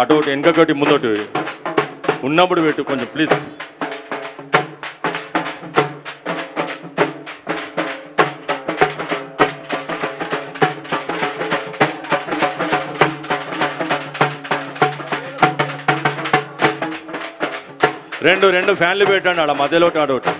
అటు ఒకటి వెనకటి ముందోటి ఉన్నప్పుడు పెట్టు కొంచెం ప్లీజ్ రెండు రెండు ఫ్యాన్లు పెట్టండి ఆడ మధ్యలో ఒకటి,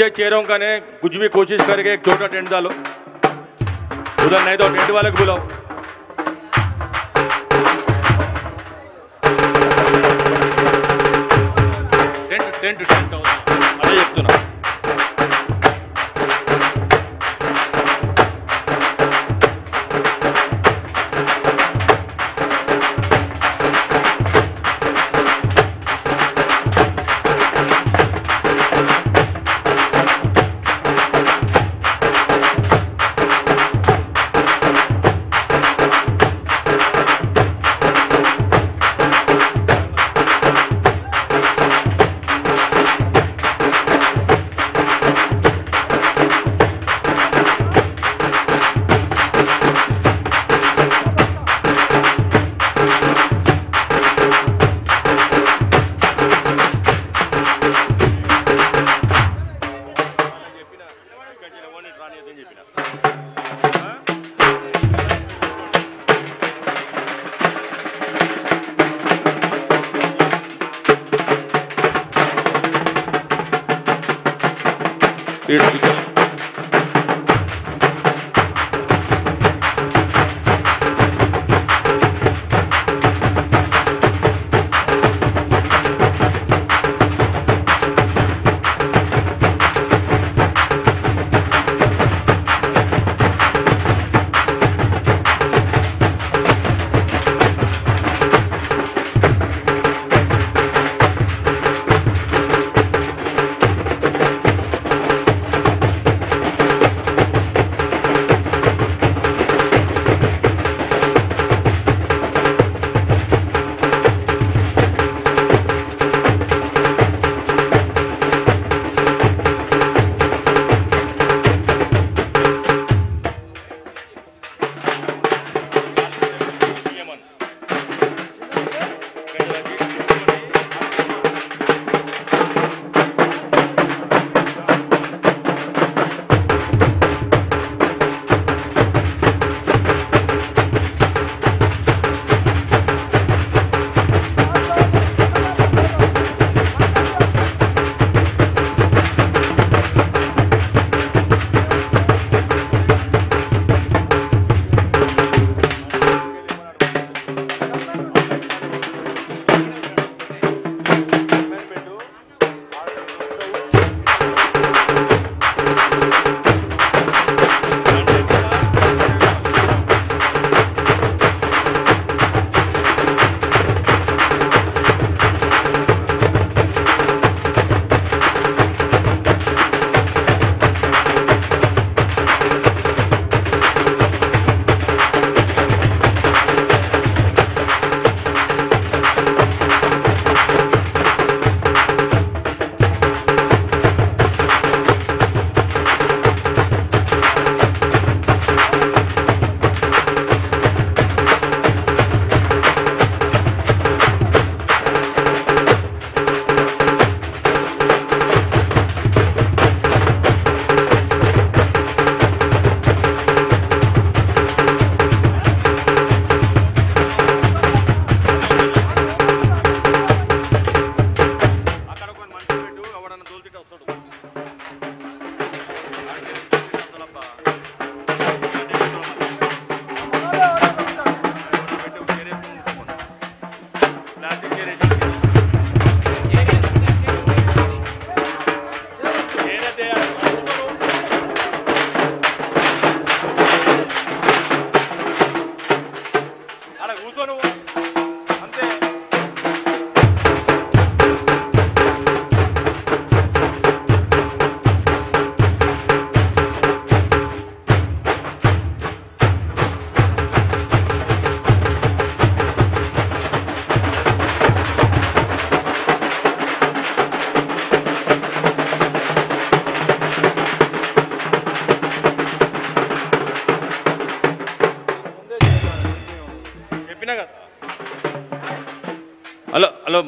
भाई वो पीछे चेहरों का ने कुछ भी कोशिश करके एक छोटा टेंट डालो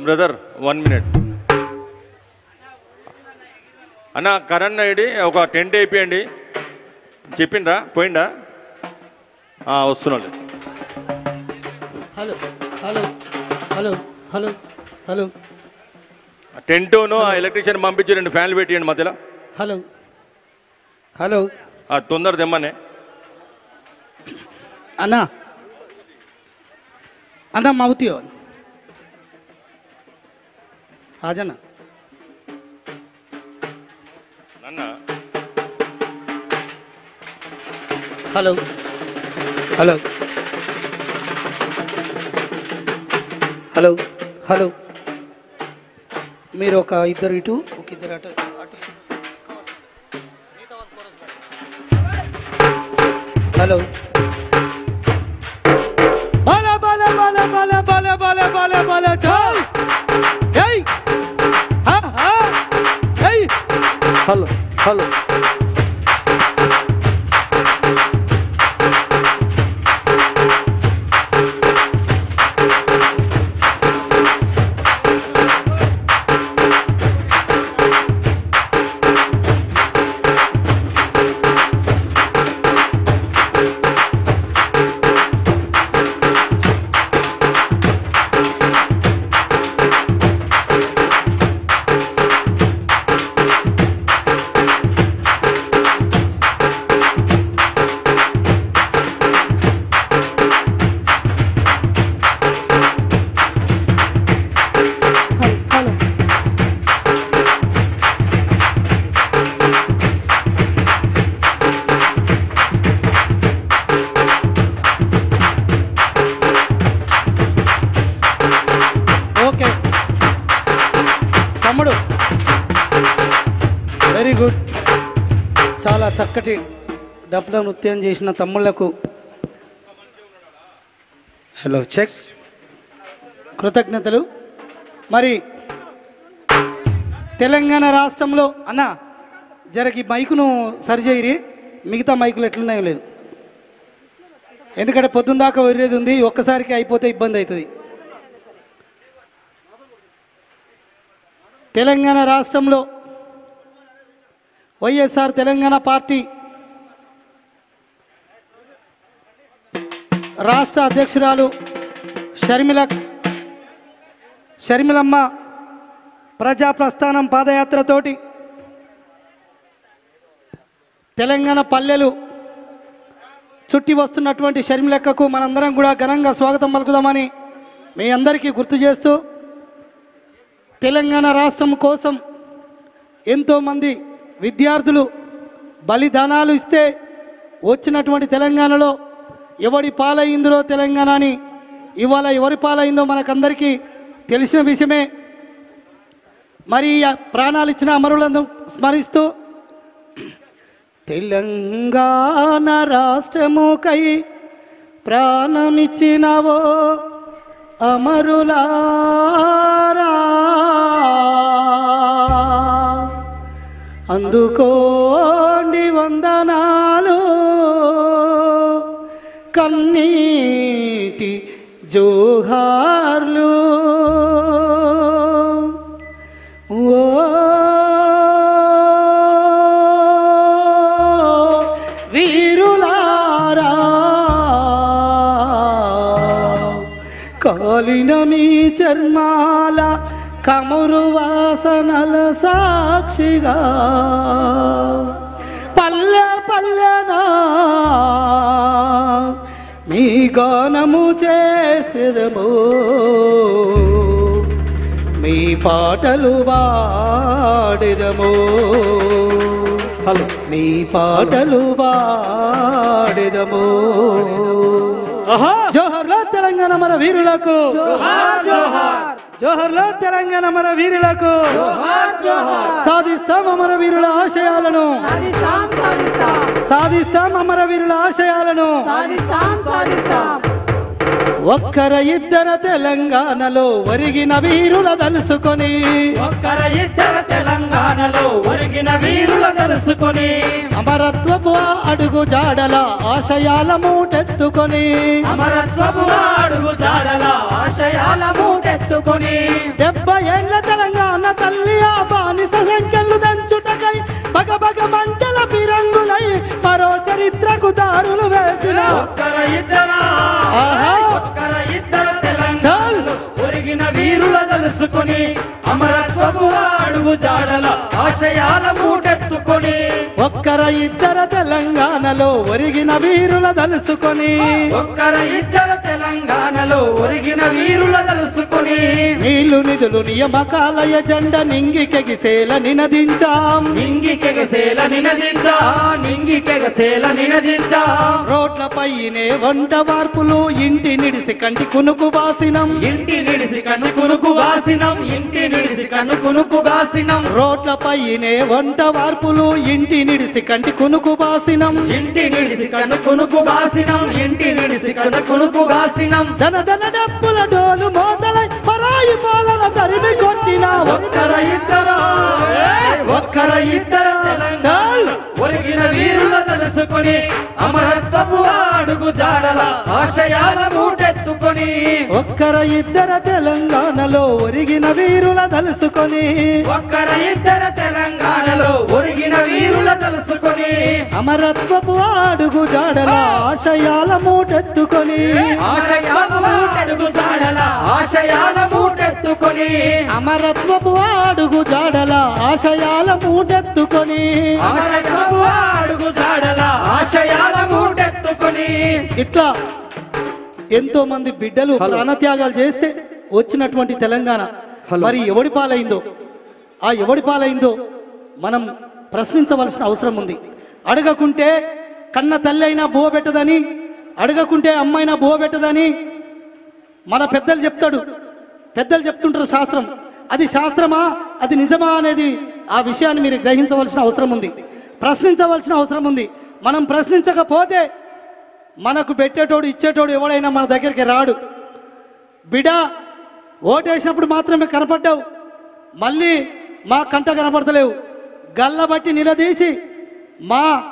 బ్రదర్ వన్ మినిట్ అన్న కరణ్ ఐడి ఒక టెంట్ అయిపోయండి చెప్పిండ్రా? పోయిండా? వస్తున్నాడు. Hello hello hello hello hello. టెంటును ఆ ఎలక్ట్రీషియన్ పంపించి రెండు ఫ్యాన్లు పెట్టియండి మధ్యలో. Hello hello. ఆ తొందర తెమ్మనే. అన్నా అన్న మౌతియో రాజన్న అన్న హలో హలో హలో హలో మీరు ఒక ఇద్దరు ఇటు ఒక ఇద్దరు అటు అటు హలో బల బల బల బల బల బల బల బల చల్ hello, hello. డబ్బుల నృత్యం చేసిన తమ్ముళ్ళకు. Hello check. కృతజ్ఞతలు. మరి తెలంగాణ రాష్ట్రంలో అన్న జరకి మైకును సరిచేయరి మిగతా మైకులు ఎట్లున్నాయో లేదు. ఎందుకంటే పొద్దున్న దాకా వరేది ఉంది ఒక్కసారికి అయిపోతే ఇబ్బంది అవుతుంది. తెలంగాణ రాష్ట్రంలో వైఎస్ఆర్ తెలంగాణ పార్టీ రాష్ట్ర అధ్యక్షురాలు షర్మిల షర్మిలమ్మ ప్రజా ప్రస్థానం పాదయాత్రతోటి తెలంగాణ పల్లెలు చుట్టి వస్తున్నటువంటి షర్మిలక్కకు మనందరం కూడా ఘనంగా స్వాగతం పలుకుదామని మీ అందరికీ గుర్తు చేస్తూ తెలంగాణ రాష్ట్రం కోసం ఎంతోమంది విద్యార్థులు బలిదానాలు ఇస్తే వచ్చినటువంటి తెలంగాణలో ఎవడి పాలైందరో తెలంగాణ అని ఇవాళ ఎవరి పాలైందో మనకందరికీ తెలిసిన విషయమే. మరి ప్రాణాలు ఇచ్చిన అమరులను స్మరిస్తూ తెలంగాణ రాష్ట్రముకై ప్రాణమిచ్చినవో అమరులారా. అందుకోండి వందనాలు. కన్నీటి జోహార్లు. ఓ వీరులారా కాలిన మీ చర్మాల కమురు వాసనల సాక్షిగా. చేసిరము మీ పాటలు వాడిదము హలో. మీ పాటలు వాడిదము జోహర్లో తెలంగాణ మన వీరులకు. జోహర్లో తెలంగాణ మన వీరులకు. సాధిస్తాం అమర వీరుల ఆశయాలను. సాధిస్తాం అమర వీరుల ఆశయాలను. సాధిస్తాం సాధిస్తాం. ఒక్కర ఇద్దర తెలంగాణలో ఒరిగిన వీరుల తలుసుకొని ఒక్కర ఇద్దర తెలంగాణలో ఒరిగిన వీరుల తెలుసుకొని అమరత్వపు అడుగు జాడల ఆశయాల మూటెత్తుకొని. అమరత్వపు అడుగు జాడల ఆశయాల మూటెత్తుకొని. డెబ్బై ఏళ్ళ తెలంగాణ తల్లి ఆ బానిస సంఖ్యలు దంచుటకై బగ బగ మంటల పిరంగులై మరో చరిత్రకు దారులు వేసిన ఒక్కర ఇద్దర ఆహా. ఒక్కర ఇద్దర తెలంగాణలో ఒరిగిన వీరుల తెలుసుకొని అమరత్వపు అడుగు జాడల ఆశయాల మూటెత్తుకొని ఒక్కర ఇద్దర తెలంగాణలో ఒరిగిన వీరుల దలుసుకొని ఒక్కర ఇద్దరు తెలంగాణలో ఒరిగిన వీరుల తలుసుకొని నీళ్ళు నిధులు నియమకాల ఎజెండ నింగికెగిసేల నినదించాం. నింగికెగసేల నినదించా. నింగికెగసేల నినదించా. రోడ్లపైనే వంట వార్పులు ఇంటి నిడిసి కంటి కునుకు వాసినం. ఇంటి నిడిసి కన్ను కునుకు వాసినం. ఇంటి నిడిసి కన్ను కునుకు వాసినం రోడ్లపైనే వంట వార్పులు ఇంటి నిడిసి కంటి కునుకు వాసినం. ఇంటి నిడిసి కన్ను కునుకు వాసినం. ఇంటి నిడిసి కన్ను కునుకు వాసినం. ధన ధన డప్పుల డోలు మోతలై పరాయి పాలన తరిమి కొట్టిన ఒక్కర ఇద్దరు ఒక్కర ఇద్దరు తెలంగాణ ఒరిగిన వీరుల తెలుసుకొని అమరత్వపు అడుగు జాడల ఆశయాల మూటెత్తుకొని. ఒక్కర ఇద్దర తెలంగాణలో ఒరిగిన వీరుల తలుసుకొని. ఒక్కర ఇద్దరు తెలంగాణలో ఒరిగిన వీరుల తెలుసుకొని. అమరత్వపు అడుగు జాడల ఆశయాల మూటెత్తుకొని. ఆశయాల మూటెడుగు జాడల ఆశయాల మూటెత్తుకొని. అమరత్వపు అడుగు జాడల ఆశయాల మూటెత్తుకొని. అమరత్వపు అడుగు జాడల ఆశయాల మూటెత్తుకొని. ఇట్లా ఎంతో మంది బిడ్డలు ప్రాణత్యాగాలు చేస్తే వచ్చినటువంటి తెలంగాణ. మరి ఎవడి పాలైందో? ఆ ఎవడి పాలైందో మనం ప్రశ్నించవలసిన అవసరం ఉంది. అడగకుంటే కన్న తల్లి అయినా బువ పెట్టదని అడగకుంటే అమ్మైనా బువ పెట్టదని మన పెద్దలు చెప్తాడు. పెద్దలు చెప్తుంటారు శాస్త్రం. అది శాస్త్రమా? అది నిజమా అనేది ఆ విషయాన్ని మీరు గ్రహించవలసిన అవసరం ఉంది. ప్రశ్నించవలసిన అవసరం ఉంది. మనం ప్రశ్నించకపోతే మనకు పెట్టేటోడు ఇచ్చేటోడు ఎవడైనా మన దగ్గరికి రాడు. బిడా ఓటేసినప్పుడు మాత్రమే కనపడ్డావు. మళ్ళీ మా కంట కనపడతలేవు. గల్లబట్టి నిలదీసి మా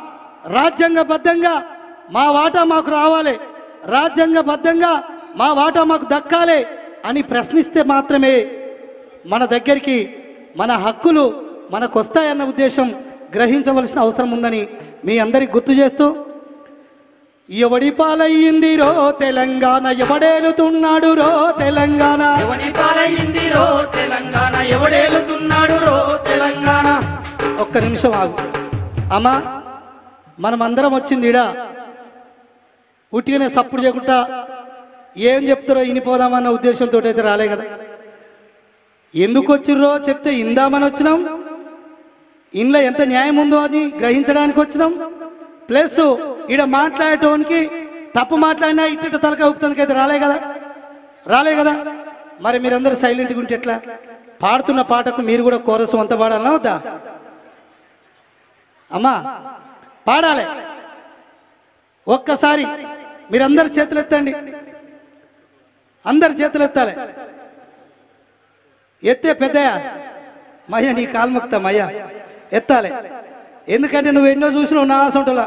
రాజ్యాంగబద్ధంగా మా వాటా మాకు రావాలి. రాజ్యాంగబద్ధంగా మా వాటా మాకు దక్కాలి అని ప్రశ్నిస్తే మాత్రమే మన దగ్గరికి మన హక్కులు మనకు వస్తాయన్న ఉద్దేశం గ్రహించవలసిన అవసరం ఉందని మీ అందరికి గుర్తు చేస్తూ ఎవడి పాలయ్యింది రో తెలంగాణ? ఎవడేలుతున్నాడు రో తెలంగాణ? ఎవడి పాలయ్యింది రో తెలంగాణ? ఎవడేలుతున్నాడు రో తెలంగాణ? ఒక్క నిమిషం ఆగు. అమ్మా మనమందరం వచ్చింది ఇడా ఉట్టిగానే సప్పుడు చేయకుండా ఏం చెప్తారో ఇనిపోదామన్న ఉద్దేశంతో అయితే రాలే కదా. ఎందుకు వచ్చిర్రో చెప్తే ఇందామని వచ్చినాం. ఇంట్లో ఎంత న్యాయం ఉందో అని గ్రహించడానికి వచ్చినాం. ప్లస్ ఈడ మాట్లాడటానికి తప్పు మాట్లాడినా ఇట్ట తలక ఊపుతానికి అయితే రాలే కదా? రాలే కదా? మరి మీరందరూ సైలెంట్గా ఉంటే ఎట్లా? పాడుతున్న పాటకు మీరు కూడా కోరసం అంత పాడాలనా వద్దా? అమ్మా పాడాలి. ఒక్కసారి మీరందరు చేతులు ఎత్తండి. అందరు చేతులు ఎత్తాలి. ఎత్తే పెద్దయ్య. మయ్య నీ కాల్ముక్త మయ్య. ఎత్తాలి. ఎందుకంటే నువ్వు ఎన్నో చూసినావు నా ఆసంటలా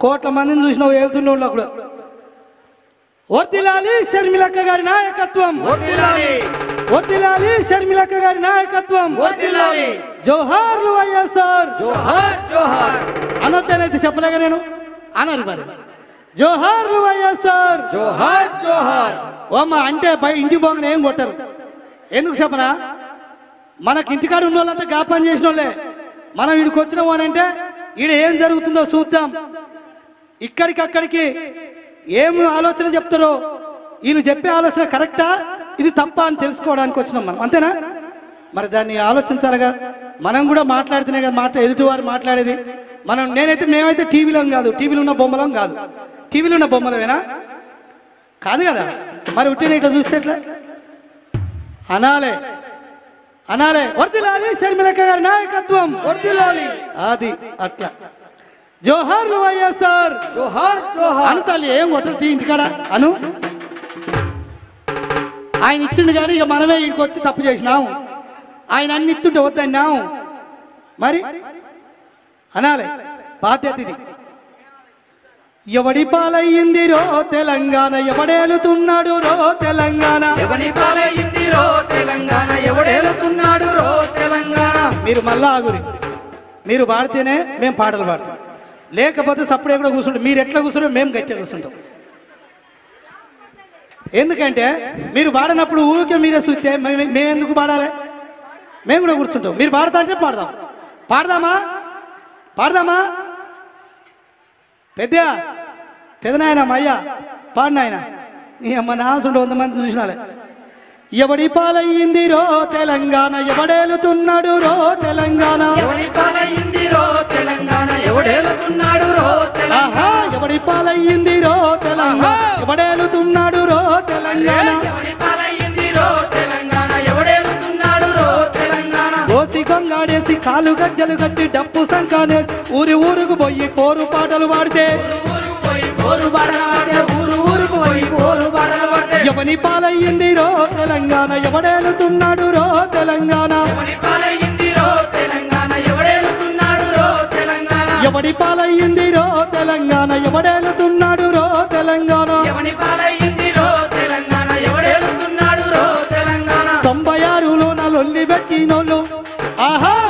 కోట్ల మందిని చూసినావు వెళ్తుండవు కూడా వర్దిలాలి షర్మిలక్క గారి నాయకత్వం. వర్దిలాలి షర్మిలక్క గారి నాయకత్వం. జోహార్లు వైఎస్ఆర్. జోహార్ జోహార్. అనొద్దనైతే చెప్పలేగా నేను. అనరు మరి. జోహార్లు వైఎస్ఆర్. జోహార్ జోహార్. ఓ అమ్మ అంటే ఇంటి బొంగన ఏం కొట్టరు? ఎందుకు చెప్పనా? మనకి ఇంటికాడ ఉన్న వాళ్ళంతా గాపం చేసిన వాళ్ళే మనం వీడికి వచ్చినాము అని అంటే ఈడ ఏం జరుగుతుందో చూద్దాం. ఇక్కడికి అక్కడికి ఏం ఆలోచన చెప్తారో ఈయన చెప్పే ఆలోచన కరెక్టా? ఇది తప్ప అని తెలుసుకోవడానికి వచ్చినాం మనం. అంతేనా? మరి దాన్ని ఆలోచించాలిగా? మనం కూడా మాట్లాడితేనే కదా మాట ఎదుటివారు మాట్లాడేది. మనం నేనైతే మేమైతే టీవీలో కాదు. టీవీలో ఉన్న బొమ్మలం కాదు. టీవీలో ఉన్న బొమ్మలమేనా? కాదు కదా. మరి ఉట్టిన ఇట్లా చూస్తే ఎట్లా? అనాలే. అనాలే. వర్దిలాలి షర్మిలక్క గారి నాయకత్వం. వర్దిలాలి. అది అట్లా. జోహార్లు వైఎస్ఆర్ జోహార్ జోహార్. అను తల్లి ఏం కొట్టరు తీ ఇంటికాడ? అను? ఆయన ఇచ్చిండు కానీ ఇక మనమే ఇక్కడికి వచ్చి తప్పు చేసినాం. ఆయన అన్ని ఇస్తుంటే వద్దన్నాం. మరి? అనాలే బాధ్యత ఇది. ఎవడి పాలయ్యింది రో తెలంగాణ ఎవడేలుతున్నాడు రో తెలంగాణ? ఎవని పాలయ్యింది రో తెలంగాణ ఎవడేలుతున్నాడు రో తెలంగాణ? మీరు మళ్ళా ఆగురి. మీరు పాడితేనే మేము పాటలు పాడతాం. లేకపోతే సప్పుడే కూడా కూర్చుంటాం మీరు ఎట్లా కూర్చుంటే మేము గట్టిగా కూర్చుంటాం. ఎందుకంటే మీరు పాడినప్పుడు ఊరికే మీరే చూస్తే మేము మేము ఎందుకు పాడాలి? మేము కూడా కూర్చుంటాం. మీరు పాడతా అంటే పాడదాం. పాడదామా? పాడదామా? పెద్ద పెదనాయన అయ్యా పాడినాయన. నీ అమ్మ నాసుండు వంద మంది చూసినాలే. ఎవడి పాలయ్యింది రో తెలంగాణ? ఎవడేలుతున్నాడు రో తెలంగాణ? ఎవడి పాలయ్యింది రో తెలంగాణ? ఎవడేలుతున్నాడు రో తెలంగాణ? ఎవడి పాలయ్యింది రో తెలంగాణ? ఎవడేలుతున్నాడు రో తెలంగాణ? పాడేసి కాలు గజ్జలు కట్టి డప్పు సంకానేసి ఊరి ఊరుకు పోయి పోరు పాటలు పాడితే. ఎవని పాలయ్యింది రో తెలంగాణ ఎవడేలుతున్నాడు రో తెలంగాణ? ఎవడి పాలయ్యింది రో తెలంగాణ ఎవడేలుతున్నాడు రో తెలంగాణ? తొంభై ఆరులో నా లొల్లి పెట్టినోళ్ళు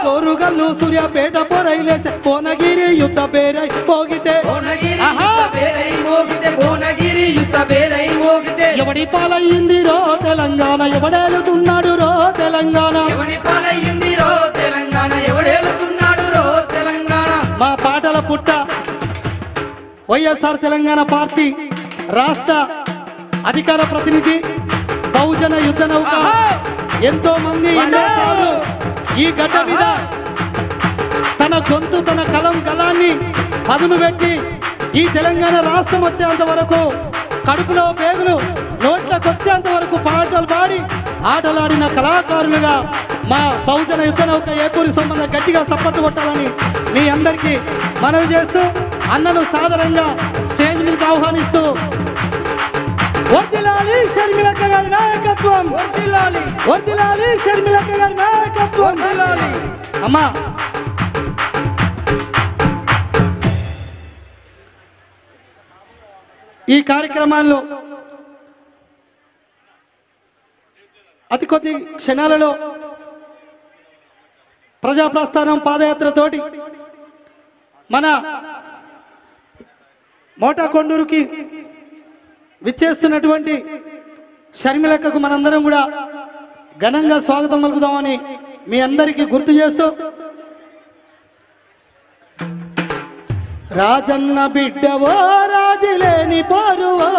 గోరుగల్లు సూర్యాపేట పొరైలేసే కోనగిరి యుద్ధ పేరై పోగితే ఎవడి పాలయ్యింది రో తెలంగాణ? ఎవడేలుతున్నాడు రో తెలంగాణ? మా పాటల పుట్ట వైఎస్ఆర్ తెలంగాణ పార్టీ రాష్ట్ర అధికార ప్రతినిధి బహుజన యుద్ధ నౌక. ఎంతో మంది ఈ గడ్డ మీద తన గొంతు తన కలం గలాన్ని పదును పెట్టి ఈ తెలంగాణ రాష్ట్రం వచ్చేంత వరకు కడుపులో పేగులు నోట్లకు వచ్చేంత వరకు పాటలు పాడి ఆటలాడిన కళాకారులుగా మా బహుజన యుద్ధ నౌక ఏపూరి సొమ్మన్న గట్టిగా సపోర్ట్ కొట్టాలని మీ అందరికీ మనవి చేస్తూ అన్నను సాధారణంగా స్టేజ్ మీద ఆహ్వానిస్తూ వర్దిలాలి షర్మిలక్క గారి నాయకత్వం. వర్ధిల్లాలి వర్దిలాలి షర్మిలక్క గారి నాయకత్వం. వర్ధిల్లాలి అమ్మా. ఈ కార్యక్రమాల్లో అతి కొద్ది క్షణాలలో ప్రజా ప్రస్థానం పాదయాత్రతోటి మన మోటా కొండూరుకి విచ్చేస్తున్నటువంటి షర్మిలక్కకు మనందరం కూడా ఘనంగా స్వాగతం పలుకుదామని మీ అందరికీ గుర్తు చేస్తూ రాజన్న బిడ్డవో రాజులేని పోరువో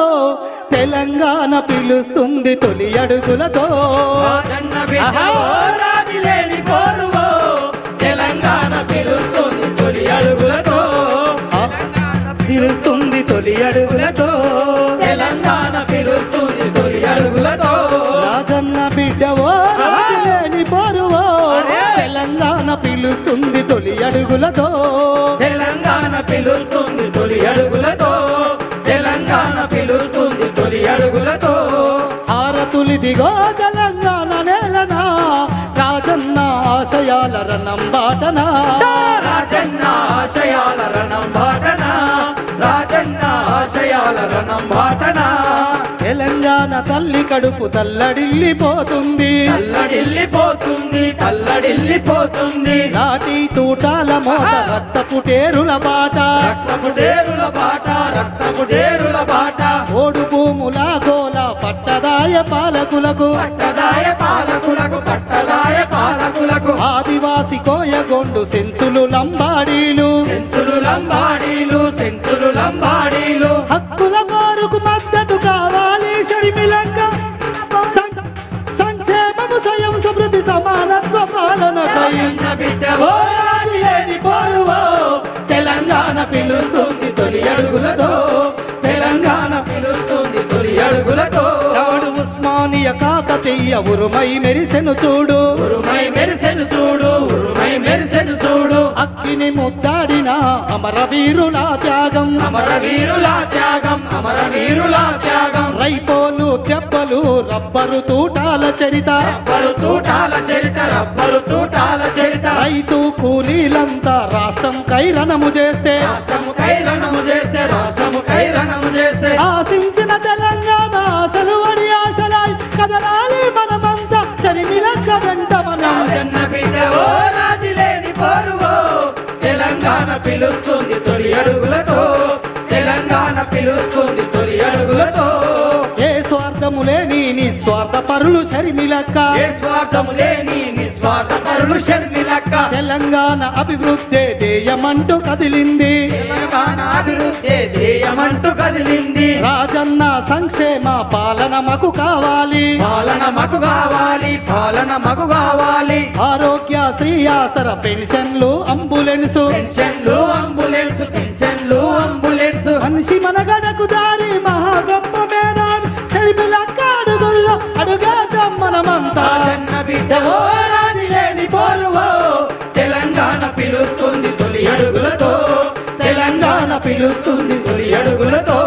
తెలంగాణ పిలుస్తుంది తొలి అడుగులతో. రాజన్న బిడ్డవో రాజులేని పోరువో తెలంగాణ పిలుస్తుంది తొలి అడుగులతో. పిలుస్తుంది తొలి అడుగులతో. తెలంగాణ పిలుస్తుంది తొలి అడుగులతో. రాజన్న బిడ్డవో రాజులేని పోరువో తెలంగాణ పిలుస్తుంది తొలి అడుగులతో. తెలంగాణ పిలుస్తుంది తొలి అడుగులతో. తెలంగాణ పిలుస్తుంది తొలి అడుగులతో. హారతులి దిగో తెలంగాణ నేలనా? రాజన్న ఆశయాల రణం బాటనా? రాజన్న ఆశయాల రణం బాటన? ఆశయాల రణం బాటన తెలంగాణ తల్లి కడుపు తల్లడిల్లిపోతుంది తల్లడిల్లిపోతుంది తల్లడిల్లిపోతుంది నాటి తూటాల మోట రక్తపు టేరుల బాట. రక్తపు దేరుల బాట రక్తపు దేరుల బాట. ఓడు భూముల గోల పట్టదాయ పాలకులకు. పట్టదాయ పాలకులకు పట్టదాయ పాలకులకు. ఆదివాసి కోయగొండు సెంచులు లంబాడీలు. సెంచులు లంబాడీలు సెంచులు లంబాడీలు. హక్కుల మారుకు మద్దతు కావాలి షడిమిలంక సం- సంక్షేమము స్వయం సమృద్ధి సమానత్వ పోరువో. తెలంగాణ పిలుస్తుంది తొలి అడుగులతో. తెలంగాణ పిలుస్తుంది తొలి అడుగులతో. ఉస్మానియ కాకతీయ ఉరుమై మెరిసెను చూడు. ఉరుమై మెరిసెను చూడు ఉరుమై మెరిసెను చూడు. అక్కిని ముద్దాడిన అమరవీరుల త్యాగం. అమర వీరుల త్యాగం అమర వీరుల త్యాగం. రైపోలు దెబ్బలు రబ్బరు తూటాల చరిత. రబ్బరు తూటాల చరిత రబ్బరు తూటాల చరిత. రైతు కూలీలంతా రాష్ట్రం కైరణము చేస్తే. రాష్ట్రము కైరణము చేస్తే రాష్ట్రము కైరణము చేస్తే. ఆశించిన పిలుస్తుంది తొలి అడుగులతో. తెలంగాణ పిలుస్తుంది తొలి అడుగులతో. షర్మిలక్క ఏ స్వార్థము లేని షర్మిలక్క. తెలంగాణ అభివృద్ధి ధ్యేయమంటూ కదిలింది. తెలంగాణ అభివృద్ధి ధ్యేయమంటూ కదిలింది. రాజన్న సంక్షేమ పాలన మాకు కావాలి. పాలన మకు కావాలి పాలన మకు కావాలి. ఆరోగ్య శ్రీయాసర పెన్షన్లు అంబులెన్స్. పెన్షన్లు అంబులెన్స్ పెన్షన్లు అంబులెన్స్. మనిషి మనగడకు బిడ్డవో రాజులేని పోరువో. తెలంగాణ పిలుస్తుంది తొలి అడుగులతో. తెలంగాణ పిలుస్తుంది తొలి అడుగులతో.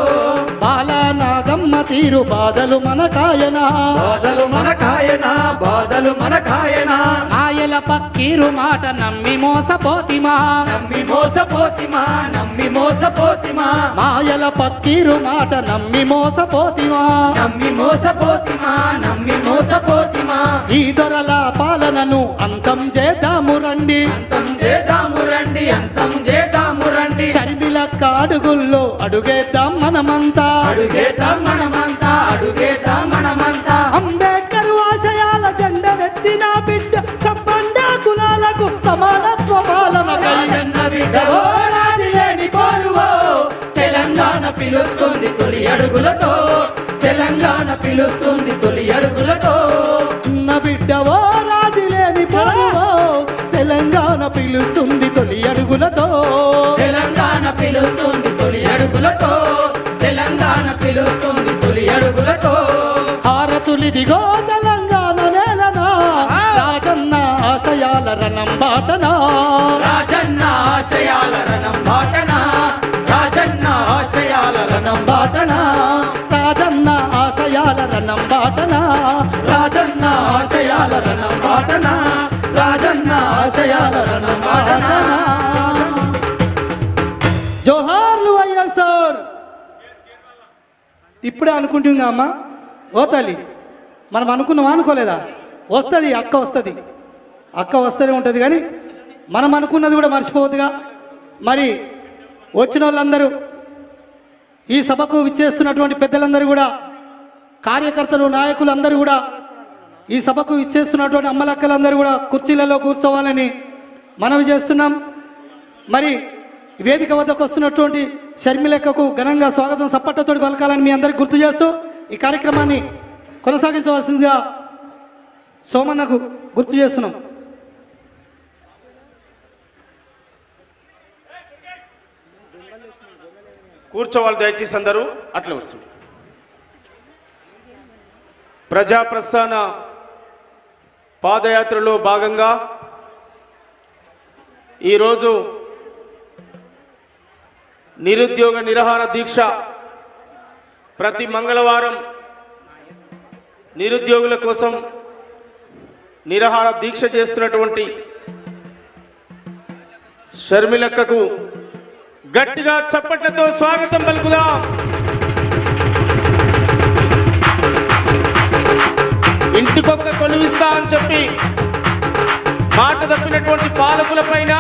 బాలానాగమ్మ తీరు బాధలు మన కాయనా. బాధలు మన కాయనా బాధలు మన కాయనా. ఆయల పక్కీరు మాట నమ్మి మోసపోతిమా. నమ్మి మోసపోతిమా నమ్మి మోసపోతిమా. మాయల పక్కీరు మాట నమ్మి మోసపోతిమా. నమ్మి మోసపోతిమా నమ్మి మోసపోతిమా. ఈ దొరల పాలనను అంతం చేద్దాము రండి. అంతం చేద్దాము రండి అంతం చేద్దాము రండి. షర్మిలక్క అడుగుల్లో అడుగేద్దాం మనమంతా. అడుగేద్దాం మనమంతా అడుగేద్దాం మనమంతా. అంబేద్కర్ ఆశయాల జెండనెత్తిన బిడ్డ సంబంధ కులాలకు సమానత్వ పాలన బిడ్డవో రాజులేని పోరువో తెలంగాణ పిలుస్తుంది తొలి అడుగులతో. తెలంగాణ పిలుస్తుంది బిడ్డవో రాజులేని పోరువో తెలంగాణ పిలుస్తుంది తొలి అడుగులతో. తెలంగాణ పిలుస్తుంది తొలి అడుగులతో. తెలంగాణ పిలుస్తుంది తొలి అడుగులతో. హారతులిదిగో తెలంగాణ నేలనా? రాజన్న ఆశయాల రణం బాటనా? రాజన్న ఆశయాల రణం బాటన? రాజన్న ఆశయాల రణం బాటన? రాజన్న ఆశయాల రణం బాటనా? రాజన్న ఆశయాల రణం రాజన్న ఆశయాల రణం బాటన జోహార్లు సార్. ఇప్పుడే అనుకుంటుందా అమ్మా? ఓ తల్లి మనం అనుకున్నాం అనుకోలేదా? వస్తుంది అక్క వస్తుంది. అక్క వస్తూనే ఉంటుంది కానీ మనం అనుకున్నది కూడా మర్చిపోవద్దుగా. మరి వచ్చిన వాళ్ళందరూ ఈ సభకు విచ్చేస్తున్నటువంటి పెద్దలందరూ కూడా కార్యకర్తలు నాయకులు అందరూ కూడా ఈ సభకు ఇచ్చేస్తున్నటువంటి అమ్మలక్కలందరూ కూడా కుర్చీలలో కూర్చోవాలని మనవి చేస్తున్నాం. మరి వేదిక వద్దకు వస్తున్నటువంటి షర్మిలక్కకు ఘనంగా స్వాగతం సప్పట్టతోటి పలకాలని మీ అందరికి గుర్తు చేస్తూ ఈ కార్యక్రమాన్ని కొనసాగించవలసిందిగా సోమన్నకు గుర్తు చేస్తున్నాం. కూర్చోవాలి దయచేసి అందరూ. అట్లా వస్తుంది. ప్రజా ప్రస్థాన పాదయాత్రలో భాగంగా ఈరోజు నిరుద్యోగ నిరహార దీక్ష ప్రతి మంగళవారం నిరుద్యోగుల కోసం నిరహార దీక్ష చేస్తున్నటువంటి షర్మిలక్కకు గట్టిగా చప్పట్లతో స్వాగతం పలుకుదాం. ఇంటికొక కొలువిస్తా అని చెప్పి మాట తప్పినటువంటి పాలకుల పైన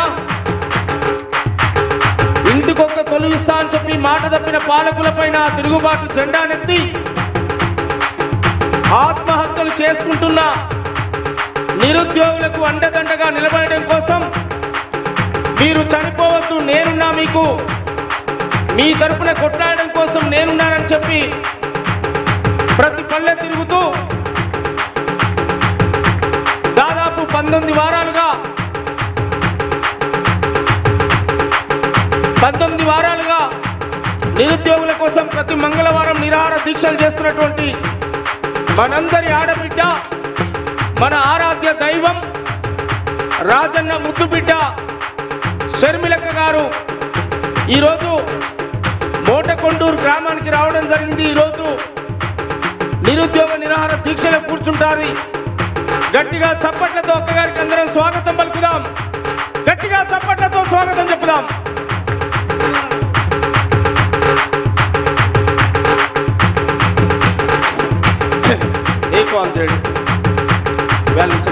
ఇంటికొక కొలువిస్తా అని చెప్పి మాట తప్పిన పాలకుల పైన తిరుగుబాటు జెండానెత్తి ఆత్మహత్యలు చేసుకుంటున్న నిరుద్యోగులకు అండదండగా నిలబడడం కోసం మీరు చనిపోవద్దు నేనున్నా మీకు. మీ తరపున కొట్లాడడం కోసం నేనున్నానని చెప్పి ప్రతి పల్లె తిరుగుతూ పంతొమ్మిది వారాలుగా. పంతొమ్మిది వారాలుగా నిరుద్యోగుల కోసం ప్రతి మంగళవారం నిరాహార దీక్షలు చేస్తున్నటువంటి మనందరి ఆడబిడ్డ మన ఆరాధ్య దైవం రాజన్న ముద్దుబిడ్డ షర్మిలక్క గారు ఈరోజు మోటకొండూరు గ్రామానికి రావడం జరిగింది. ఈరోజు నిరుద్యోగ నిరాహార దీక్షలో కూర్చుంటారు. గట్టిగా చప్పట్లతో ఒక్కగారికి అందరం స్వాగతం పలుకుదాం. గట్టిగా చప్పట్లతో స్వాగతం చెప్పుదాం. ఏకో బ్యాలెన్స్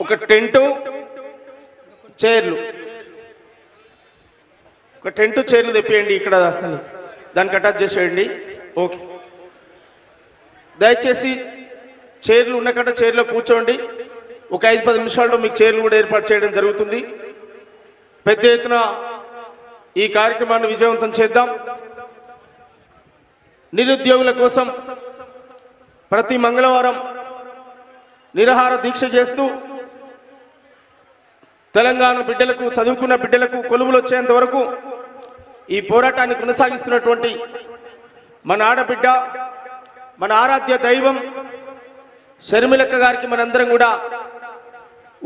ఒక టెంటు చైర్లు. ఒక టెంట్ చైర్లు తెప్పియండి ఇక్కడ దానికి అటాచ్ చేసేయండి. ఓకే. దయచేసి చైర్లు ఉన్నకట చైర్లో కూర్చోండి. ఒక ఐదు పది నిమిషాల్లో మీకు చైర్లు కూడా ఏర్పాటు చేయడం జరుగుతుంది. పెద్ద ఎత్తున ఈ కార్యక్రమాన్ని విజయవంతం చేద్దాం. నిరుద్యోగుల కోసం ప్రతి మంగళవారం నిరాహార దీక్ష చేస్తూ తెలంగాణ బిడ్డలకు చదువుకున్న బిడ్డలకు కొలువులు వచ్చేంత వరకు ఈ పోరాటాన్ని కొనసాగిస్తున్నటువంటి మన ఆడబిడ్డ మన ఆరాధ్య దైవం షర్మిలక్క గారికి మనందరం కూడా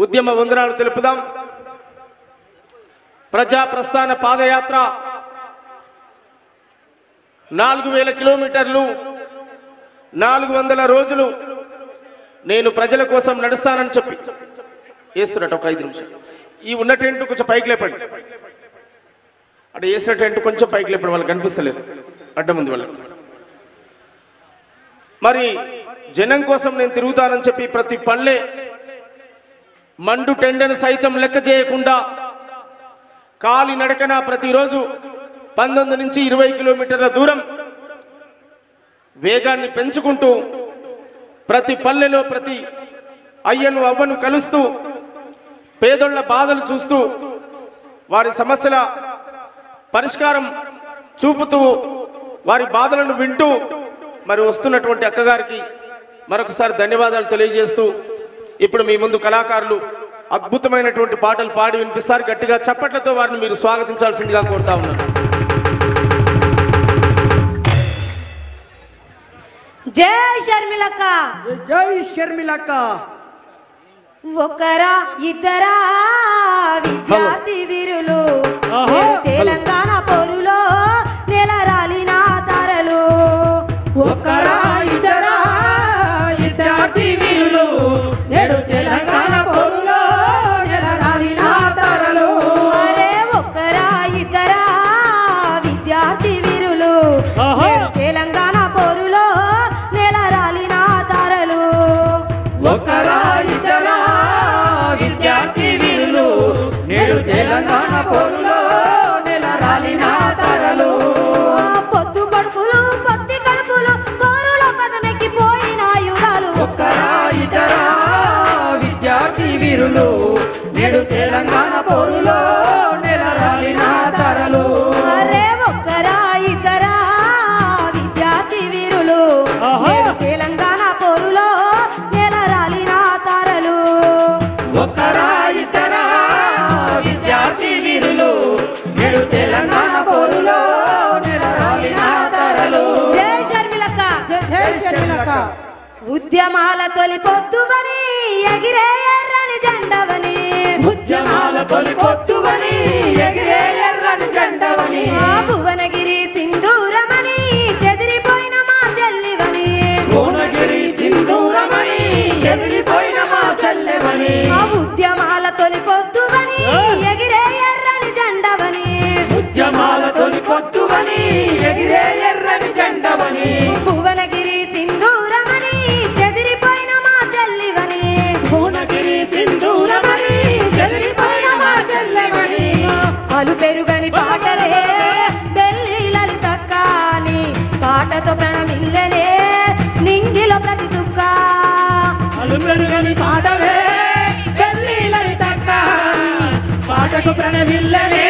ఉద్యమ వందనాలు తెలుపుదాం. ప్రజా ప్రస్థాన పాదయాత్ర నాలుగు వేల కిలోమీటర్లు నాలుగు వందల రోజులు నేను ప్రజల కోసం నడుస్తానని చెప్పి. వేస్తున్నట్టు ఒక ఐదు నిమిషాలు. ఈ ఉన్న టెంట్ కొంచెం పైకి లేపండి. అటు వేసిన టెంట్ కొంచెం పైకి లేపండి వాళ్ళకి కనిపిస్తలేదు. అడ్డం ఉంది వాళ్ళకి. మరి జనం కోసం నేను తిరుగుతానని చెప్పి ప్రతి పల్లె మండు టెండను సైతం లెక్క చేయకుండా కాలి నడకన ప్రతిరోజు పంతొమ్మిది నుంచి ఇరవై కిలోమీటర్ల దూరం వేగాన్ని పెంచుకుంటూ ప్రతి పల్లెలో ప్రతి అయ్యను అవ్వను కలుస్తూ పేదోళ్ళ బాధలు చూస్తూ వారి సమస్యల పరిష్కారం చూపుతూ వారి బాధలను వింటూ మరి వస్తున్నటువంటి అక్కగారికి మరొకసారి ధన్యవాదాలు తెలియజేస్తూ ఇప్పుడు మీ ముందు కళాకారులు అద్భుతమైనటువంటి పాటలు పాడి వినిపిస్తారు. గట్టిగా చప్పట్లతో వారిని మీరు స్వాగతించాల్సిందిగా కోరుతా ఉన్నాను. జై షర్మిలక్క. జై షర్మిలక్క. ఒకరా ఇద్దరా విద్యార్థి వీరులు. తెలంగాణ తొలి పొద్దువని ఎగిరే ఎర్రని జెండవని. ఉద్యమాల తొలి పొత్తువని ఎగిరే ఎర్రని జెండవని. పాటకు ప్రణవిల్లనే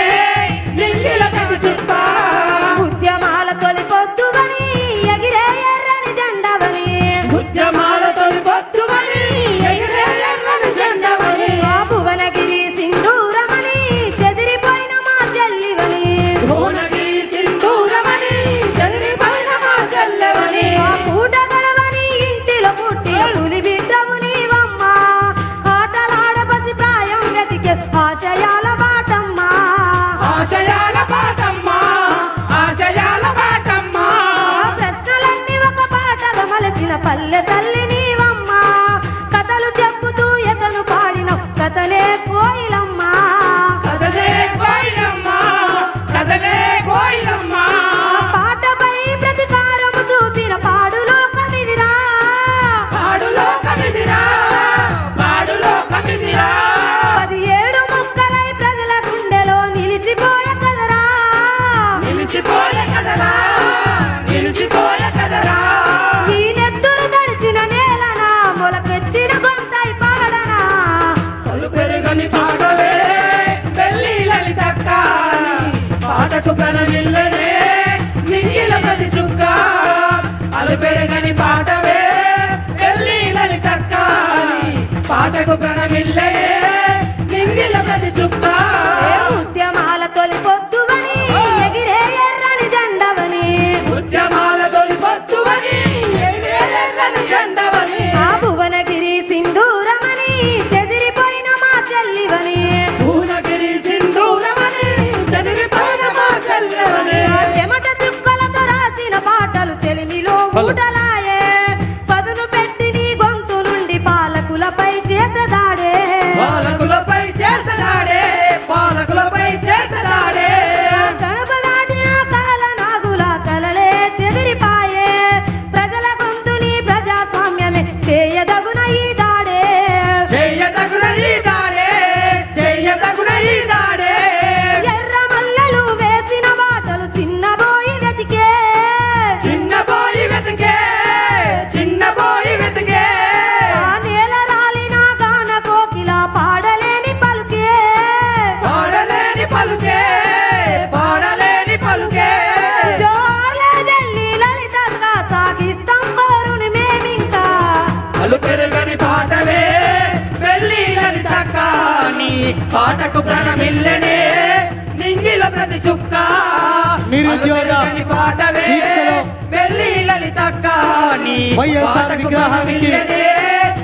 వైఎస్ఆర్ విగ్రహానికి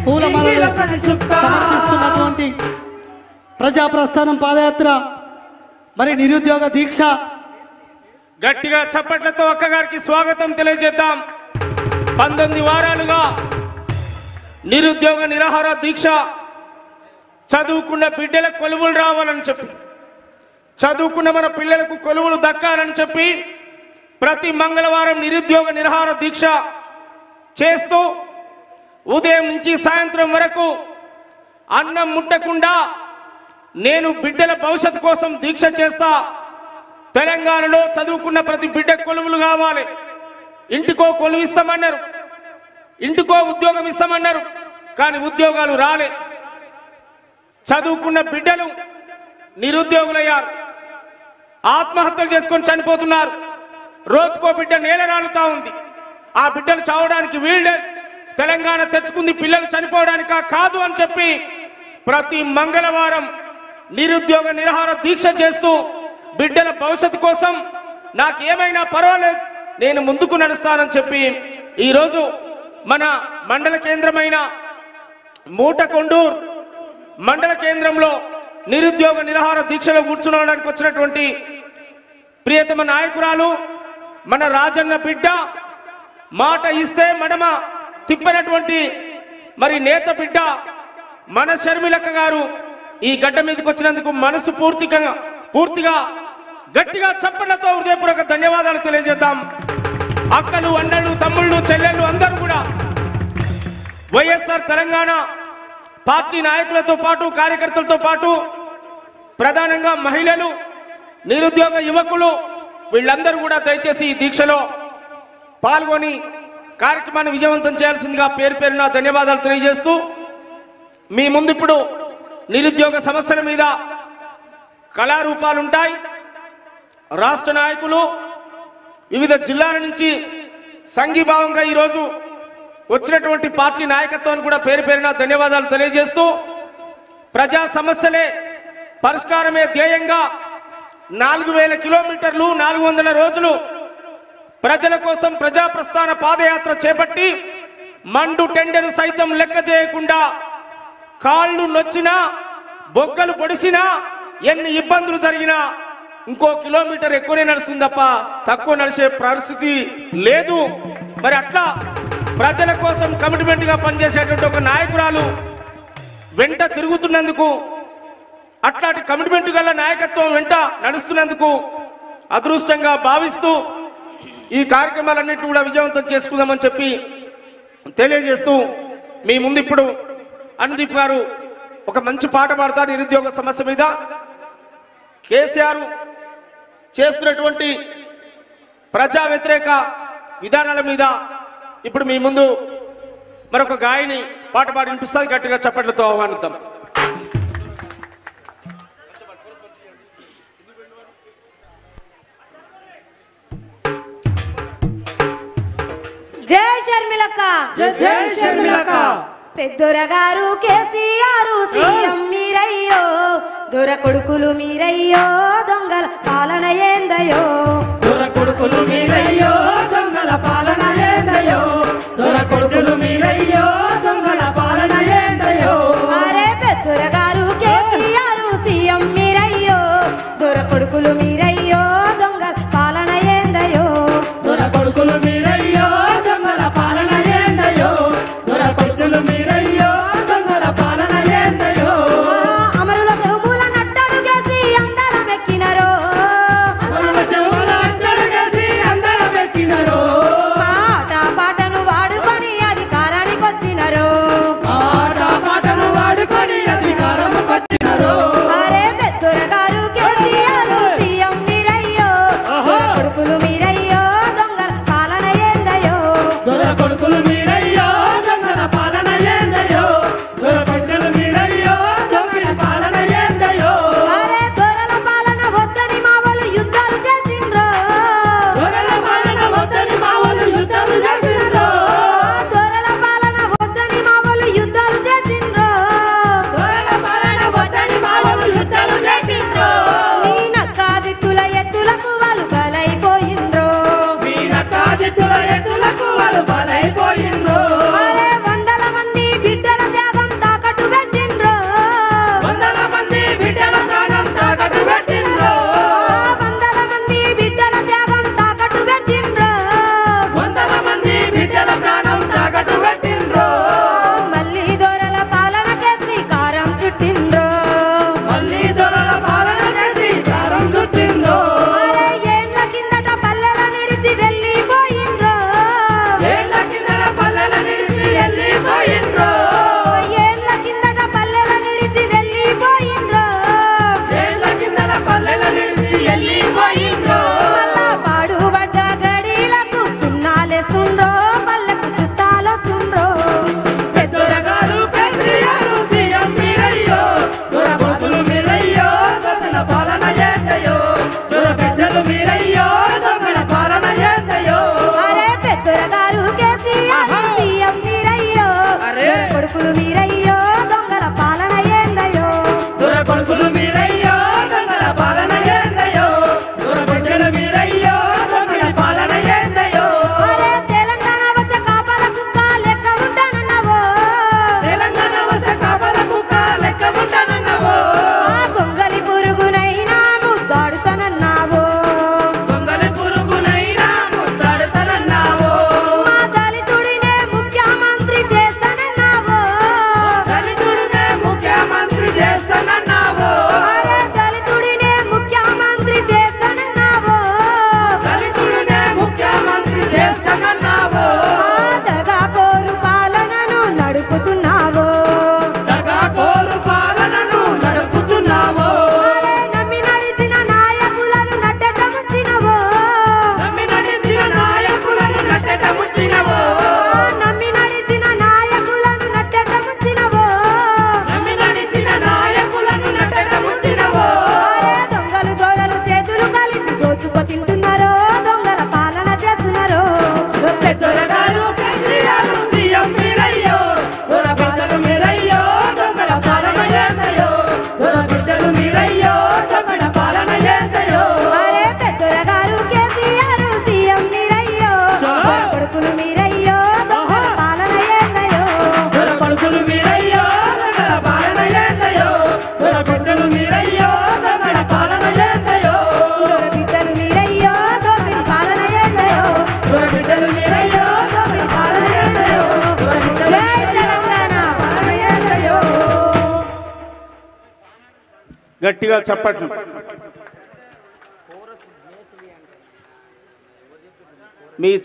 పూలమాలలు సమర్పిస్తున్నటువంటి ప్రజా ప్రస్థానం పాదయాత్ర మరి నిరుద్యోగ దీక్ష. గట్టిగా చప్పట్లతో అక్కగారికి స్వాగతం తెలియజేద్దాం. పంతొమ్మిది వారాలుగా నిరుద్యోగ నిరాహార దీక్ష చదువుకున్న బిడ్డలకు కొలువులు రావాలని చెప్పి చదువుకున్న మన పిల్లలకు కొలువులు దక్కాలని చెప్పి ప్రతి మంగళవారం నిరుద్యోగ నిరాహార దీక్ష చేస్తూ ఉదయం నుంచి సాయంత్రం వరకు అన్నం ముట్టకుండా నేను బిడ్డల భవిష్యత్తు కోసం దీక్ష చేస్తా. తెలంగాణలో చదువుకున్న ప్రతి బిడ్డ కొలువులు కావాలి. ఇంటికో కొలువు ఇస్తామన్నారు. ఇంటికో ఉద్యోగం ఇస్తామన్నారు. కానీ ఉద్యోగాలు రాలే. చదువుకున్న బిడ్డలు నిరుద్యోగులయ్యారు. ఆత్మహత్యలు చేసుకొని చనిపోతున్నారు. రోజుకో బిడ్డ నేల రాలుతా ఉంది. ఆ బిడ్డలు చావడానికి వీళ్ళే. తెలంగాణ తెచ్చుకుంది పిల్లలు చనిపోవడానికా కాదు అని చెప్పి ప్రతి మంగళవారం నిరుద్యోగ నిరహార దీక్ష చేస్తూ బిడ్డల భవిష్యత్తు కోసం నాకు ఏమైనా పర్వాలేదు నేను ముందుకు నడుస్తానని చెప్పి ఈరోజు మన మండల కేంద్రమైన మూటకొండూరు మండల కేంద్రంలో నిరుద్యోగ నిరహార దీక్షలో కూర్చునడానికి వచ్చినటువంటి ప్రియతమ నాయకురాలు మన రాజన్న బిడ్డ మాట ఇస్తే మడమ తిప్పినటువంటి మరి నేత బిడ్డ మన షర్మిలక్క గారు ఈ గడ్డ మీదకి వచ్చినందుకు మనసు పూర్తిగా పూర్తిగా గట్టిగా చప్పట్లతో హృదయపూర్వక ధన్యవాదాలు తెలియజేద్దాం. అక్కలు అన్నలు తమ్ముళ్ళు చెల్లెళ్ళు అందరూ కూడా వైఎస్ఆర్ తెలంగాణ పార్టీ నాయకులతో పాటు కార్యకర్తలతో పాటు ప్రధానంగా మహిళలు నిరుద్యోగ యువకులు వీళ్ళందరూ కూడా దయచేసి ఈ దీక్షలో పాల్గొని కార్యక్రమాన్ని విజయవంతం చేయాల్సిందిగా పేరు పేరున ధన్యవాదాలు తెలియజేస్తూ మీ ముందు ఇప్పుడు నిరుద్యోగ సమస్యల మీద కళారూపాలుంటాయి. రాష్ట్ర నాయకులు వివిధ జిల్లాల నుంచి సంఘీభావంగా ఈరోజు వచ్చినటువంటి పార్టీ నాయకత్వాన్ని కూడా పేరు పేరున ధన్యవాదాలు తెలియజేస్తూ ప్రజా సమస్యలే పరిష్కారమే ధ్యేయంగా నాలుగు వేల కిలోమీటర్లు నాలుగు వందల రోజులు ప్రజల కోసం ప్రజా ప్రస్థాన పాదయాత్ర చేపట్టి మండు టెండను సైతం లెక్క చేయకుండా కాళ్ళు నొచ్చినా బొగ్గలు పొడిసినా ఎన్ని ఇబ్బందులు జరిగినా ఇంకో కిలోమీటర్ ఎక్కువనే నడుస్తుంది తప్ప తక్కువ నడిచే పరిస్థితి లేదు. మరి అట్లా ప్రజల కోసం కమిట్మెంట్గా పనిచేసేటువంటి ఒక నాయకురాలు వెంట తిరుగుతున్నందుకు అట్లాంటి కమిట్మెంట్ గల నాయకత్వం వెంట నడుస్తున్నందుకు అదృష్టంగా భావిస్తూ ఈ కార్యక్రమాలన్నింటినీ కూడా విజయవంతం చేసుకుందామని చెప్పి తెలియజేస్తూ మీ ముందు ఇప్పుడు అనుదీప్ గారు ఒక మంచి పాట పాడతారు నిరుద్యోగ సమస్య మీద. కేసీఆర్ చేస్తున్నటువంటి ప్రజా వ్యతిరేక విధానాల మీద ఇప్పుడు మీ ముందు మరొక గాయని పాట పాడి వినిపిస్తుంది. గట్టిగా చప్పట్లతో ఆహ్వానిద్దాం. జై షర్మిలక్క. జై షర్మిలక్క. పెద్దొరగారు కేసీఆర్ సీఎం మీరయ్యో దొర కొడుకులు మీరయ్యో దొంగల పాలన ఏందయ్యో. దొర కొడుకులు మీరయ్యో దొంగల పాలన ఏందయ్యో. దొర కొడుకులు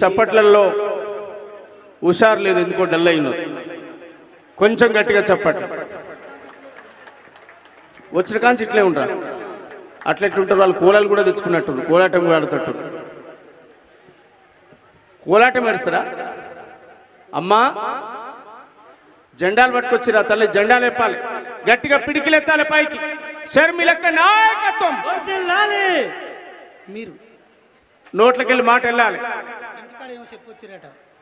చప్పట్లలో హుషారు లేదు ఎందుకో డల్ అయిన కొంచెం గట్టిగా చప్పట్లు వచ్చిన కాంచి ఇట్లే ఉంటారు అట్లా ఎట్లుంటారు వాళ్ళు కోలాలు కూడా తెచ్చుకున్నట్టు కోలాటం కూడా ఆడుతుంటారు కోలాటం ఏడుస్తారా? అమ్మా జెండాలు పట్టుకొచ్చిరా తల్లి జెండాలు ఎప్పాలి గట్టిగా పిడికిలెత్తాలి పైకి. షర్మిలక్క నాయకత్వం. మీరు. నోట్లకెళ్ళి మాట వెళ్ళాలి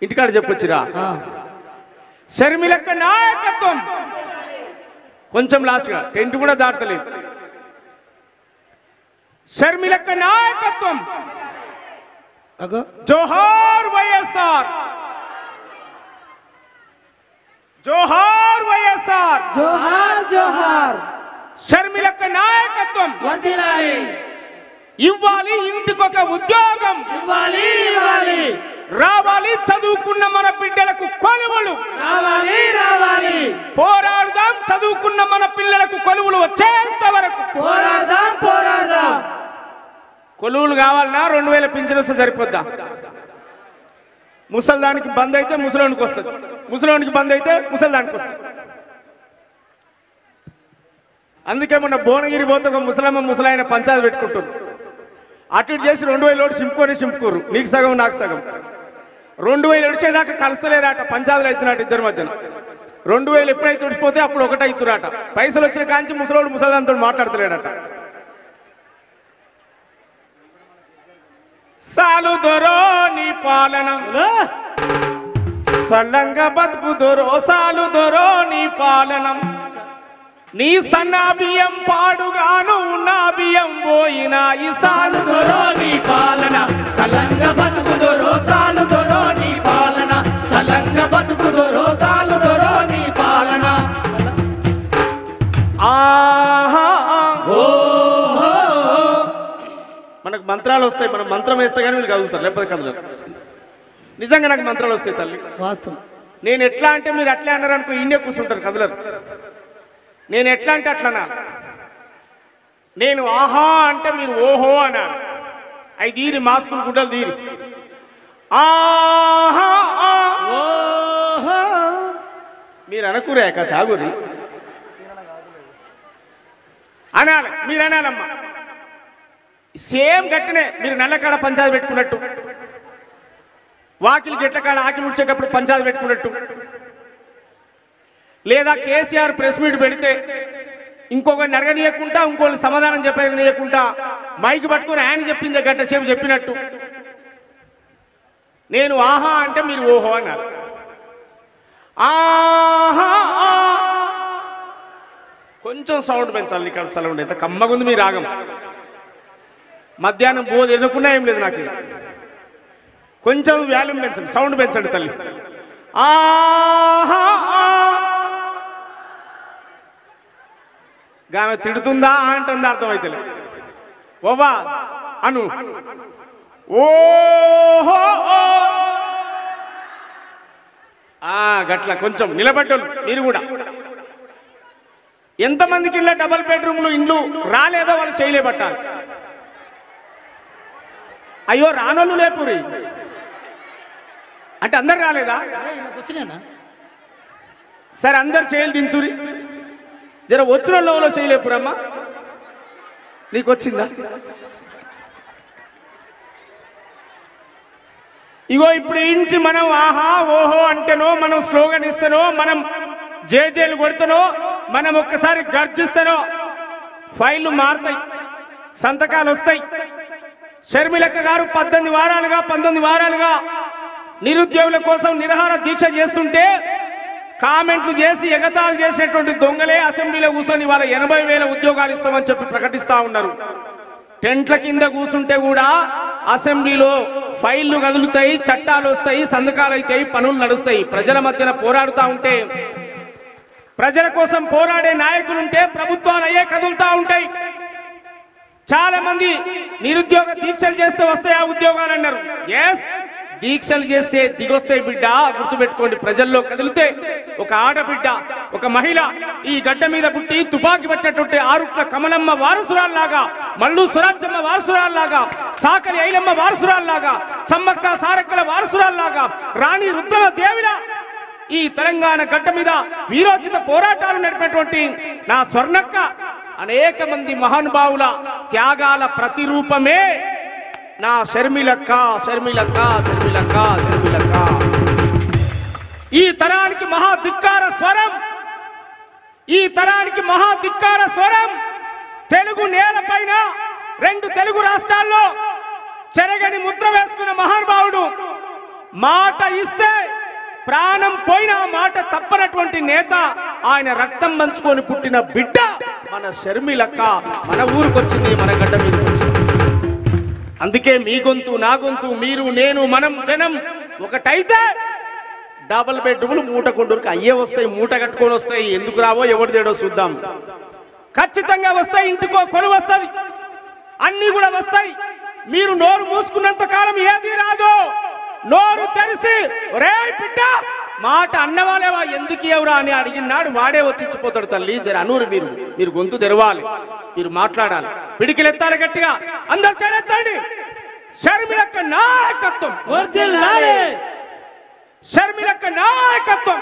ఇంటికాడ చెప్పొచ్చిరా? షర్మిలక్క నాయకత్వం. కొంచెం లాస్ట్గా టెంట్ కూడా దాటలేదు షర్మిలక్క నాయకత్వం. అగో. జోహార్ వైఎస్ఆర్. జోహార్ వైఎస్ఆర్. జోహార్ జోహార్. షర్మిలక్క నాయకత్వం. వర్దిలాలి ఇవ్వాలి ఇంటికొక ఉద్యోగం. ఇవ్వాలి ఇవ్వాలి. రావాలి చదువుకున్న మన బిడ్డలకు కొలువులు. రావాలి రావాలి. పోరాడుదాం చదువుకున్న మన పిల్లలకు కొలువులు వచ్చేంత వరకు. పోరాడదాం పోరాడదాం. కొలువులు కావాలన్నా రెండు వేల పింఛన్ వస్తే సరిపోద్దా? ముసల్దానికి బంద్ అయితే ముసలోనికి వస్తుంది. ముసలోనికి బంద్ అయితే ముసల్దానికి వస్తుంది. అందుకే మొన్న భువనగిరి పోతే ఒక ముసలమ్మ ముసలాయన పంచాయతీ పెట్టుకుంటారు అటు చేసి రెండు వేలు ఓటు సింపుకొని సింపుకోరు. నీకు సగం నాకు సగం. రెండు వేలు ఎడిచేదాకా కలుస్తలేరాట పంచాయతీలు అవుతున్నట్టు ఇద్దరి మధ్యన. రెండు వేలు ఎప్పుడైతే ఉడిచిపోతే అప్పుడు ఒకటే అవుతురాట పైసలు వచ్చిన కాంచి ముసలోడు ముసలిదాంతో మాట్లాడతలేడట. సాలు దొరో నీ పాలన. సల్లంగా బతుకు దొరో సాలు దొరో నీ పాలనం. నీ సన్న బియ్యం పాడుగాను నా బియ్యం పోయినా ఈ నీ పాలన. సలంగ బతుకు దొరో సాలు దొరో నీ పాలన. సలంగ బతుకు దొరో సాలు దొరో నీ పాలన. ఆహా. మనకు మంత్రాలు వస్తాయి మనం మంత్రం వేస్తే కానీ వీళ్ళు కదులుతారు లేకపోతే కదలరు. నిజంగా నాకు మంత్రాలు వస్తాయి తల్లి. వాస్తవం. నేను ఎట్లా అంటే మీరు అట్లా అన్నారు అనుకో ఇండియా కూర్చుంటారు కదలరు. నేను ఎట్లా అంటే అట్లా నేను ఆహా అంటే మీరు ఓహో అన్నారు అవి తీరి మాస్కులు గుడ్డలు తీరి. ఆహా. మీరు అనకూరే సాగురి అనాలి మీరు అనాలమ్మా. సేమ్ గట్టినే మీరు నల్లకాడ పంచాయతీ పెట్టుకున్నట్టు. వాకిలి గెట్ల కాడ ఆకిలి ఉడిచేటప్పుడు పంచాయతీ పెట్టుకున్నట్టు. లేదా కేసీఆర్ ప్రెస్ మీట్ పెడితే ఇంకొకరిని అడగనీయకుండా ఇంకోళ్ళు సమాధానం చెప్పనీయకుండా మైక్ పట్టుకుని ఆయన చెప్పింది గంట సేపు చెప్పినట్టు. నేను ఆహా అంటే మీరు ఓహో అన్నారు. ఆహా! కొంచెం సౌండ్ పెంచాలి ఇక్కడ సౌండ్ ఎంత కమ్మగుంది మీ రాగం. మధ్యాహ్నం బోధ ఎన్నుకున్నా ఏం లేదు నాకు. కొంచెం వాల్యూమ్ పెంచండి సౌండ్ పెంచండి తల్లి. ఆహా! ఆ. గామె తిడుతుందా అంటుందా అర్థమైతే ఓవా అను. ఓహో. ఆ గట్ల కొంచెం నిలబడ్డోళ్ళు మీరు కూడా. ఎంతమందికి ఇళ్ళ డబల్ బెడ్రూమ్లు ఇండ్లు రాలేదో వాళ్ళు చేయలే పట్టాలి. అయ్యో రానోళ్ళు లేపురి. అంటే అందరు రాలేదా? సరే అందరు చేయలు దించురి. జర వచ్చిన లోలో చేయలేపురమ్మా నీకు వచ్చిందా ఇగో ఇప్పుడు ఇంచి మనం ఆహా ఓహో అంటేనో మనం స్లోగన్ ఇస్తానో మనం జేజేలు కొడతానో మనం ఒక్కసారి గర్జిస్తానో ఫైళ్ళు మారుతాయి సంతకాలు వస్తాయి. షర్మిలక్క గారు పద్దెనిమిది వారాలుగా పంతొమ్మిది వారాలుగా నిరుద్యోగుల కోసం నిరహార దీక్ష చేస్తుంటే కామెంట్లు చేసి ఎగతాళి చేసేటువంటి దొంగలే అసెంబ్లీలో కూర్చొని వాళ్ళ ఎనభై వేల ఉద్యోగాలు ఇస్తామని చెప్పి ప్రకటిస్తా ఉన్నారు. టెంట్ల కింద కూర్చుంటే కూడా అసెంబ్లీలో ఫైళ్ళు కదులుతాయి చట్టాలు వస్తాయి సంతకాలు అవుతాయి పనులు నడుస్తాయి. ప్రజల మధ్యన పోరాడుతూ ఉంటే ప్రజల కోసం పోరాడే నాయకులుంటే ప్రభుత్వాలు అయ్యే కదులుతూ ఉంటాయి. చాలా మంది నిరుద్యోగ దీక్షలు చేస్తే వస్తాయి ఆ ఉద్యోగాలు అన్నారు ఎస్ దీక్షలు చేస్తే దిగొస్తే బిడ్డ గుర్తుపెట్టుకోండి ప్రజల్లో కదిలితే ఒక ఆడబిడ్డ ఒక మహిళ ఈ గడ్డ మీద పుట్టి తుపాకి పట్టినటువంటి ఆరుట్ల కమలమ్మ వారసురాల్లాగా మల్లు సురాజమ్మ వారసురాల్లాగా సాకలి ఐలమ్మ వారసురాల్లాగా సమ్మక్క సారక్కల వారసురాల్లాగా రాణి రుద్రమ దేవిలా ఈ తెలంగాణ గడ్డ మీద వీరోచిత పోరాటాలు నడిపినటువంటి నా స్వర్ణక్క అనేక మంది మహానుభావుల త్యాగాల ప్రతిరూపమే నా శర్మిలక్క శర్మిలక్క శర్మిలక్క శర్మిలక్క. ఈ తరానికి మహా ధిక్కార స్వరం ఈ తరానికి మహా ధిక్కార స్వరం తెలుగు నేలపైన రెండు తెలుగు రాష్ట్రాల్లో చెరగని ముద్ర వేసుకున్న మహానుభావుడు మాట ఇస్తే ప్రాణం పోయిన మాట తప్పనటువంటి నేత ఆయన రక్తం మంచుకొని పుట్టిన బిడ్డ మన షర్మిలక్క మన ఊరికొచ్చింది మన గడ్డ మీద వచ్చింది అందుకే మీ గొంతు నా గొంతు మీరు నేను మనం జనం ఒకటైతే డబల్ బెడ్రూములు మూట కొండూరుకు అయ్యే వస్తాయి మూట కట్టుకొని వస్తాయి. ఎందుకు రావో ఎవరి తేడో చూద్దాం. ఖచ్చితంగా వస్తాయి ఇంటికో కొను వస్తుంది. అన్ని కూడా వస్తాయి. మీరు నోరు మూసుకున్నంత కాలం ఏది రాదు. నోరు తెరిసి రే బిడ్డ మాట అన్నవాలేవా ఎందుకు ఎవరా అని అడిగినాడు. వాడే వచ్చి ఇచ్చిపోతాడు తల్లి. జర అనూరు మీరు. మీరు గొంతు తెరవాలి. మీరు మాట్లాడాలి. పిడికిలెత్తాలి గట్టిగా. అందరు చేరెత్తండి షర్మిలక్క నాయకత్వం. షర్మిలక్క నాయకత్వం.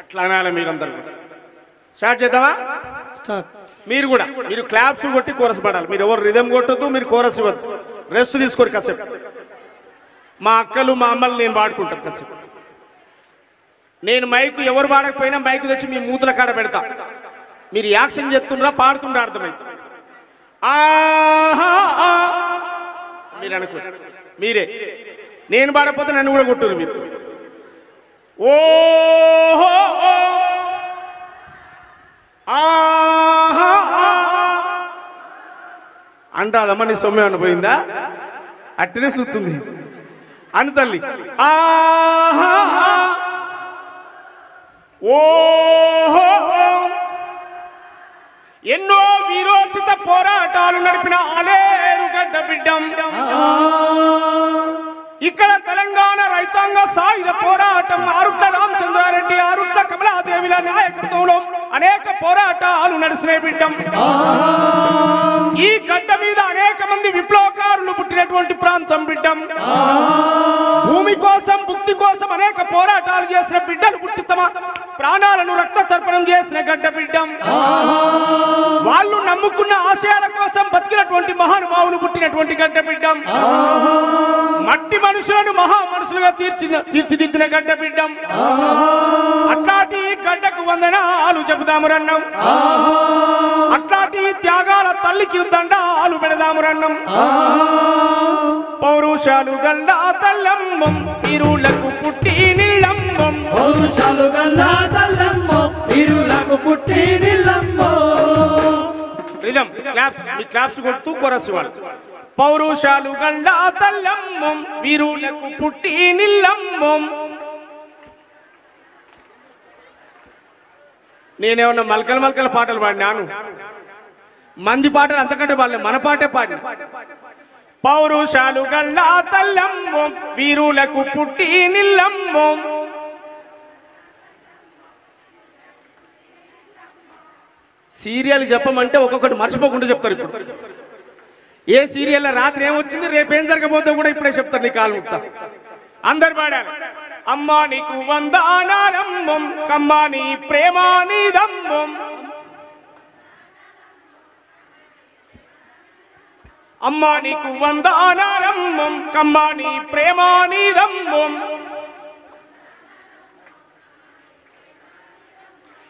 అట్లా అనాలి మీరందరూ. స్టార్ట్ చేద్దామా? స్టార్ట్. మీరు కూడా. మీరు క్లాప్స్ కొట్టి కోరస్ పడాలి మీరు ఎవరు రిధం కొట్టద్దు మీరు కోరస్ ఇవ్వద్దు రెస్ట్ తీసుకోరు కాసేపు. మా అక్కలు మా అమ్మలు నేను వాడుకుంటాను కాసేపు నేను మైకు ఎవరు వాడకపోయినా మైకు తెచ్చి మీ మూతుల కాడ పెడతా. మీరు యాక్షన్ చేస్తుండ్రా పాడుతుండ్రా అర్థమైతే ఆహా, మీరు అనుకో మీరే. నేను పాడకపోతే నన్ను కూడా కొట్టురు మీరు. ఓహో! ఆహా! అంటాదమ్మ నీ సొమ్మె అనిపోయిందా అట్టనే సుత్తుంది. అని తల్లి. ఆహా. ఓహో. ఎన్నో వీరోచిత పోరాటాలు నడిపిన అలేరుగడ్డ బిడ్డం. ఇక్కడ తెలంగాణ రైతాంగ సాయుధ పోరాటం ఆరుట్ల రామచంద్రారెడ్డి ఆరుట్ల కమలాదేవిల నాయకత్వంలో అనేక పోరాటాలు నడిచిన బిడ్డం. ఈ గడ్డ మీద అనేక మంది విప్లవకారులు పుట్టినటువంటి ప్రాంతం బిడ్డం. భూమి కోసం భుక్తి కోసం అనేక పోరాటాలు చేసిన బిడ్డలు పుట్టి తమ ప్రాణాలను రక్త తర్పణం చేసిన గడ్డ బిడ్డం. వాళ్ళు నమ్ముకున్న ఆశయాల కోసం బతికినటువంటి మహానుభావులు పుట్టినటువంటి గడ్డ బిడ్డం. మట్టి మనుషులను మహా మనుషులుగా తీర్చి తీర్చిదిద్దిన గడ్డ బిడ్డం. అట్లాంటి గడ్డకు వందనాలు చెబుదాము రన్నం అట్లాంటి త్యాగాల తల్లికి దండాలు పెడదాము రన్నం పౌరుషాలు గల్లా తల్లమ్మం ఇరులకు పుట్టి నిల్లమ్మం పౌరుషాలు గల్లా తల్లమ్మం ఇరులకు పుట్టి నిల్లమ్మో రిధం క్లాప్స్ మీ క్లాప్స్ కొడుతూ కొరసి వాళ్ళు పౌరుషాలు గల్లా తల్లమ్మం వీరులకు పుట్టి నిల్లమ్మం నేనేమన్నా మల్కల మల్కల పాటలు పాడినాను? మంది పాటలు అంతకంటే పాడలే మన పాటే పాడిన? పౌరుషాలు గల్లా తల్లమ్మో వీరులకు పుట్టి నిల్లమ్మో సీరియల్ చెప్పమంటే ఒక్కొక్కటి మర్చిపోకుండా చెప్తారు ఇప్పుడు. ఏ సీరియల్ రాత్రి ఏమొచ్చింది రేపు ఏం జరగబోతుందో కూడా ఇప్పుడే చెప్తారు నీ కాలు ముక్త. అందరు పాడారు అమ్మా నీకు వందానారమ్మం కమ్మా నీ ప్రేమ నీదమ్మం అమ్మా నీకు వందానారమ్మం కమ్మా నీ ప్రేమ నీదమ్మం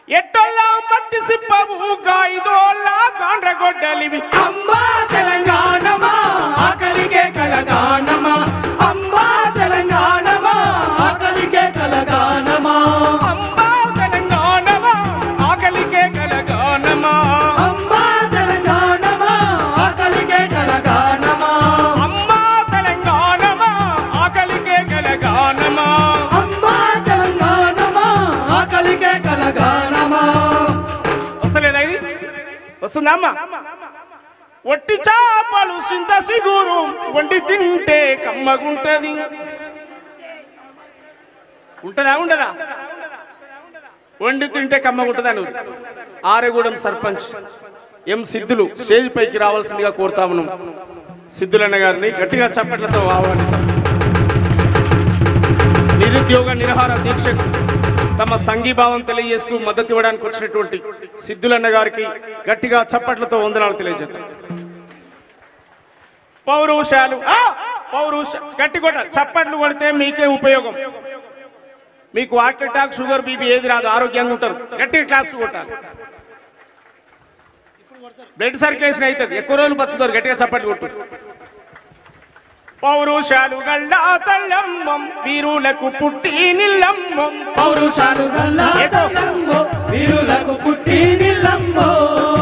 ఎట్టల్లా మట్టి సిప్పవు గాయిదోల్లా కాండ్రగొడ్డలివి అమ్మా తెలంగాణమా ఆకలికే కలగానమా వస్తుందా వట్టి చాపలు సింత సిగురు వండి తింటే కమ్మగుంటది. ఉంటదా ఉండదా? వండి తింటే కమ్మగుంటదని ఆరేగూడెం సర్పంచ్ ఎం సిద్ధులు స్టేజ్ పైకి రావాల్సిందిగా కోరుతా ఉన్నాం. సిద్ధులన్న గారిని గట్టిగా చప్పట్లతో ఆహ్వానిస్తాం నిరుద్యోగ నిరహార దీక్షకు తమ సంఘీభావం తెలియజేస్తూ మద్దతు ఇవ్వడానికి వచ్చినటువంటి సిద్ధులన్న గారికి గట్టిగా చప్పట్లతో వందనాలు తెలియజేద్దాం. పౌరుషాలు పౌరుష గట్టి కొట్ట చప్పట్లు కొడితే మీకే ఉపయోగం. మీకు హార్ట్ అటాక్ షుగర్ బీపీ ఏది రాదు ఆరోగ్యంగా ఉంటారు. గట్టిగా క్లాప్స్ కొట్టాలి. బ్లడ్ సర్క్యులేషన్ అవుతుంది. ఎక్కువ రోజులు బతుకుతారు గట్టిగా చప్పట్లు కొట్టారు పౌరుషాలు గల్లా తల్లమ్మం వీరులకు పుట్టి నిల్లమ్మం. పౌరుషాలు గల్లా తల్లమ్మం వీరులకు పుట్టి నిల్లమ్మం.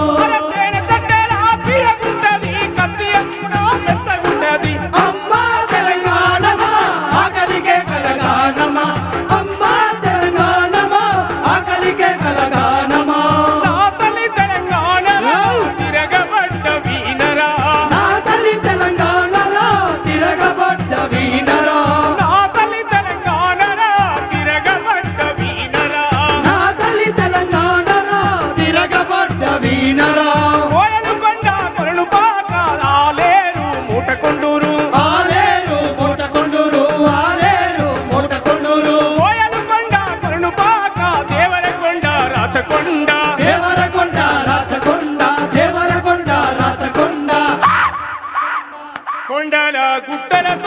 putera.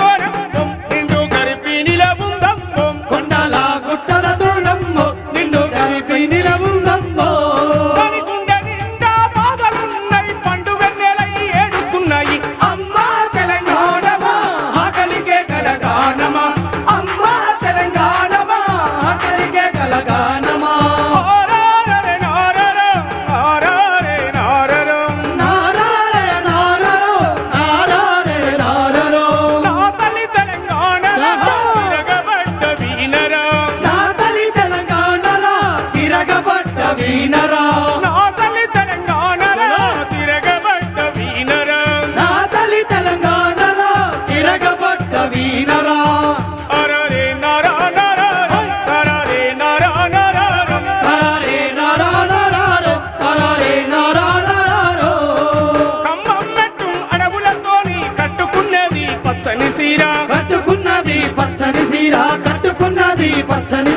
పచ్చని పచ్చని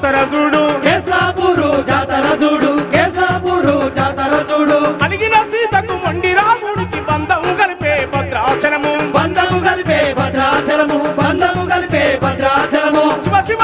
జాతర చూడు కేసాపురు జాతర చూడు కేసాపురు జాతర చూడు అలిగిన సీతకు మొండి రాముడికి బంధము కలిపే భద్రాచలము. బంధము కలిపే భద్రాచలము బంధము కలిపే భద్రాచలము. శివ శివ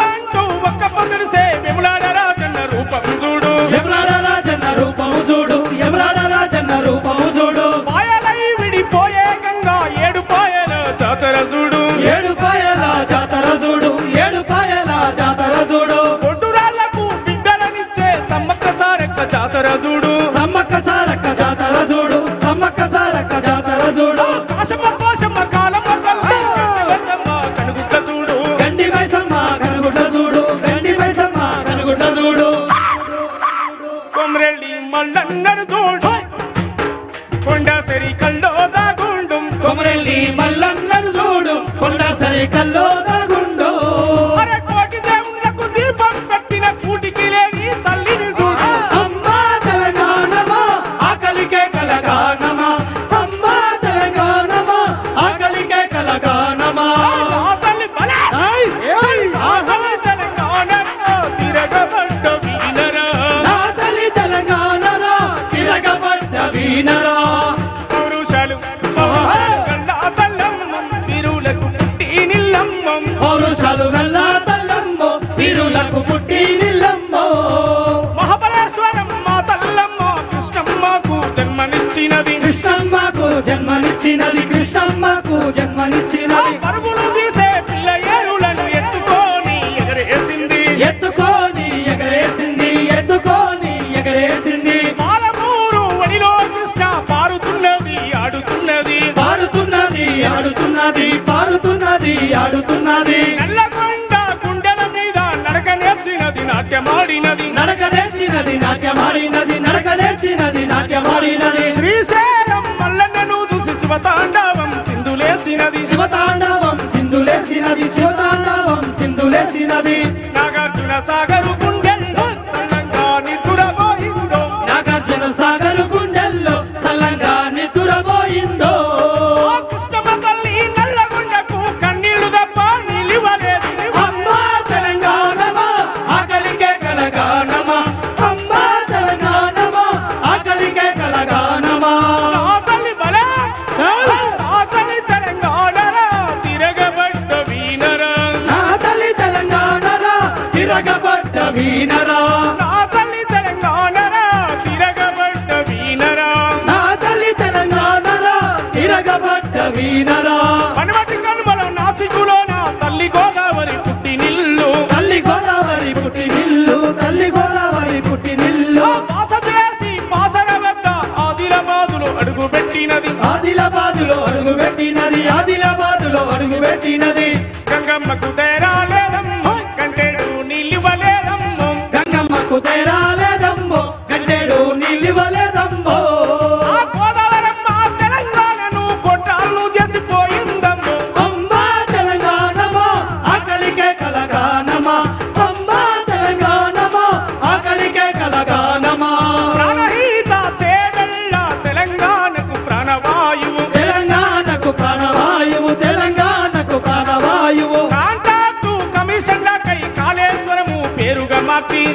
నేర్చినది నాట్యమాడినది శ్రీశైలం మల్లన్నను చూసి శివతాండవం సింధులేసినది. శివతాండవం సింధులేసినది శివతాండవం సింధులేసినది. నాగార్జున సాగరు పెట్టినది ఆదిలాబాద్లో అడుగు పెట్టినది గంగమ్మకు తేరా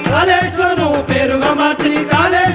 కాళేశ్వరము పేరుగా మార్చి కాళేశ్వరము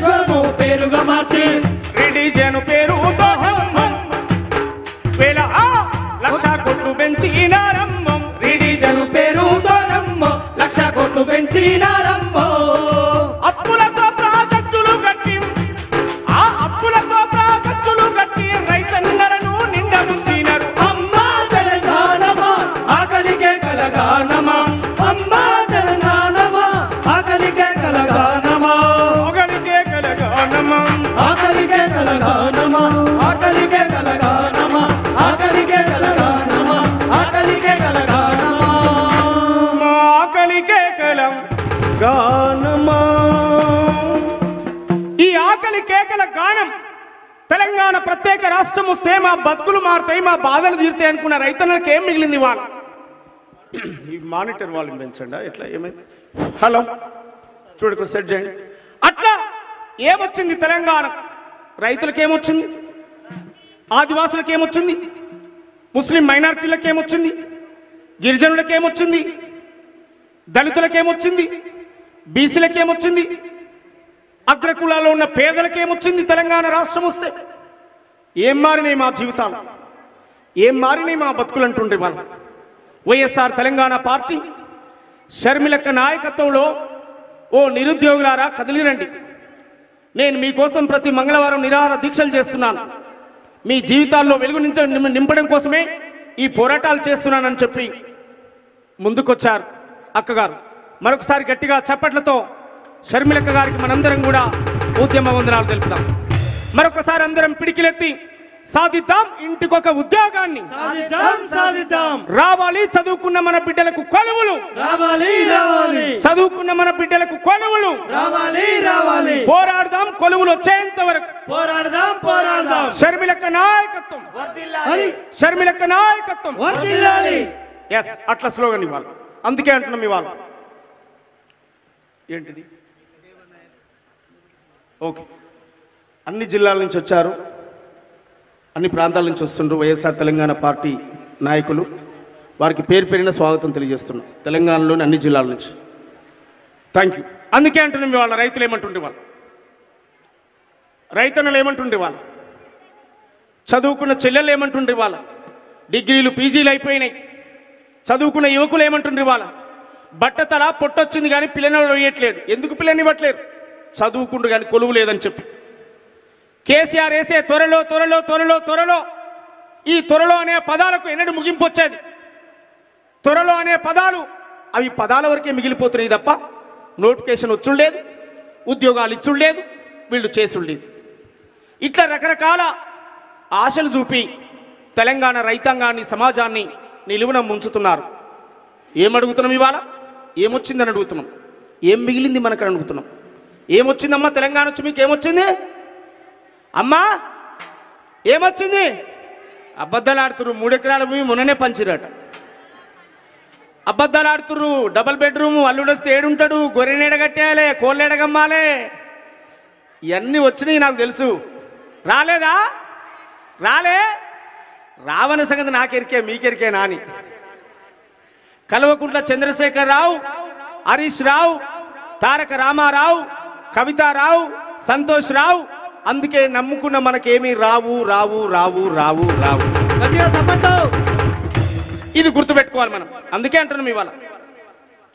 రాష్ట్రం వస్తే మా బతుకులు మారుతాయి మా బాధలు తీరుతాయి అనుకున్న రైతన్నలకు ఏం మిగిలింది వాళ్ళ ఈ మానిటర్ వాళ్ళని పెంచండి? ఎట్లా? ఏమైంది? హలో? చూడకు సెట్ చేయండి. అట్లా ఏమొచ్చింది తెలంగాణ? రైతులకు ఏమొచ్చింది? ఆదివాసులకు ఏమొచ్చింది? ముస్లిం మైనారిటీలకు ఏమొచ్చింది? గిరిజనులకు ఏమొచ్చింది? దళితులకు ఏమొచ్చింది? బీసీలకు ఏమొచ్చింది? అగ్రకులాల్లో ఉన్న పేదలకు ఏమొచ్చింది తెలంగాణ రాష్ట్రం వస్తే? ఏం మారినాయి మా జీవితాలు? ఏం మారినాయి మా బతుకులు అంటుండే వాళ్ళు? వైఎస్ఆర్ తెలంగాణ పార్టీ షర్మిలక్క నాయకత్వంలో ఓ నిరుద్యోగులారా కదిలిరండి. నేను మీకోసం ప్రతి మంగళవారం నిరాహార దీక్షలు చేస్తున్నాను. మీ జీవితాల్లో వెలుగు నింపడం కోసమే ఈ పోరాటాలు చేస్తున్నానని చెప్పి ముందుకొచ్చారు అక్కగారు. మరొకసారి గట్టిగా చప్పట్లతో షర్మిలక్క గారికి మనందరం కూడా ఉద్యమ వందనాలు తెలుపుతాం మరొకసారి అందరం పిడికిలెత్తి సాధిద్దాం ఇంటికొక ఉద్యోగాన్ని. సాధిద్దాం సాధిద్దాం. రావాలి చదువుకున్న మన బిడ్డలకు కొలువులు. రావాలి రావాలి. చదువుకున్న మన బిడ్డలకు కొలువులు. రావాలి రావాలి. పోరాడదాం కొలువులు వచ్చేంత వరకు. పోరాడదాం పోరాడదాం. షర్మిలక్క నాయకత్వం. హరి షర్మిలక్క నాయకత్వం. వర్ధిల్లాలి. ఎస్ అట్లా స్లోగన్ ఇవ్వాలి. అందుకే అంటున్నాం ఇవాళ. ఏంటిది? ఓకే అన్ని జిల్లాల నుంచి వచ్చారు. అన్ని ప్రాంతాల నుంచి వస్తుండ్రు. వైఎస్ఆర్ తెలంగాణ పార్టీ నాయకులు. వారికి పేరు పేరిన స్వాగతం తెలియజేస్తున్నాం. తెలంగాణలోని అన్ని జిల్లాల నుంచి. థ్యాంక్ యూ అందుకే అంటున్నాం వాళ్ళ రైతులు ఏమంటుండే వాళ్ళు? రైతన్నలు ఏమంటుండే వాళ్ళు? చదువుకున్న చెల్లెలు ఏమంటుండే వాళ్ళ? డిగ్రీలు పీజీలు అయిపోయినాయి. చదువుకున్న యువకులు ఏమంటుండ్రు ఇవాళ బట్టతల పొట్టొచ్చింది కానీ పిల్లని వేయట్లేదు ఎందుకు పిల్లని ఇవ్వట్లేరు చదువుకుంటూ కానీ కొలువు లేదని చెప్పి. కేసీఆర్ వేసే త్వరలో త్వరలో త్వరలో త్వరలో ఈ త్వరలో అనే పదాలకు ఎన్నడూ ముగింపు వచ్చేది. త్వరలో అనే పదాలు అవి పదాల వరకే మిగిలిపోతున్నాయి తప్ప నోటిఫికేషన్ వచ్చుండేది ఉద్యోగాలు ఇచ్చుండేది వీళ్ళు చేసుండేది. ఇట్లా రకరకాల ఆశలు చూపి తెలంగాణ రైతాంగాన్ని సమాజాన్ని నిలువున ముంచుతున్నారు. ఏమడుగుతున్నాం ఇవాళ? ఏమొచ్చిందని అడుగుతున్నాం. ఏం మిగిలింది మనకు అడుగుతున్నాం. ఏమొచ్చిందమ్మా తెలంగాణ వచ్చి మీకు ఏమొచ్చింది? అమ్మా ఏమొచ్చింది? అబద్ధాలు ఆడుతురు మూడెకరాల భూమి మొన్ననే పంచిరట. అబద్ధాలు ఆడుతురు డబల్ బెడ్రూమ్ అల్లుడొస్తే ఏడుంటాడు గొర్రెనేడ కట్టేయాలి కోళ్ళేడగమ్మాలే ఇవన్నీ వచ్చినాయి నాకు తెలుసు. రాలేదా? రాలే? రావణ సంగతి నాకెరికే మీకెరికే నాని. కల్వకుంట్ల చంద్రశేఖర్ రావు హరీష్ రావు తారక రామారావు కవితారావు సంతోష్ రావు అందుకే నమ్ముకున్న మనకేమీ రావు రావు రావు రావు రావు. ఇది గుర్తుపెట్టుకోవాలి మనం. అందుకే అంటున్నాం ఇవాళ.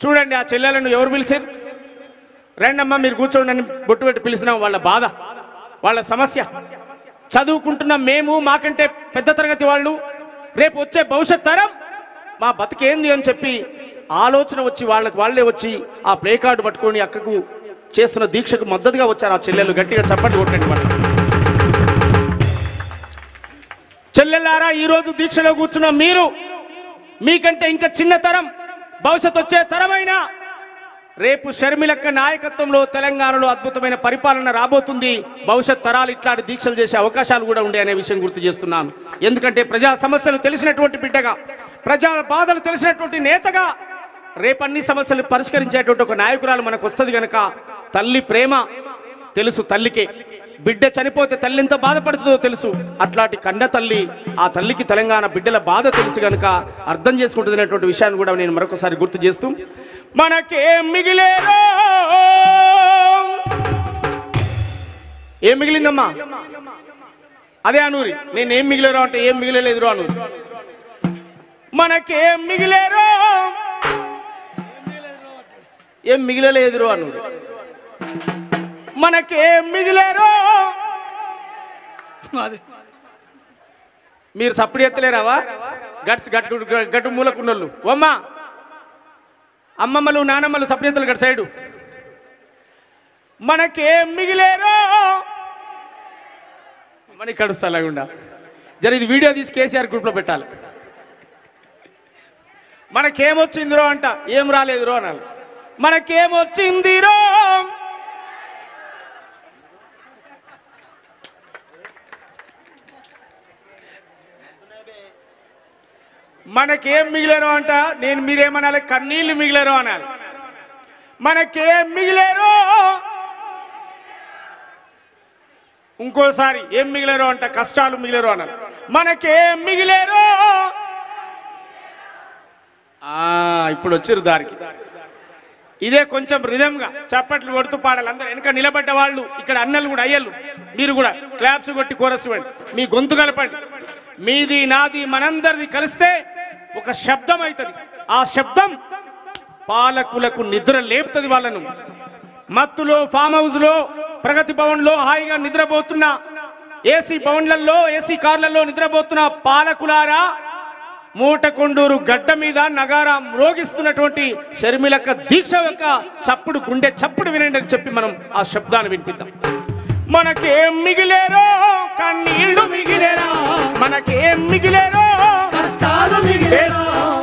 చూడండి ఆ చెల్లెలను ఎవరు పిలిచారు? రండమ్మా మీరు కూర్చోండి అని బొట్టు పెట్టి పిలిచినాం. వాళ్ళ బాధ వాళ్ళ సమస్య. చదువుకుంటున్న మేము మాకంటే పెద్ద తరగతి వాళ్ళు రేపు వచ్చే భవిష్యత్ తరం మా బతికేంది అని చెప్పి ఆలోచన వచ్చి వాళ్ళకి వాళ్ళే వచ్చి ఆ ప్లే కార్డు పట్టుకొని అక్కకు చేస్తున్న దీక్షకు మద్దతుగా వచ్చారు ఆ చెల్లెలు గట్టిగా చప్పట్లు కొట్టండి వాళ్ళు చెల్లెల్లారా ఈరోజు దీక్షలో కూర్చున్న మీరు మీకంటే ఇంకా చిన్న తరం భవిష్యత్ వచ్చే తరమైన రేపు షర్మిలక్క నాయకత్వంలో తెలంగాణలో అద్భుతమైన పరిపాలన రాబోతుంది. భవిష్యత్ తరాలు ఇట్లాంటి దీక్షలు చేసే అవకాశాలు కూడా ఉండే అనే విషయం గుర్తు చేస్తున్నాను. ఎందుకంటే ప్రజా సమస్యలు తెలిసినటువంటి బిడ్డగా ప్రజా బాధలు తెలిసినటువంటి నేతగా రేపు అన్ని సమస్యలు పరిష్కరించేటువంటి ఒక నాయకురాలు మనకు వస్తుంది కనుక తల్లి ప్రేమ తెలుసు తల్లికే. బిడ్డ చనిపోతే తల్లి ఎంత బాధపడుతుందో తెలుసు. అట్లాంటి కన్న తల్లి ఆ తల్లికి తెలంగాణ బిడ్డల బాధ తెలుసు కనుక అర్థం చేసుకుంటుంది విషయాన్ని కూడా నేను మరొకసారి గుర్తు చేస్తూ మనకేం మిగిలేదో? ఏం మిగిలిందమ్మా? అదే అనూరి నేను ఏం మిగిలేరో అంటే ఏం మిగిలేదు అనూరి. మనకేం మిగిలేరో? ఏం మిగిలలేదు అనూరి. మనకేం మిగిలేరో? మీరు సప్పుడు ఎత్తలేరావా? గట్స్ గట్టు గట్టు మూలకున్నోళ్ళు ఓమ్మ అమ్మమ్మలు నానమ్మలు సప్పుడు ఎత్తలు గట్ సైడు. మనకేం మిగిలేరో? మన ఇక్కడ సలగుండా జర ఇది వీడియో తీసి కేసీఆర్ గ్రూప్లో పెట్టాలి. మనకేమొచ్చిందిరో అంట. ఏం రాలేదురో అనాలి. మనకేమొచ్చిందిరో? మనకేం మిగిలేరు అంట నేను మీరేమనాలి? కన్నీళ్ళు మిగిలేరు అనాలి. మనకేం మిగిలేరు? ఇంకోసారి ఏం మిగిలేరు అంట కష్టాలు మిగిలేరు అనాలి. మనకేం మిగిలేరు? ఇప్పుడు వచ్చిర్రు దారికి. ఇదే కొంచెం రిధంగా చప్పట్లు కొడుతూ పాడాలి. అందరూ వెనక నిలబడ్డ వాళ్ళు ఇక్కడ అన్నలు కూడా అయ్యలు. మీరు కూడా క్లాప్స్ కొట్టి కోరసివ్వండి. మీ గొంతు కలపండి. మీది నాది మనందరిది కలిస్తే ఒక శబ్దం అవుతుంది. ఆ శబ్దం పాలకులకు నిద్ర లేపుతుంది వాళ్ళను. మత్తులో ఫామ్ హౌస్లో ప్రగతి భవన్లో హాయిగా నిద్రపోతున్న ఏసీ భవన్లలో ఏసీ కార్లలో నిద్రపోతున్న పాలకులారా మూటకొండూరు గడ్డ మీద నగారా మ్రోగిస్తున్నటువంటి శర్మిలక దీక్ష యొక్క చప్పుడు గుండె చప్పుడు వినండి అని చెప్పి మనం ఆ శబ్దాన్ని వినిపిద్దాం. మనకేం మిగిలేరో కన్నీళ్ళు మిగిలేరా? మనకేం మిగిలేరో కష్టాలు మిగిలేరా?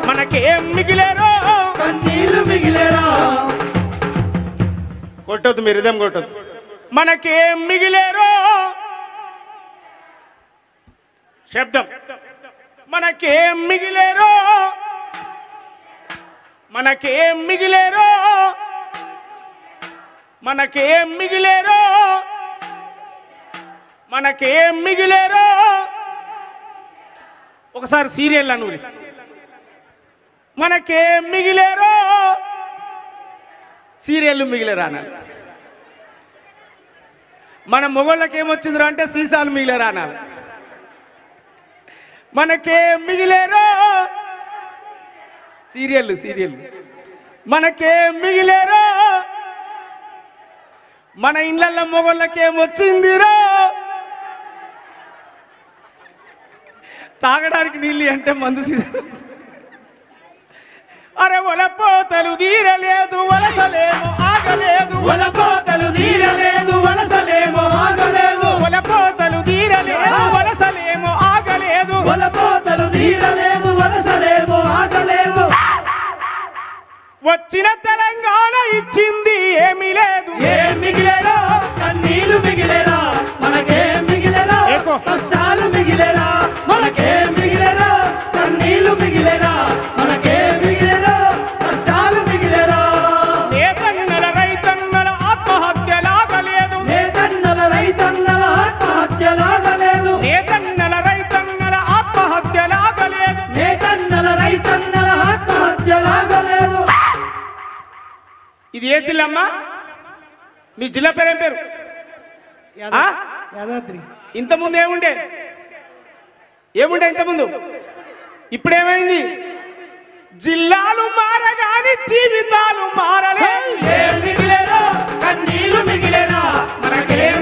మనకేం మిగిలేరో? కన్నీళ్ళు మిగిలేరా? కొట్టొద్దు మీరు ఇదేం కొట్టొద్దు. మనకేం మిగిలేరో? శబ్దం. మనకేం మిగిలేరో? మనకేం మిగిలేరో? మనకేం మిగిలేరో? మనకేం మిగిలేరో? ఒకసారి సీరియల్ అను మనకేం మిగిలేరో? సీరియల్ మిగిలేరా అనాలి మన మొగోళ్ళకి ఏమొచ్చిందిరా అంటే సీసాలు మిగిలేరా అనాలి మనకేం మిగిలేరో? సీరియల్ సీరియల్ మనకేం మిగిలేరో? మన ఇళ్ళల్లో మొగోళ్ళకి ఏమొచ్చిందిరో తాగడానికి నీళ్ళు అంటే మందు అరే ఒలపోతలు తీరలేదు వలసలేమో ఆగలేదు. వలపోతలు తీరలేదు వలసలేమో ఆగలేదు. ఒలపోతలు తీరలేదు వలసలేమో ఆగలేదు. వలపోతలు తీరలేదు వలసలేమో ఆగలేదు. వచ్చిన తెలంగాణ ఇచ్చింది ఏమీ లేదు. ఏం మిగిలేరా? కన్నీళ్ళు మిగిలేరా? మనకేం మిగిలేరా? ఏకో. కష్టాలు మిగిలేరా? మనకేం మిగిలేరా? కన్నీళ్ళు మిగిలేరా? మనకేం ఇది ఏ జిల్లా అమ్మా? మీ జిల్లా పేరేం పేరు? ఆ? యాదాద్రి. ఇంతకుముందు ఏముండే? ఏముండే ఇంతకుముందు? ఇప్పుడేమైంది? జిల్లాలు మారగాని జీవితాలు మారలే. ఏం మిగిలేరా కన్నీళ్ళు మిగిలేరా మనకేం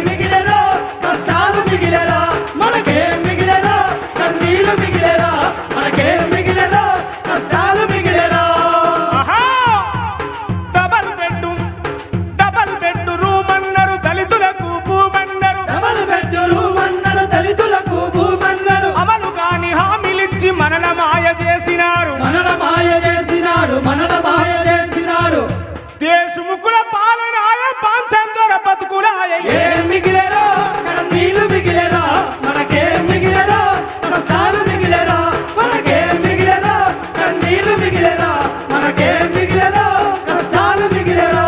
మనల మాయ చేసినాడు మనల మాయ చేసినాడు. దేశముకుల పాలనాయ పాంచందర బతుకులాయ. ఏం మిగిలేరా కన్నీళ్ళు మిగిలేరా మనకేం మిగిలేరా కష్టాలు మిగిలేరా మనకేం మిగిలేరా కన్నీళ్ళు మిగిలేరా మనకేం మిగిలేరా కష్టాలు మిగిలేరా.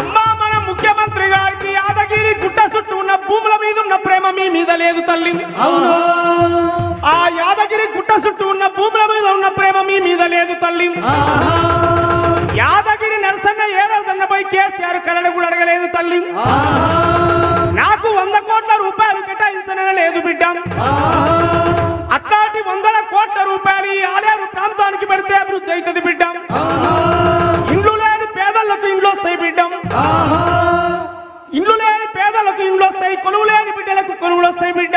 అమ్మా మన ముఖ్యమంత్రి గారికి యాదగిరి గుట్ట చుట్టూ ఉన్న భూముల మీద ఉన్న ప్రేమ మీ మీద లేదు తల్లి అవును. యాదగిరి గుట్ట చుట్టూ ఉన్న భూముల మీద ఉన్న ప్రేమ మీ మీద లేదు తల్లి. యాదగిరి నరసన్న ఏ రోజన్నపై కేసీఆర్ కలడు కూడా అడగలేదు తల్లి. నాకు వంద కోట్ల రూపాయలు కేటాయించనే లేదు బిడ్డ. అట్లాంటి వందల కోట్ల రూపాయలు ఈ ఆలేరు ప్రాంతానికి పెడితే అభివృద్ధి అవుతుంది బిడ్డ. ఇండ్లు లేని పేదలకు ఇండ్లు వస్తాయి బిడ్డ. ఇండ్లు లేని పేదలకు ఇండ్లు వస్తాయి కొలువు లేని బిడ్డలకు కొలువులు వస్తాయి బిడ్డ.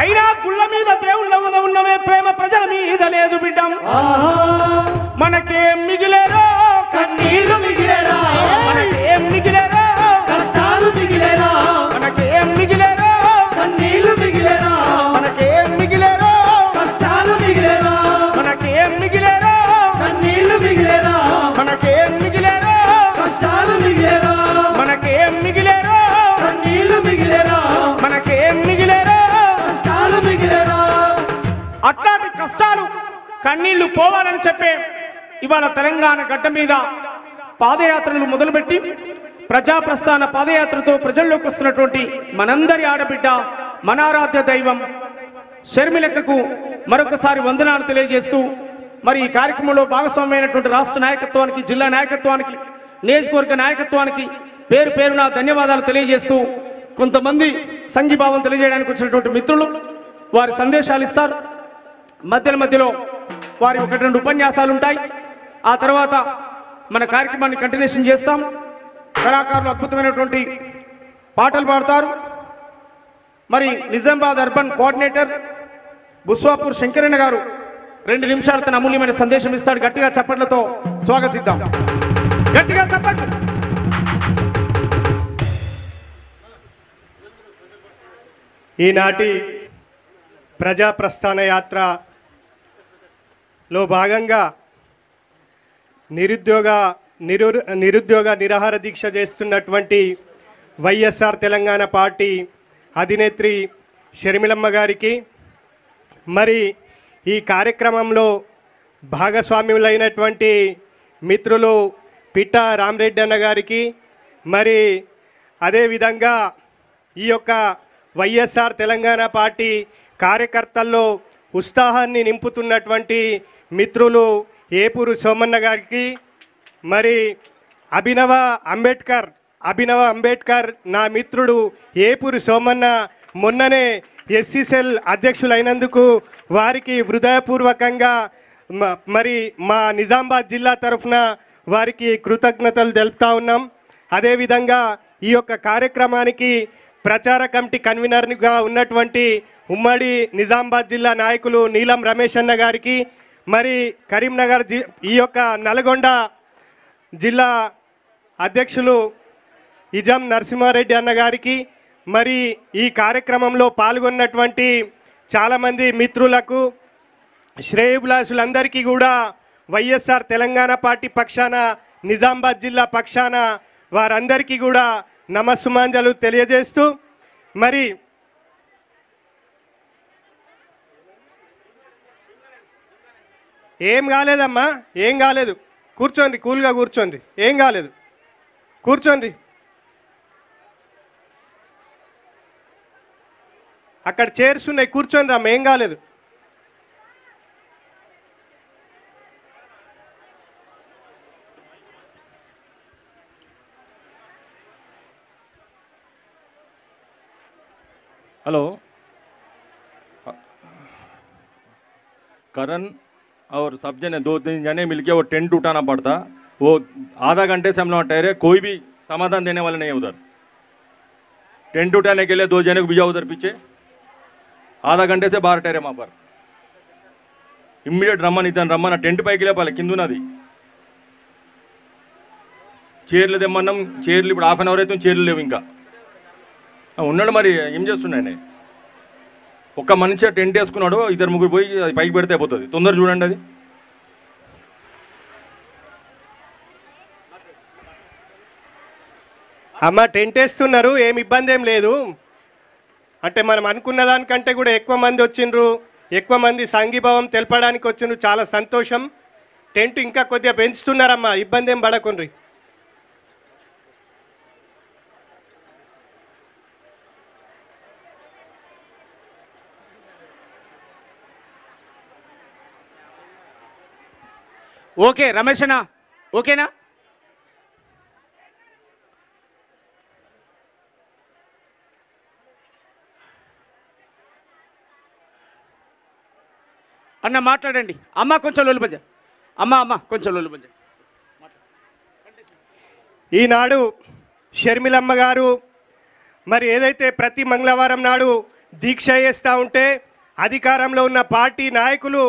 అయినా గుళ్ళ మీద దేవుళ్ళ మీద ఉన్నవే ప్రేమ ప్రజల మీద లేదు బిడ్డ. మనకేం మిగిలేరో కన్నీళ్ళు మిగిలేరా? మనకేం అట్లాంటి కష్టాలు కన్నీళ్ళు పోవాలని చెప్పే ఇవాళ తెలంగాణ గడ్డ మీద పాదయాత్రలు మొదలుపెట్టి ప్రజాప్రస్థాన పాదయాత్రతో ప్రజల్లోకి వస్తున్నటువంటి మనందరి ఆడబిడ్డ మనారాధ్య దైవం షర్మిలక్కకు మరొకసారి వందనాలు తెలియజేస్తూ మరి ఈ కార్యక్రమంలో భాగస్వామ్యమైనటువంటి రాష్ట్ర నాయకత్వానికి జిల్లా నాయకత్వానికి నియోజకవర్గ నాయకత్వానికి పేరు పేరున ధన్యవాదాలు తెలియజేస్తూ కొంతమంది సంఘీభావం తెలియజేయడానికి వచ్చినటువంటి మిత్రులు వారి సందేశాలు ఇస్తారు. మధ్యన మధ్యలో వారి ఒకటి రెండు ఉపన్యాసాలు ఉంటాయి. ఆ తర్వాత మన కార్యక్రమాన్ని కంటిన్యూషన్ చేస్తాం. కళాకారులు అద్భుతమైనటువంటి పాటలు పాడతారు. మరి నిజామాబాద్ అర్బన్ కోఆర్డినేటర్ బుస్వాపూర్ శంకరన్న గారు రెండు నిమిషాలు తన అమూల్యమైన సందేశం ఇస్తాడు. గట్టిగా చప్పట్లతో స్వాగతిద్దాం. గట్టిగా చప్పట్లు. ఈనాటి ప్రజా ప్రస్థాన లో భాగంగా నిరుద్యోగ నిరు నిరుద్యోగ నిరాహార దీక్ష చేస్తున్నటువంటి వైఎస్ఆర్ తెలంగాణ పార్టీ అధినేత్రి షర్మిలమ్మ గారికి. మరి ఈ కార్యక్రమంలో భాగస్వామ్యులైనటువంటి మిత్రులు పిట్ట రామరెడ్డి అన్న గారికి. మరి అదేవిధంగా ఈ యొక్క వైఎస్ఆర్ తెలంగాణ పార్టీ కార్యకర్తల్లో ఉత్సాహాన్ని నింపుతున్నటువంటి మిత్రులు ఏపూరు సోమన్న గారికి మరి అభినవ అంబేద్కర్ అభినవ అంబేద్కర్ నా మిత్రుడు ఏపూరు సోమన్న మొన్ననే ఎస్సీసెల్ అధ్యక్షులైనందుకు వారికి హృదయపూర్వకంగా మ- మరి మా నిజామాబాద్ జిల్లా తరఫున వారికి కృతజ్ఞతలు తెలుపుతా ఉన్నాం. అదేవిధంగా ఈ యొక్క కార్యక్రమానికి ప్రచార కమిటీ కన్వీనర్గా ఉన్నటువంటి ఉమ్మడి నిజామాబాద్ జిల్లా నాయకులు నీలం రమేష్ అన్న గారికి మరి కరీంనగర్ జి ఈ యొక్క నల్గొండ జిల్లా అధ్యక్షులు ఇజం నరసింహారెడ్డి అన్న గారికి మరి ఈ కార్యక్రమంలో పాల్గొన్నటువంటి చాలామంది మిత్రులకు శ్రేయభిలాషులందరికీ కూడా వైఎస్ఆర్ తెలంగాణ పార్టీ పక్షాన నిజామాబాద్ జిల్లా పక్షాన వారందరికీ కూడా నమస్సుమాంజలు తెలియజేస్తూ మరి ఏం కాలేదమ్మా? ఏం కాలేదు. కూర్చోండి కూల్గా కూర్చోండి. ఏం కాలేదు. కూర్చోండి. అక్కడ చైర్స్ ఉన్నాయి కూర్చోండి రమ్మ ఏం కాలేదు. హలో. కరణ్ और सब जने दो तीन जने मिलके वो टेंट उठाना पड़ता वो आधा घंटे से हम लोग ठहरे कोई भी समाधान देने वाले नहीं है उधर टेंट उठाने के लिए दो जने को भेजा उधर पीछे आधा घंटे से बाहर ठहरे वहाँ पर ఇమ్మీడియట్ రమ్మని ఇతను రమ్మన్న టెంట్ పైకి లేపాలి కింద ఉన్నది చైర్లు తెమ్మన్నాం చైర్లు ఇప్పుడు హాఫ్ అన్ అవర్ అయితే చైర్లు లేవు ఇంకా ఆ, ఉన్నాడు మరి ఏం చేస్తున్నాయని ఒక్క మనిషి టెంట్ వేసుకున్నాడు ఇద్దరు ముగ్గురు పోయి అది పైకి పెడితే అయిపోతుంది. తొందర చూడండి అది. అమ్మ టెంట్ వేస్తున్నారు ఏం ఇబ్బంది ఏం లేదు. అంటే మనం అనుకున్న దానికంటే కూడా ఎక్కువ మంది వచ్చిండ్రు ఎక్కువ మంది సంఘీభావం తెలపడానికి వచ్చిండ్రు చాలా సంతోషం. టెంట్ ఇంకా కొద్దిగా పెంచుతున్నారమ్మా ఇబ్బంది ఏం పడకుండ్రి. ఓకే రమేష్ అన్న. ఓకేనా? అన్న మాట్లాడండి. అమ్మ కొంచెం లోలు పంజ అమ్మ అమ్మ కొంచెం లోలు పంజ ఈనాడు షర్మిలమ్మ గారు మరి ఏదైతే ప్రతి మంగళవారం నాడు దీక్ష చేస్తూ ఉంటే అధికారంలో ఉన్న పార్టీ నాయకులు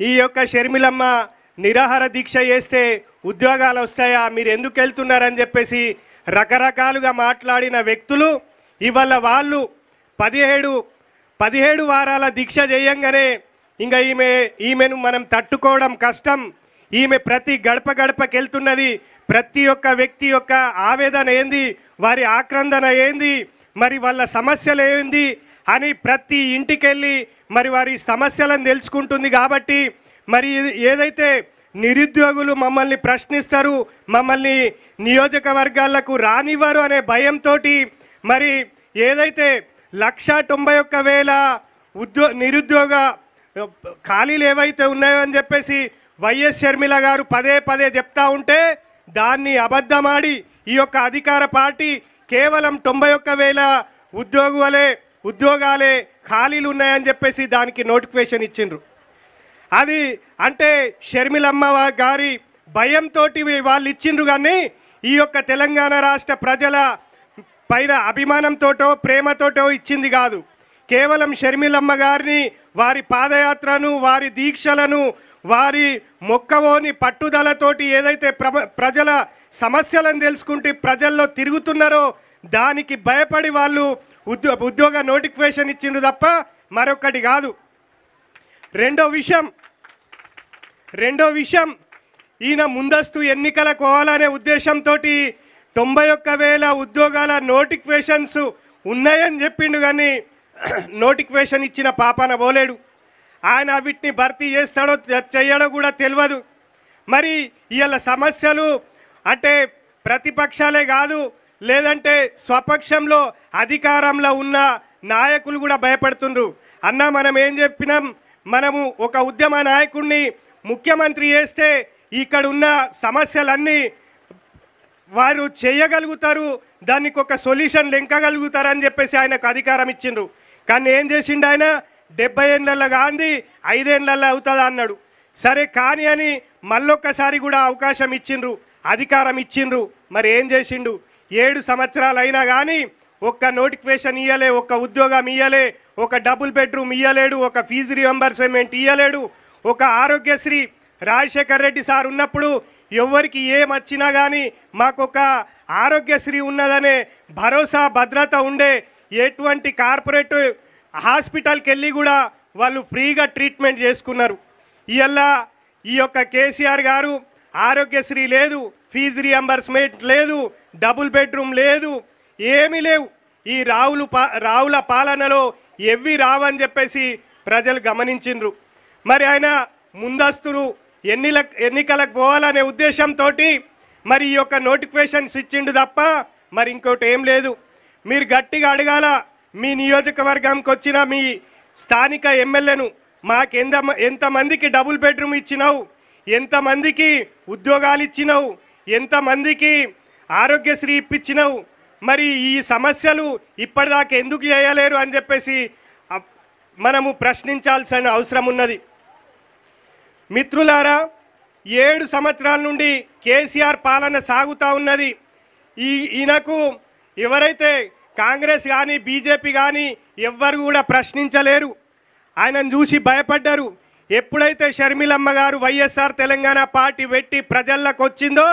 ఈ యొక్క షర్మిలమ్మ నిరాహార దీక్ష చేస్తే ఉద్యోగాలు వస్తాయా? మీరు ఎందుకు వెళ్తున్నారని చెప్పేసి రకరకాలుగా మాట్లాడిన వ్యక్తులు ఇవాళ వాళ్ళు పదిహేడు పదిహేడు వారాల దీక్ష చేయంగానే ఇంకా ఈమె ఈమెను మనం తట్టుకోవడం కష్టం. ఈమె ప్రతి గడప గడపకి వెళ్తున్నది ప్రతి ఒక్క వ్యక్తి యొక్క ఆవేదన ఏంది? వారి ఆక్రందన ఏంది? మరి వాళ్ళ సమస్యలు ఏంది? అని ప్రతి ఇంటికి వెళ్ళి మరి వారి సమస్యలను తెలుసుకుంటుంది కాబట్టి మరి ఏదైతే నిరుద్యోగులు మమ్మల్ని ప్రశ్నిస్తారు మమ్మల్ని నియోజకవర్గాలకు రానివ్వరు అనే భయంతో మరి ఏదైతే లక్ష తొంభై ఒక్క వేల ఉద్యో నిరుద్యోగ ఖాళీలు ఏవైతే ఉన్నాయో అని చెప్పేసి వైఎస్ షర్మిల గారు పదే పదే చెప్తా ఉంటే దాన్ని అబద్ధమాడి ఈ యొక్క అధికార పార్టీ కేవలం తొంభై ఒక్క వేల ఉద్యోగులే ఉద్యోగాలే ఖాళీలు ఉన్నాయని చెప్పేసి దానికి నోటిఫికేషన్ ఇచ్చిండ్రు. అది అంటే షర్మిలమ్మ గారి భయంతో వాళ్ళు ఇచ్చిండ్రు కానీ ఈ యొక్క తెలంగాణ రాష్ట్ర ప్రజల పైన అభిమానంతోటో ప్రేమతోటో ఇచ్చింది కాదు. కేవలం షర్మిలమ్మ గారిని వారి పాదయాత్రను వారి దీక్షలను వారి మొక్కవోని పట్టుదలతోటి ఏదైతే ప్రమ ప్రజల సమస్యలను తెలుసుకుంటే ప్రజల్లో తిరుగుతున్నారో దానికి భయపడి వాళ్ళు ఉద్యో ఉద్యోగ నోటిఫికేషన్ ఇచ్చిండ్రు తప్ప మరొకటి కాదు. రెండో విషయం రెండో విషయం ఈయన ముందస్తు ఎన్నికల కోవాలనే ఉద్దేశంతో తొంభై ఒక్క వేల ఉద్యోగాల నోటిఫికేషన్స్ ఉన్నాయని చెప్పిండు కానీ నోటిఫికేషన్ ఇచ్చిన పాపన పోలేడు. ఆయన వీటిని భర్తీ చేస్తాడో చేయడో కూడా తెలియదు మరి ఇవాళ సమస్యలు అంటే ప్రతిపక్షాలే కాదు లేదంటే స్వపక్షంలో అధికారంలో ఉన్న నాయకులు కూడా భయపడుతుండ్రు. అన్న మనం ఏం చెప్పినాం? మనము ఒక ఉద్యమ నాయకుడిని ముఖ్యమంత్రి చేస్తే ఇక్కడ ఉన్న సమస్యలన్నీ వారు చేయగలుగుతారు దానికి ఒక సొల్యూషన్ లెంకగలుగుతారు అని చెప్పేసి ఆయనకు అధికారం ఇచ్చిండ్రు. కానీ ఏం చేసిండు ఆయన? డెబ్బై ఏళ్ళల్లో గాంధీ ఐదేళ్ళల్లో అవుతుందా అన్నాడు. సరే కానీ అని మళ్ళొక్కసారి కూడా అవకాశం ఇచ్చిండ్రు అధికారం ఇచ్చిండ్రు. మరి ఏం చేసిండు? ఏడు సంవత్సరాలు అయినా కానీ ఒక్క నోటిఫికేషన్ ఇయ్యలే ఒక్క ఉద్యోగం ఇయ్యలే ఒక డబుల్ బెడ్రూమ్ ఇయ్యలేడు ఒక ఫీజు రియంబర్స్మెంట్ ఇయ్యలేడు ఒక ఆరోగ్యశ్రీ రాజశేఖర్ రెడ్డి సార్ ఉన్నప్పుడు ఎవరికి ఏం వచ్చినా కానీ మాకొక ఆరోగ్యశ్రీ ఉన్నదనే భరోసా భద్రత ఉండే ఎటువంటి కార్పొరేట్ హాస్పిటల్కి వెళ్ళి కూడా వాళ్ళు ఫ్రీగా ట్రీట్మెంట్ చేసుకున్నారు. ఇవల్ల ఈ యొక్క కేసీఆర్ గారు ఆరోగ్యశ్రీ లేదు ఫీజు రియంబర్స్మెంట్ లేదు డబుల్ బెడ్రూమ్ లేదు ఏమీ లేవు. ఈ రావులు పా రావుల పాలనలో ఎవ్వి రావని చెప్పేసి ప్రజలు గమనించిండ్రు. మరి ఆయన ముందస్తులు ఎన్నిల ఎన్నికలకు పోవాలనే ఉద్దేశంతో మరి ఈ యొక్క నోటిఫికేషన్స్ ఇచ్చిండు తప్ప మరి ఇంకోటి ఏం లేదు. మీరు గట్టిగా అడగాల మీ నియోజకవర్గంకి వచ్చిన మీ స్థానిక ఎమ్మెల్యేను మాకెంత ఎంతమందికి డబుల్ బెడ్రూమ్ ఇచ్చినావు ఎంతమందికి ఉద్యోగాలు ఇచ్చినావు ఎంతమందికి ఆరోగ్యశ్రీ ఇప్పించినావు మరి ఈ సమస్యలు ఇప్పటిదాకా ఎందుకు చేయలేరు అని చెప్పేసి మనము ప్రశ్నించాల్సిన అవసరం ఉన్నది. మిత్రులారా ఏడు సంవత్సరాల నుండి కేసీఆర్ పాలన సాగుతూ ఉన్నది. ఈ ఈయనకు ఎవరైతే కాంగ్రెస్ కానీ బీజేపీ కానీ ఎవ్వరు కూడా ప్రశ్నించలేరు. ఆయనను చూసి భయపడ్డారు. ఎప్పుడైతే షర్మిలమ్మ గారు వైఎస్ఆర్ తెలంగాణ పార్టీ పెట్టి ప్రజల్లోకి వచ్చిందో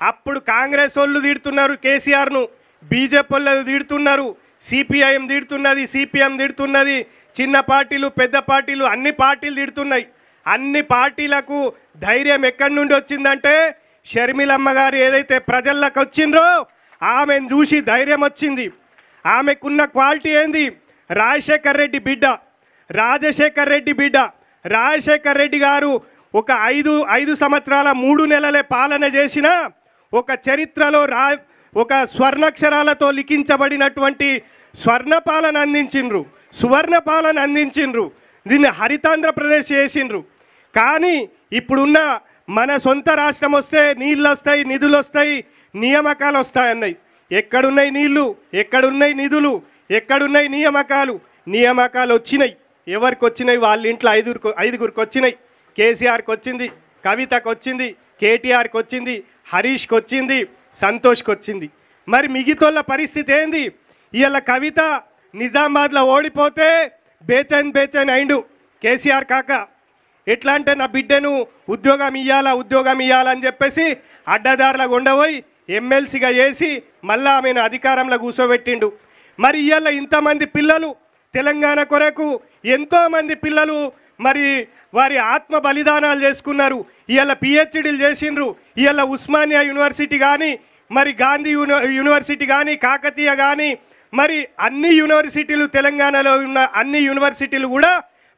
అప్పుడు కాంగ్రెస్ వాళ్ళు తిడుతున్నారు కేసీఆర్ను. బీజేపీ వాళ్ళు తిడుతున్నారు. సిపిఐఎం తిడుతున్నది సిపిఎం తిడుతున్నది. చిన్న పార్టీలు పెద్ద పార్టీలు అన్ని పార్టీలు తిడుతున్నాయి. అన్ని పార్టీలకు ధైర్యం ఎక్కడి నుండి వచ్చిందంటే షర్మిలమ్మ గారు ఏదైతే ప్రజల్లోకి వచ్చిండ్రో ఆమెను చూసి ధైర్యం వచ్చింది. ఆమెకున్న క్వాలిటీ ఏంది? రాజశేఖర్ రెడ్డి బిడ్డ. రాజశేఖర్ రెడ్డి బిడ్డ. రాజశేఖర్ రెడ్డి గారు ఒక ఐదు ఐదు సంవత్సరాల మూడు నెలలే పాలన చేసిన ఒక చరిత్రలో రా ఒక స్వర్ణాక్షరాలతో లిఖించబడినటువంటి స్వర్ణ పాలన అందించిండ్రు. సువర్ణ పాలన అందించిండ్రు. దీన్ని హరితాంధ్రప్రదేశ్ చేసిండ్రు. కానీ ఇప్పుడున్న మన సొంత రాష్ట్రం వస్తే నీళ్ళు వస్తాయి నిధులు వస్తాయి నియామకాలు వస్తాయన్నాయి ఎక్కడున్నాయి నీళ్ళు? ఎక్కడున్నాయి నిధులు? ఎక్కడున్నాయి నియామకాలు? నియామకాలు వచ్చినాయి ఎవరికి వచ్చినాయి వాళ్ళ ఇంట్లో ఐదుగురికి ఐదుగురికి వచ్చినాయి కేసీఆర్కి వచ్చింది కవితకు వచ్చింది కేటీఆర్కి వచ్చింది హరీష్కి వచ్చింది సంతోష్కి వచ్చింది మరి మిగతోళ్ళ పరిస్థితి ఏంది? ఇవాళ కవిత నిజామాబాద్లో ఓడిపోతే బేచైన్ బేచైన్ అయిండు కేసీఆర్ కాక. ఎట్లా అంటే నా బిడ్డను ఉద్యోగం ఇయ్యాలా ఉద్యోగం ఇయ్యాలని చెప్పేసి అడ్డదారుల ఉండబోయి ఎమ్మెల్సీగా చేసి మళ్ళా ఆమెను అధికారంలో కూర్చోబెట్టిండు. మరి ఇవాళ ఇంతమంది పిల్లలు తెలంగాణ కొరకు ఎంతోమంది పిల్లలు మరి వారి ఆత్మ బలిదానాలు చేసుకున్నారు. ఇవాళ పిహెచ్డీలు చేసిండ్రు. ఇవాళ ఉస్మానియా యూనివర్సిటీ కానీ మరి గాంధీ యూనివర్సిటీ కానీ కాకతీయ కానీ మరి అన్ని యూనివర్సిటీలు తెలంగాణలో ఉన్న అన్ని యూనివర్సిటీలు కూడా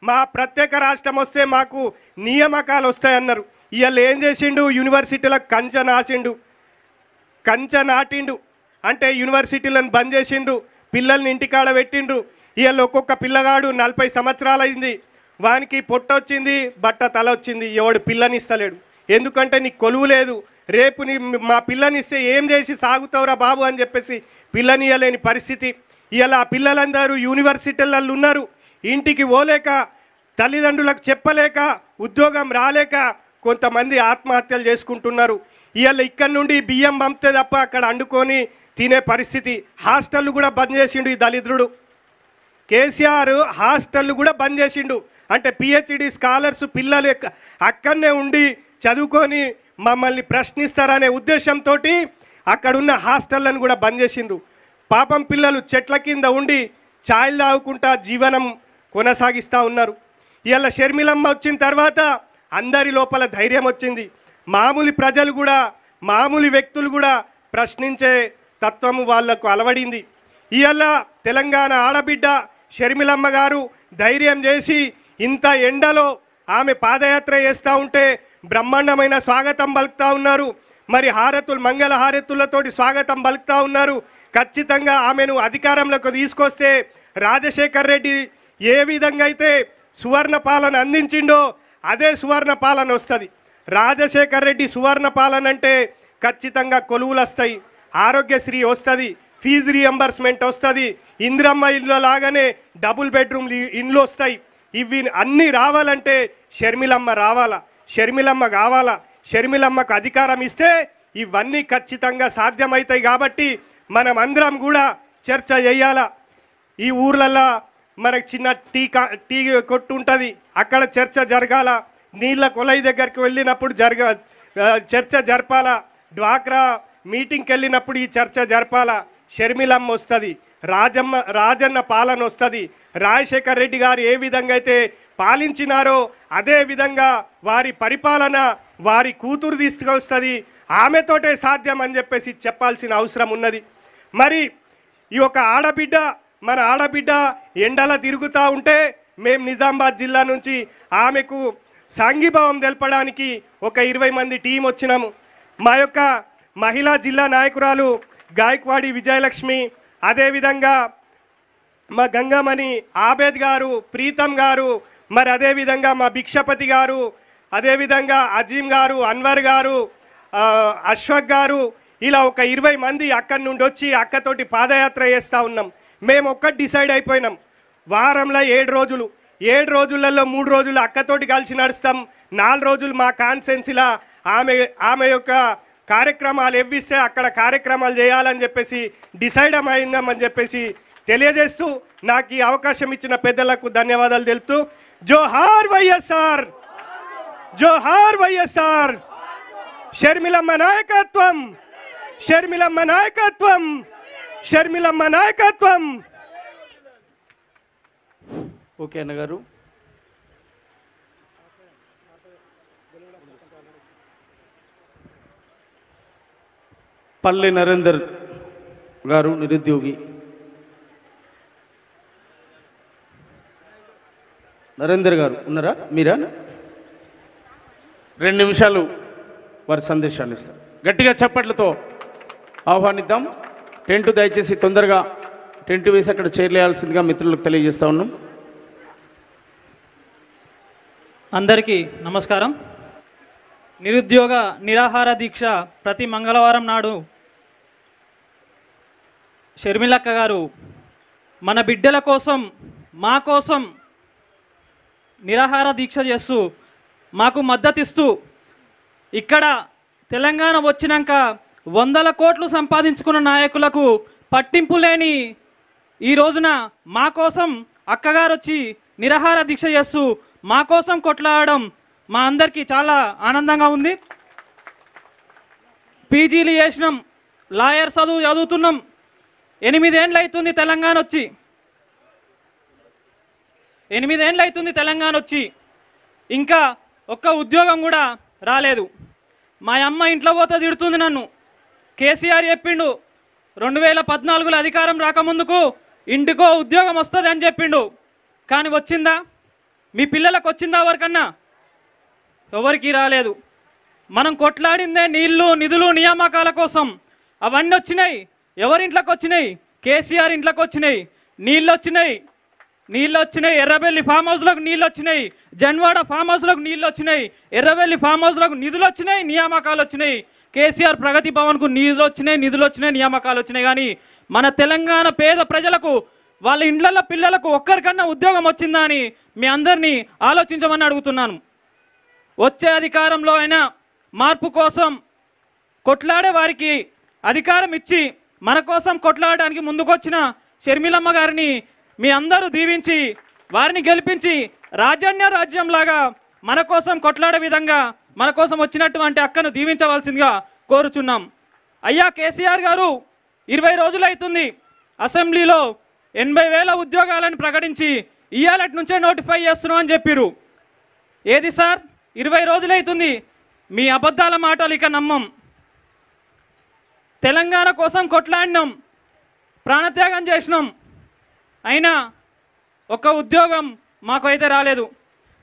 మా ప్రత్యేక రాష్ట్రం వస్తే మాకు నియామకాలు వస్తాయన్నారు. ఇవాళ ఏం చేసిండు? యూనివర్సిటీల కంచె నాచిండు కంచె నాటిండు. అంటే యూనివర్సిటీలను బంద్ చేసిండ్రు. పిల్లల్ని ఇంటికాడ పెట్టిండ్రు. ఇవాళ ఒక్కొక్క పిల్లగాడు నలభై సంవత్సరాలు అయింది వానికి పొట్ట వచ్చింది బట్ట తల వచ్చింది ఎవడు పిల్లనిస్తలేడు. ఎందుకంటే నీకు కొలువు లేదు. రేపు నీ మా పిల్లనిస్తే ఏం చేసి సాగుతావురా బాబు అని చెప్పేసి పిల్లనియలేని పరిస్థితి. ఇవాళ ఆ పిల్లలందరూ యూనివర్సిటీలలో ఉన్నారు. ఇంటికి పోలేక తల్లిదండ్రులకు చెప్పలేక ఉద్యోగం రాలేక కొంతమంది ఆత్మహత్యలు చేసుకుంటున్నారు. ఇవాళ ఇక్కడ నుండి బియ్యం పంపితే తప్ప అక్కడ అండుకొని తినే పరిస్థితి. హాస్టళ్ళు కూడా బంద్ చేసిండు ఈ దళిద్రుడు కేసీఆర్ హాస్టళ్ళు కూడా బంద్ చేసిండు. అంటే పిహెచ్డి స్కాలర్స్ పిల్లలు అక్కడనే ఉండి చదువుకొని మమ్మల్ని ప్రశ్నిస్తారనే ఉద్దేశంతో అక్కడున్న హాస్టళ్ళను కూడా బంద్ చేసిండ్రు. పాపం పిల్లలు చెట్ల కింద ఉండి ఛాయలు తాగుకుంటా జీవనం కొనసాగిస్తూ ఉన్నారు. ఇవాళ షర్మిలమ్మ వచ్చిన తర్వాత అందరి లోపల ధైర్యం వచ్చింది. మామూలు ప్రజలు కూడా మామూలు వ్యక్తులు కూడా ప్రశ్నించే తత్వము వాళ్ళకు అలవడింది. ఇవాళ తెలంగాణ ఆడబిడ్డ షర్మిలమ్మ గారు ధైర్యం చేసి ఇంత ఎండలో ఆమె పాదయాత్ర చేస్తూ ఉంటే బ్రహ్మాండమైన స్వాగతం పలుకుతూ ఉన్నారు. మరి హారతులు మంగళ హారతులతోటి స్వాగతం పలుకుతూ ఉన్నారు. ఖచ్చితంగా ఆమెను అధికారంలోకి తీసుకొస్తే రాజశేఖర్ రెడ్డి ఏ విధంగా అయితే సువర్ణ పాలన అందించిండో అదే సువర్ణ పాలన వస్తుంది. రాజశేఖర్ రెడ్డి సువర్ణ పాలన అంటే ఖచ్చితంగా కొలువులు వస్తాయి ఆరోగ్యశ్రీ వస్తుంది ఫీజు రియంబర్స్మెంట్ వస్తుంది ఇందిరమ్మ ఇల్లు లాగానే డబుల్ బెడ్రూమ్ ఇండ్లు వస్తాయి. ఇవి అన్నీ రావాలంటే షర్మిలమ్మ రావాలా షర్మిలమ్మ కావాలా షర్మిలమ్మకు అధికారం ఇస్తే ఇవన్నీ ఖచ్చితంగా సాధ్యమవుతాయి కాబట్టి మనం అందరం కూడా చర్చ చేయాలా. ఈ ఊర్లల్లో మనకు చిన్న టీ కా టీ కొట్టు ఉంటుంది. అక్కడ చర్చ జరగాల. నీళ్ళ కొలై దగ్గరికి వెళ్ళినప్పుడు జరగ చర్చ జరపాల. డ్వాక్రా మీటింగ్కి వెళ్ళినప్పుడు ఈ చర్చ జరపాల. షర్మిలమ్మ వస్తుంది. రాజమ్మ రాజన్న పాలన వస్తుంది. రాజశేఖర్ రెడ్డి గారు ఏ విధంగా అయితే పాలించినారో అదే విధంగా వారి పరిపాలన వారి కూతురు తీసుకొస్తుంది. ఆమెతోటే సాధ్యం అని చెప్పేసి చెప్పాల్సిన అవసరం ఉన్నది. మరి ఈ యొక్క ఆడబిడ్డ మన ఆడబిడ్డ ఎండల తిరుగుతూ ఉంటే మేము నిజామాబాద్ జిల్లా నుంచి ఆమెకు సాంఘీభావం తెలపడానికి ఒక ఇరవై మంది టీం వచ్చినాము. మా యొక్క మహిళా జిల్లా నాయకురాలు గాయక్వాడి విజయలక్ష్మి అదేవిధంగా మా గంగమణి ఆబేద్ గారు ప్రీతం గారు మరి అదేవిధంగా మా భిక్షపతి గారు అదేవిధంగా అజీం గారు అన్వర్ గారు అశ్వక్ గారు ఇలా ఒక ఇరవై మంది అక్కడి నుండి వచ్చి అక్కతోటి పాదయాత్ర చేస్తూ ఉన్నాం. మేము ఒక్కటి డిసైడ్ అయిపోయినాం. వారంలో ఏడు రోజులు ఏడు రోజులలో మూడు రోజులు అక్కతోటి కలిసి నడుస్తాం. నాలుగు రోజులు మా కాన్సెన్సీలా ఆమె ఆమె యొక్క కార్యక్రమాలు ఎవ్విస్తే అక్కడ కార్యక్రమాలు చేయాలని చెప్పేసి డిసైడ్ అయిందామని చెప్పేసి తెలియజేస్తూ నాకు ఈ అవకాశం ఇచ్చిన పెద్దలకు ధన్యవాదాలు తెలుపుతూ జోహార్ వైఎస్ఆర్! జోహార్ వైఎస్ఆర్! షర్మిలమ్మ నాయకత్వం! షర్మిలమ్మ నాయకత్వం! షర్మిలమ్మ నాయకత్వం. ఓకే అన్నగారు. పల్లె నరేందర్ గారు నిరుద్యోగి. నరేందర్ గారు ఉన్నారా? మీరా? రెండు నిమిషాలు వారి సందేశాన్ని ఇస్తారు గట్టిగా చప్పట్లతో ఆహ్వానిద్దాం. టెంట్ దయచేసి తొందరగా టెంట్ వేసి అక్కడ చేరలేయాల్సిందిగా మిత్రులకు తెలియజేస్తా ఉన్నాం. అందరికీ నమస్కారం. నిరుద్యోగ నిరాహార దీక్ష ప్రతి మంగళవారం నాడు షర్మిలక్క గారు మన బిడ్డల కోసం మా కోసం నిరాహార దీక్ష చేస్తూ మాకు మద్దతిస్తూ ఇక్కడ తెలంగాణ వచ్చినాక వందల కోట్లు సంపాదించుకున్న నాయకులకు పట్టింపు లేని ఈ రోజున మా కోసం అక్కగారు వచ్చి నిరాహార దీక్ష చేస్తూ మా కోసం కొట్లాడడం మా అందరికీ చాలా ఆనందంగా ఉంది. పీజీలు చేసినాం లాయర్ చదువు చదువుతున్నాం. ఎనిమిదేండ్లు అవుతుంది తెలంగాణ వచ్చి ఎనిమిదేండ్లు అవుతుంది తెలంగాణ వచ్చి ఇంకా ఒక్క ఉద్యోగం కూడా రాలేదు. మా అమ్మ ఇంట్లో పోతే తిడుతుంది నన్ను. కేసీఆర్ చెప్పిండు రెండు వేల పద్నాలుగులో అధికారం రాకముందుకు ఇంటికో ఉద్యోగం వస్తుంది అని చెప్పిండు. కానీ వచ్చిందా? మీ పిల్లలకు వచ్చిందా ఎవరికన్నా? ఎవరికి రాలేదు. మనం కొట్లాడిందే నీళ్ళు నిధులు నియామకాల కోసం. అవన్నీ వచ్చినాయి. ఎవరింట్లోకి వచ్చినాయి? కేసీఆర్ ఇంట్లోకి వచ్చినాయి. నీళ్ళు వచ్చినాయి. నీళ్ళు వచ్చినాయి. ఎర్రబెల్లి ఫామ్ హౌస్లోకి నీళ్ళు వచ్చినాయి. జన్వాడ ఫామ్ హౌస్లోకి నీళ్ళు వచ్చినాయి. ఎర్రబెల్లి ఫామ్ హౌస్లోకి నిధులు వచ్చినాయి. నియామకాలు వచ్చినాయి. కేసీఆర్ ప్రగతి భవన్కు నిధులు వచ్చినాయి నిధులు వచ్చినాయి నియామకాలు వచ్చినాయి కానీ మన తెలంగాణ పేద ప్రజలకు వాళ్ళ ఇండ్లలో పిల్లలకు ఒక్కరికన్నా ఉద్యోగం వచ్చిందా అని మీ అందరినీ ఆలోచించమని అడుగుతున్నాను. వచ్చే అధికారంలో అయినా మార్పు కోసం కొట్లాడే వారికి అధికారం ఇచ్చి మన కోసం కొట్లాడడానికి ముందుకొచ్చిన షర్మిలమ్మ గారిని మీ అందరూ దీవించి వారిని గెలిపించి రాజన్య రాజ్యంలాగా మన కోసం కొట్లాడే విధంగా మన కోసం వచ్చినటువంటి అక్కను దీవించవలసిందిగా కోరుచున్నాం. అయ్యా కేసీఆర్ గారు ఇరవై రోజులు అవుతుంది అసెంబ్లీలో ఎనభై వేల ఉద్యోగాలను ప్రకటించి ఇయ్యాలటి నుంచే నోటిఫై చేస్తున్నాం అని చెప్పిరు ఏది సార్? ఇరవై రోజులు అవుతుంది మీ అబద్ధాల మాటలు ఇక నమ్మం. తెలంగాణ కోసం కొట్లాడినాం. ప్రాణత్యాగం చేసినాం. అయినా ఒక ఉద్యోగం మాకు అయితే రాలేదు.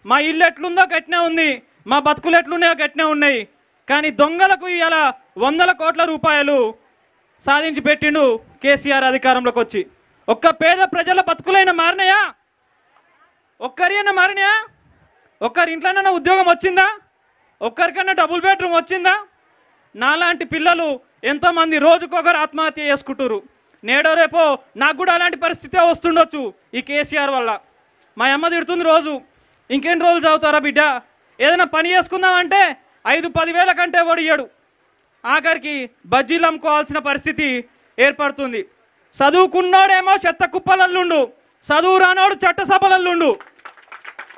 మా ఇల్లు ఎట్లుందో కట్టినా ఉంది. మా బతుకులు ఎట్లున్నాయో గట్టినే ఉన్నాయి. కానీ దొంగలకు ఇవాళ వందల కోట్ల రూపాయలు సాధించి పెట్టిండు కేసీఆర్ అధికారంలోకి వచ్చి. ఒక్క పేద ప్రజల బతుకులైన మారినాయా? అయినా మారినాయా? ఒక్కరి ఇంట్లోనైనా ఉద్యోగం వచ్చిందా? ఒక్కరికన్నా డబుల్ బెడ్రూమ్ వచ్చిందా? నాలాంటి పిల్లలు ఎంతోమంది రోజుకొకరు ఆత్మహత్య చేసుకుంటారు నేడో రేపో నాకు కూడా అలాంటి పరిస్థితే వస్తుండొచ్చు ఈ కేసీఆర్ వల్ల. మా అమ్మ తిడుతుంది రోజు. ఇంకెన్ని రోజులు చదువుతారా బిడ్డ? ఏదైనా పని చేసుకుందామంటే ఐదు పదివేల కంటే ఒడియాడు ఆఖరికి బజ్జీలు అమ్ముకోవాల్సిన పరిస్థితి ఏర్పడుతుంది. చదువుకున్నాడేమో చెత్త కుప్పలల్లుండు చదువు రానోడు చట్టసభలల్లుండు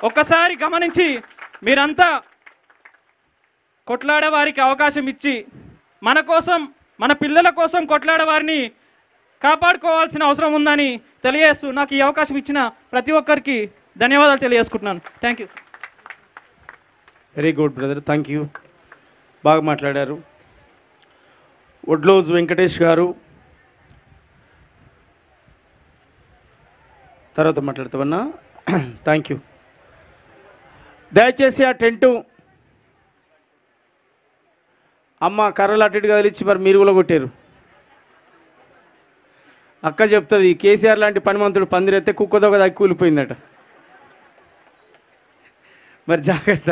ఒక్కసారి గమనించి మీరంతా కొట్లాడే వారికి అవకాశం ఇచ్చి మన కోసం మన పిల్లల కోసం కొట్లాడే వారిని కాపాడుకోవాల్సిన అవసరం ఉందని తెలియజేస్తూ నాకు ఈ అవకాశం ఇచ్చిన ప్రతి ఒక్కరికి ధన్యవాదాలు తెలియజేసుకుంటున్నాను. Thank you very good brother thank you. బాగా మాట్లాడారు. ఒడ్లోజ్ వెంకటేష్ గారు. తర్వాత మాట్లాడతామన్నా థ్యాంక్ యూ. దయచేసి ఆ టెంటు అమ్మ కర్రలు అటు కదిలిచ్చి మరి మీరు కూడా కొట్టారు. అక్క చెప్తుంది కేసీఆర్ లాంటి పనిమంతుడు పందిరెత్తే కుక్కతో ఒక దగ్గర కూలిపోయిందట. మరి జాగ్రత్త.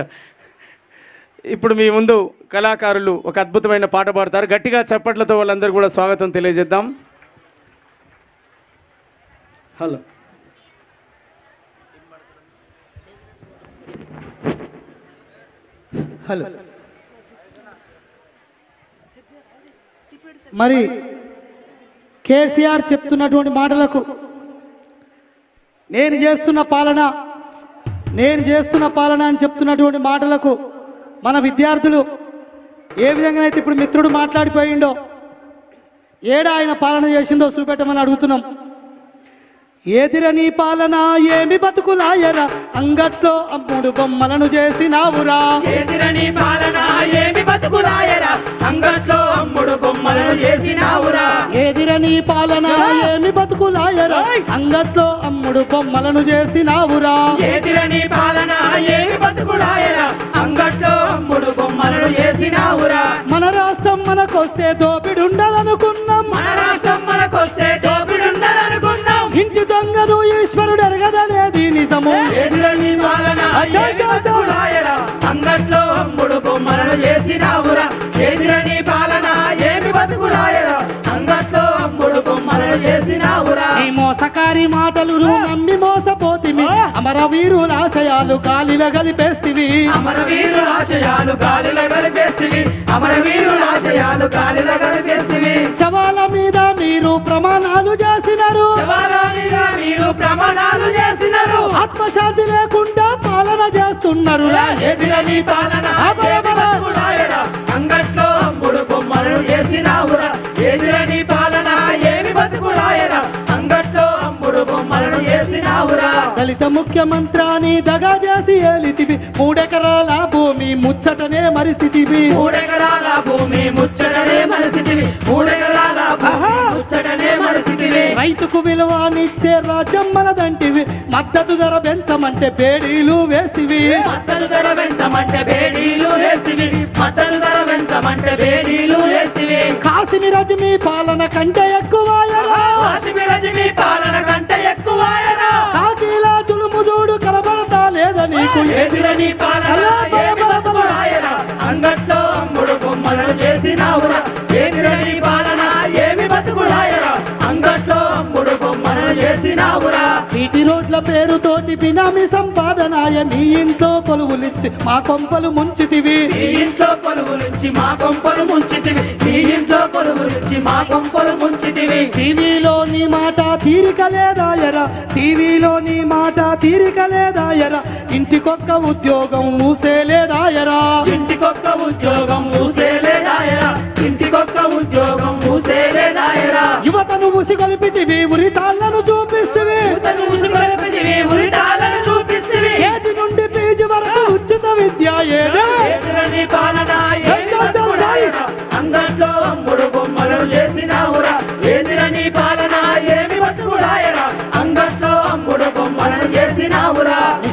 ఇప్పుడు మీ ముందు కళాకారులు ఒక అద్భుతమైన పాట పాడతారు. గట్టిగా చప్పట్లతో వాళ్ళందరూ కూడా స్వాగతం తెలియజేద్దాం. హలో. హలో. మరి కేసీఆర్ చెప్తున్నటువంటి మాటలకు నేను చేస్తున్న పాలన నేను చేస్తున్న పాలన అని చెప్తున్నటువంటి మాటలకు మన విద్యార్థులు ఏ విధంగానైతే ఇప్పుడు మిత్రుడు మాట్లాడిపోయిండో ఏడ ఆయన పాలన చేసిందో చూపెట్టమని అడుగుతున్నాం. ఏదిర నీ పాలన ఏమి బతుకులాయరా? అంగట్లో అమ్ముడు బొమ్మలను చేసినావురా. ఎదిరని పాలన అంగట్లో అమ్ముడు బొమ్మలను చేసినావురా. ఏదిర నీ పాలన ఏమి బతుకులాయరా. అంగట్లో అమ్ముడు బొమ్మలను చేసినావురా. పాలన ఏమి బతుకులాయరా. అంగట్లో అమ్ముడు బొమ్మలను చేసినావురా. మన రాష్ట్రం మనకొస్తే దోపిడుండాలనుకున్నాం. మన రాష్ట్రం మనకొస్తే దోపిడుండదనుకున్నాం ఇంటి దొంగను ఈశ్వరుడు ఎరగదనేది నిజము. ఎదురని పాలన అంగట్లో అమ్ముడు బొమ్మలను చేసినావురా. పాలన? ఏమి బతుకులాయరా అంగట్లో అమ్ముడు బొమ్మలను చేసినావురా. నీ మోసకారి మాటలు నమ్మి మోసపోతివి అమరవీరుల ఆశయాలు గాలిలో కలిపేస్తివి. అమరవీరుల ఆశయాలు గాలిలో కలిపేస్తివి. అమరవీరుల ఆశయాలు గాలిలో కలిపేస్తివి. శవాల మీద మీరు ప్రమాణాలు చేసినారు. శవాల మీద మీరు ప్రమాణాలు చేసినారు. ఆత్మశాంతి లేకుండా పాలన చేస్తున్నారు. దళిత ముఖ్యమంత్రాన్ని దగా చేసి ఏలితివి. మూడెకరాల భూమి ముచ్చటనే మరిస్థితివి మూడెకరాల భూమి ముచ్చటనే మరిసితివి. మూడెకరాల ముచ్చటనే మరిసితివి. రైతుకు విలువనిచ్చే రాజ్యం మనదంటివి. మద్దతు ధర పెంచమంటే బేడీలు వేస్తివి. మద్దతు ధర పెంచమంటే బేడీలు వేసివి మద్దతు ధర పెంచమంటే బేడీలు వేసివి కాశ్మీరజ్ మీ పాలన కంటే ఎక్కువాయరా కాశ్మీరజమి పాలన కంటే ఎక్కువాయరా లేదా నీకు? ఎదురని పాలన అంగట్లో అమ్ముడు బొమ్మలను చేసినావురా వీటి రోడ్ల పేరుతోటి బినామీ సంపాదనాయ నీ ఇంట్లో కొలువులిచ్చి మా కొంపలు ముంచితివి. ఇంట్లో కొలువు నుంచి మా కొంపలు ముంచితివి. మీ ఇంట్లో కొలువు నుంచి మా కొంపలు ముంచితివి. టీవీలో నీ మాట తీరిక లేదాయరా. టీవీలో నీ మాట తీరిక లేదాయరా. ఇంటికొక్క ఉద్యోగం ఊసే లేదాయరా. ఇంటికొక్క ఉద్యోగం ఊసేలేదాయరా ఇంటికొక్క ఉద్యోగం ఊసేలేదాయరా యువతను ఉసిగొలిపితివి ఉరితాళ్ళను చూపిstiవి యువతను కేజీ నుండి పీజీ వరకు ఉచిత విద్య ఏదే?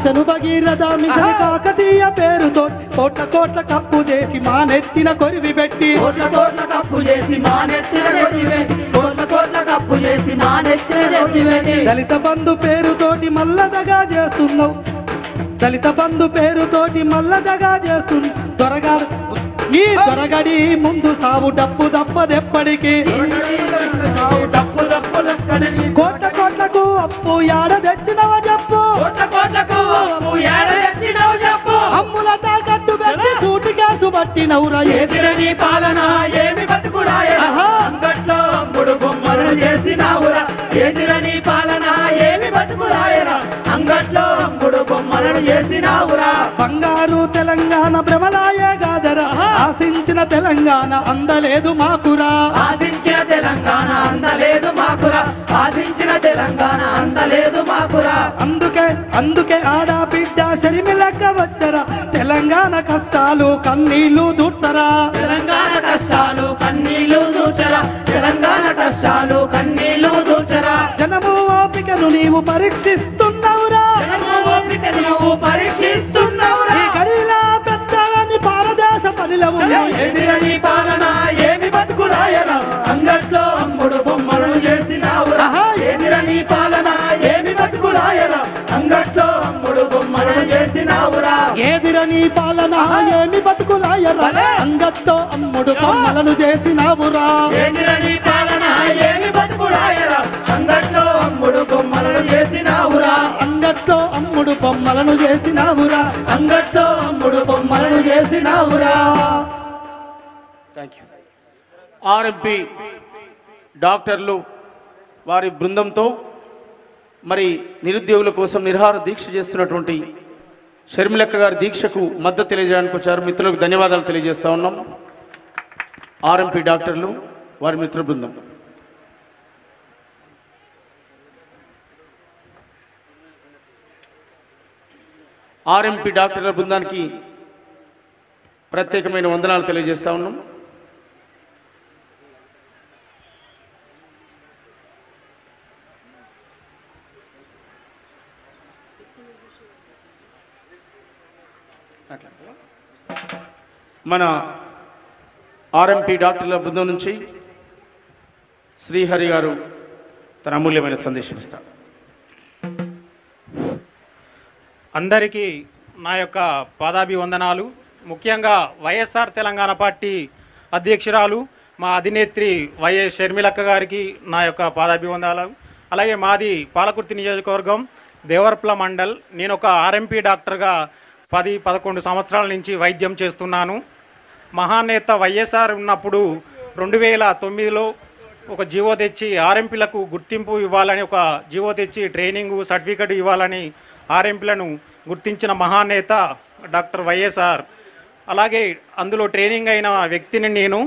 మిషను భగీరథ మిషన్ కాకతీయ పేరుతో కోట్ల కోట్ల కప్పు చేసి మా నెత్తిన కొరివి పెట్టి. కోట్ల కోట్ల కప్పు చేసి మా నెత్తిన తెచ్చివేసి కోట్ల కోట్ల కప్పు చేసి మా నెత్తిన తెచ్చివేసి దళిత బంధు పేరుతోటి మల్లదగా చేస్తున్నావు. దళిత బంధు పేరుతోటి మల్లదగా చేస్తున్నావు త్వరగా నీ త్వరగడి ముందు సావు డప్పు దప్పదెప్పటికి. కోట్ల కోట్లకు అప్పు యాడ తెచ్చినవ చెప్పు. అమ్ముల తాకట్టు పెట్టి పట్టినవురా ఎదురని పాలన ఏమి. అంగట్లో అమ్ముడు బొమ్మలను చేసినావురా బొమ్మలను చేసినావురా. బంగారు తెలంగాణ భ్రమలాయే గాదరా. ఆశించిన తెలంగాణ అందలేదు మాకురా. ఆశించిన తెలంగాణ అందలేదు మాకురా. ఆశించిన తెలంగాణ అందలేదు మాకురా. అందుకే అందుకే ఆడబిడ్డ షరిమిలక్క వచ్చరా. తెలంగాణ కష్టాలు కన్నీళ్ళు దూర్చరా. తెలంగాణ కష్టాలు కన్నీళ్ళు దూచరా తెలంగాణ కష్టాలు కన్నీళ్ళు దూచరా జనము ఓపికను నీవు ఓపిక ఈ గడిలా పారదేశ ఎదిరని పాలన ఏమి బతుకులాయరా అంగట్లో అమ్ముడు బొమ్మలను చేసినావురా. ఎదిరని పాలన ఏమి బతుకులాయరా అంగట్లో అమ్ముడు బొమ్మలను చేసినావురా. ఏదిరని పాలన ఏమి బతుకులాయరా అంగట్లో అమ్ముడు బొమ్మలను చేసినావురా. ఎదిరని పాలన ఏమి అమ్ముడు బొమ్మలను చేసినావురా. అంగట్లో అమ్ముడు బొమ్మలను చేసినావురా. థ్యాంక్ యూ ఆర్ఎంపీ డాక్టర్లు వారి బృందంతో మరి నిరుద్యోగుల కోసం నిర్హార దీక్ష చేస్తున్నటువంటి షర్మిలక్క గారి దీక్షకు మద్దతు తెలియజేయడానికి వచ్చారు. మిత్రులకు ధన్యవాదాలు తెలియజేస్తా ఉన్నాం. ఆర్ఎంపీ డాక్టర్లు వారి మిత్ర బృందం. ఆర్ఎంపీ డాక్టర్ల బృందానికి ప్రత్యేకమైన వందనాలు తెలియజేస్తూ ఉన్నాం. మన ఆర్ఎంపీ డాక్టర్ల బృందం నుంచి శ్రీహరి గారు తన అమూల్యమైన సందేశం ఇస్తారు. అందరికీ నా యొక్క పాదాభివందనాలు. ముఖ్యంగా వైఎస్ఆర్ తెలంగాణ పార్టీ అధ్యక్షురాలు మా అధినేత్రి వైఎస్ షర్మిలక్క గారికి నా యొక్క పాదాభివందనాలు. అలాగే మాది పాలకుర్తి నియోజకవర్గం దేవరప్ల మండల్. నేను ఒక ఆర్ఎంపీ డాక్టర్గా పది పదకొండు సంవత్సరాల నుంచి వైద్యం చేస్తున్నాను. మహానేత వైఎస్ఆర్ ఉన్నప్పుడు రెండు వేల తొమ్మిదిలో ఒక జీవో తెచ్చి ఆర్ఎంపీలకు గుర్తింపు ఇవ్వాలని ఒక జీవో తెచ్చి ట్రైనింగ్ సర్టిఫికెట్ ఇవ్వాలని ఆర్ఎంపీలను గుర్తించిన మహానేత డాక్టర్ వైఎస్ఆర్. అలాగే అందులో ట్రైనింగ్ అయిన వ్యక్తిని నేను.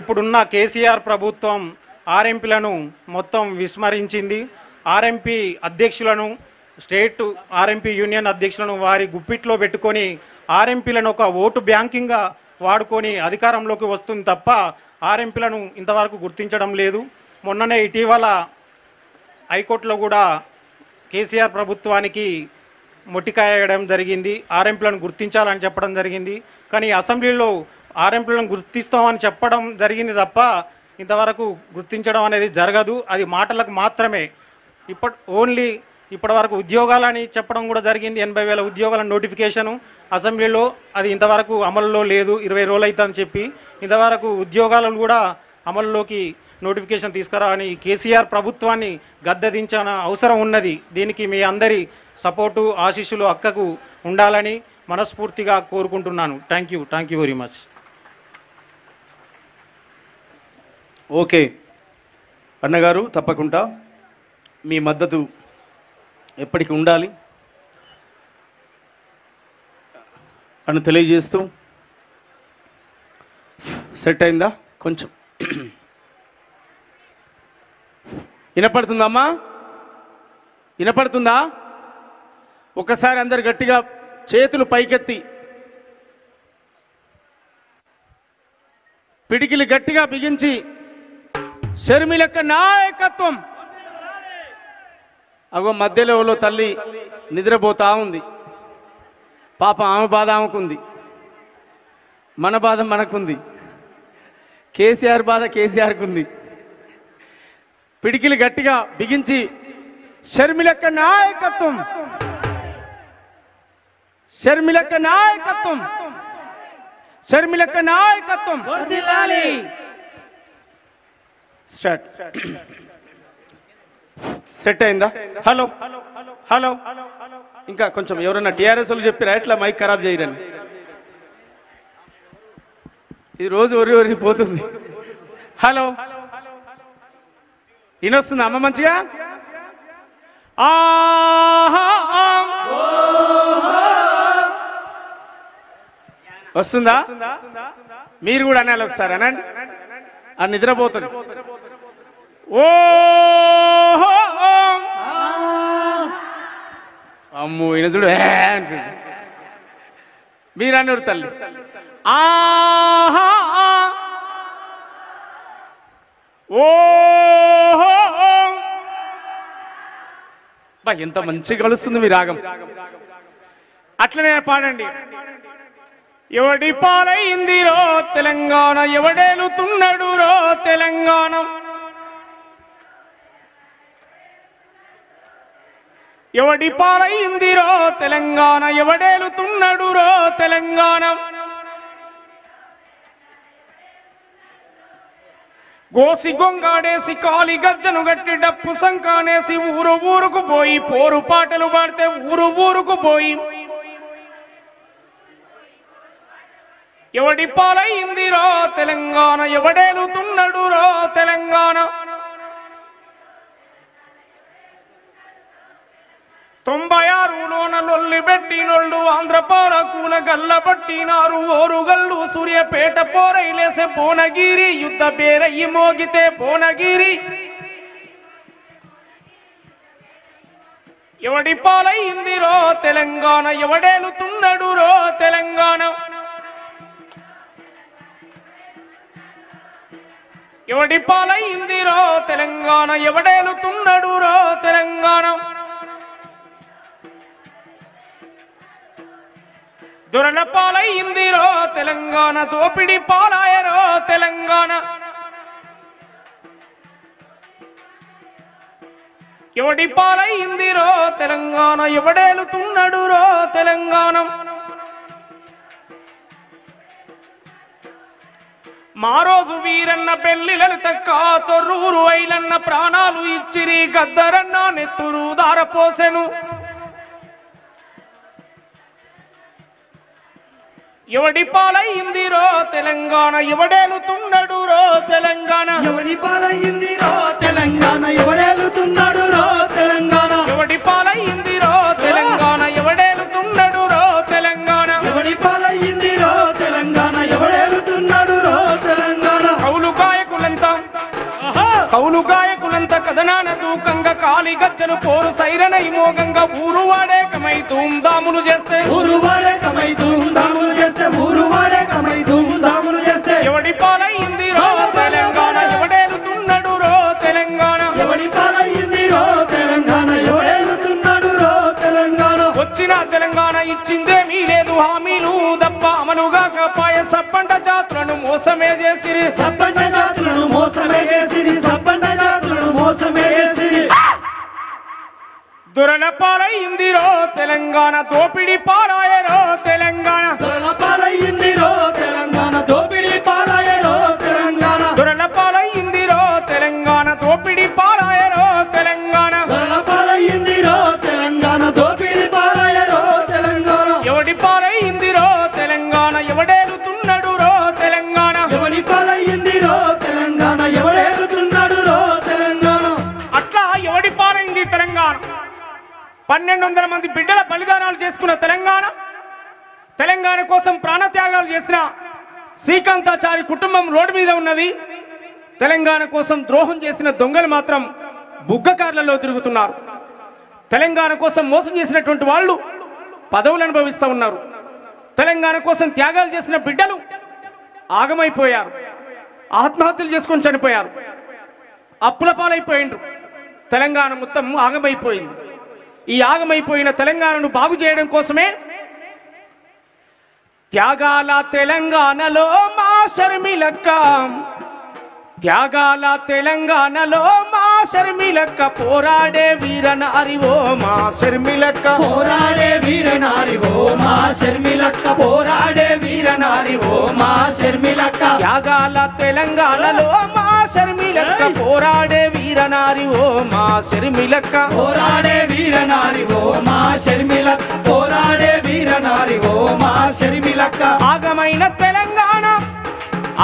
ఇప్పుడున్న కేసీఆర్ ప్రభుత్వం ఆర్ఎంపీలను మొత్తం విస్మరించింది. ఆర్ఎంపీ అధ్యక్షులను స్టేట్ ఆర్ఎంపీ యూనియన్ అధ్యక్షులను వారి గుప్పిట్లో పెట్టుకొని ఆర్ఎంపీలను ఒక ఓటు బ్యాంకింగ్గా వాడుకొని అధికారంలోకి వస్తుంది తప్ప ఆర్ఎంపీలను ఇంతవరకు గుర్తించడం లేదు. మొన్ననే ఇటీవల హైకోర్టులో కూడా కేసీఆర్ ప్రభుత్వానికి మొట్టికాయడం జరిగింది. ఆర్ఎంపీలను గుర్తించాలని చెప్పడం జరిగింది. కానీ అసెంబ్లీలో ఆర్ఎంపీలను గుర్తిస్తామని చెప్పడం జరిగింది తప్ప ఇంతవరకు గుర్తించడం అనేది జరగదు. అది మాటలకు మాత్రమే. ఇప్పటి ఓన్లీ ఇప్పటివరకు ఉద్యోగాలని చెప్పడం కూడా జరిగింది. ఎనభై వేల ఉద్యోగాల నోటిఫికేషను అసెంబ్లీలో అది ఇంతవరకు అమలులో లేదు. ఇరవై రోజులు అవుతుందని చెప్పి ఇంతవరకు ఉద్యోగాలను కూడా అమలులోకి నోటిఫికేషన్ తీసుకురావని కేసీఆర్ ప్రభుత్వాన్ని గద్దెదించిన అవసరం ఉన్నది. దీనికి మీ అందరి సపోర్టు ఆశీస్సులు అక్కకు ఉండాలని మనస్ఫూర్తిగా కోరుకుంటున్నాను. Thank you thank you very much okay అన్నగారు తప్పకుండా మీ మద్దతు ఎప్పటికీ ఉండాలి అని తెలియజేస్తూ సెట్ అయిందా? కొంచెం. వినపడుతుందమ్మా? వినపడుతుందా? ఒకసారి అందరు గట్టిగా చేతులు పైకెత్తి. పిడికిలి గట్టిగా బిగించి షర్మిలక్క నాయకత్వం. అగో మధ్యలో ఎవరో తల్లి నిద్రపోతా ఉంది. పాప ఆమె బాధ ఆమెకుంది. మన బాధ మనకుంది. కేసీఆర్ బాధ కేసీఆర్కు ఉంది పిడికిలి గట్టిగా బిగించి షర్మిలక్క నాయకత్వం. షర్మిలక్క నాయకత్వం షర్మిలక్క నాయకత్వం స్టార్ట్ సెట్ అయిందా? హలో హలో ఇంకా కొంచెం ఎవరైనా టీఆర్ఎస్ వాళ్ళు చెప్పారా? ఎట్లా మైక్ ఖరాబ్ చేయరని? ఇది రోజు ఒరి ఒరి పోతుంది. హలో వినొస్తుందా అమ్మ మంచిగా? ఆహా వస్తుందా? మీరు కూడా అనాలి ఒకసారి అనండి. అది నిద్రపోతుంది. ఓ అమ్ము ఈయన చూడు మీరు అన్నారు తల్లి. ఆహా! ఓహో! బా ఎంత మంచిగా కలుస్తుంది మీ రాగం. అట్లనే పాడండి. ఎవడి పాలైంది రో తెలంగాణ? ఎవడేలుతున్నాడు రో తెలంగాణ? ఎవడి పాలైంది రో తెలంగాణ? ఎవడేలుతున్నాడు రో తెలంగాణ? గోసి గొంగాడేసి కాలి గజ్జను గట్టి డప్పు సంకానేసి ఊరు ఊరుకు పోయి పోరు పాటలు పాడితే ఊరు ఊరుకు పోయి ఎవడి పాలైందిరా తెలంగాణ? ఎవడేలుతున్నాడు రా తెలంగాణ? తొంభై ఆరులోన లొల్లి పెట్టినోళ్ళు ఆంధ్రపాల కూల గల్ల పట్టినారు. ఓరుగల్లు సూర్యపేట పోరైలేసే భువనగిరి యుద్ధ బేరయ్యి మోగితే భువనగిరి. ఎవడి పాలైందిరో తెలంగాణ? ఎవడేలుతున్నాడు రో తెలంగాణ? ఎవడి పాలైందిరో తెలంగాణ ఎవడేలుతున్నాడు రో తెలంగాణ? దురణ పాలైందిరో తెలంగాణ దోపిడి పాలాయరో తెలంగాణ? ఎవడి పాలైందిరో తెలంగాణ ఎవడేలుతున్నాడు రో తెలంగాణ? మా రోజు వీరన్న పెళ్ళి లలితక్క తొర్రూరు ఐలన్న ప్రాణాలు ఇచ్చిరి గద్దరన్న నెత్తురు దారపోసెను. ఎవడి పాలైంది రో తెలంగాణ ఎవడేలుతున్నాడు రో తెలంగాణ. ఎవడి పాలయ్యింది రో తెలంగాణ ఎవడేలుతున్నాడు రో తెలంగాణ. ఎవడి పాలైంది కౌలు గాయకులంతా కథనాన దూకంగా కాలి గజ్జలు పోరు సైరనై మోగంగా ఊరు వాడేకమై ధూమ్ధాములు చేస్తే ఊరు వాడే కమై ధూమ్ధాములు చేస్తే ఊరు వాడే కమై ధూమ్ధాములు చేస్తే. ఎవడి పాలైంది రో తెలంగాణ ఎవడేలుతున్నాడు రో తెలంగాణ. ఎవడి పాలయ్యింది రో తెలంగాణ ఎవడేలుతున్నాడు రో తెలంగాణ. వచ్చిన తెలంగాణ ఇచ్చిందేమీ లేదు హామీలు తప్ప అమలుగా కాపాయ సప్పంట జాతులను మోసమే చేసిరి. సబ్బండ దొరల పాలైంది రో తెలంగాణ దోపిడి పారాయరో తెలంగాణ. దొరల పాలయ్యింది పన్నెండు వందల మంది బిడ్డల బలిదానాలు చేసుకున్న తెలంగాణ తెలంగాణ కోసం ప్రాణత్యాగాలు చేసిన శ్రీకాంతాచారి కుటుంబం రోడ్డు మీద ఉన్నది. తెలంగాణ కోసం ద్రోహం చేసిన దొంగలు మాత్రం బుగ్గకార్లలో తిరుగుతున్నారు. తెలంగాణ కోసం మోసం చేసినటువంటి వాళ్ళు పదవులు అనుభవిస్తూ ఉన్నారు. తెలంగాణ కోసం త్యాగాలు చేసిన బిడ్డలు ఆగమైపోయారు. ఆత్మహత్యలు చేసుకొని చనిపోయారు. అప్పుల పాలైపోయిండ్రు. తెలంగాణ మొత్తం ఆగమైపోయింది. ఈ ఆగమైపోయిన తెలంగాణను బాగు చేయడం కోసమే త్యాగాల తెలంగాణలో మా షర్మిలక్క త్యాగాల తెలంగాణలో మా షర్మిలక్క పోరాడే వీరనారి ఓ మా షర్మిలక్క పోరాడే వీరనారి ఓ మా షర్మిలక్క పోరాడే వీరనారి ఓ మా షర్మిలక్క త్యాగాల తెలంగాణలో మా షర్మిలక్క పోరాడే వీరనారి ఓ మా షర్మిలక్క పోరాడే వీరనారి ఓ మా షర్మిలక్క పోరాడే వీరనారి ఓ మా షర్మిలక్క ఆగమైన తెలంగాణ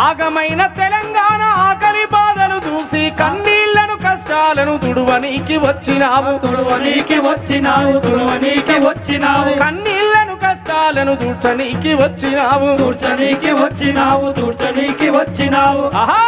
ఆగమైన తెలంగాణ ఆకలి బాధలు చూసి కన్నీళ్ళను కష్ట కష్టాలను తుడువనీకి వచ్చినావు. తుడువనీకి వచ్చినావు తుడువనీకి వచ్చినావు. కన్నీళ్ళను కష్టాలను దూర్చనీకి వచ్చినావు. తూర్చనీకి వచ్చినావు తూర్చనీకి వచ్చినావు. ఆహా!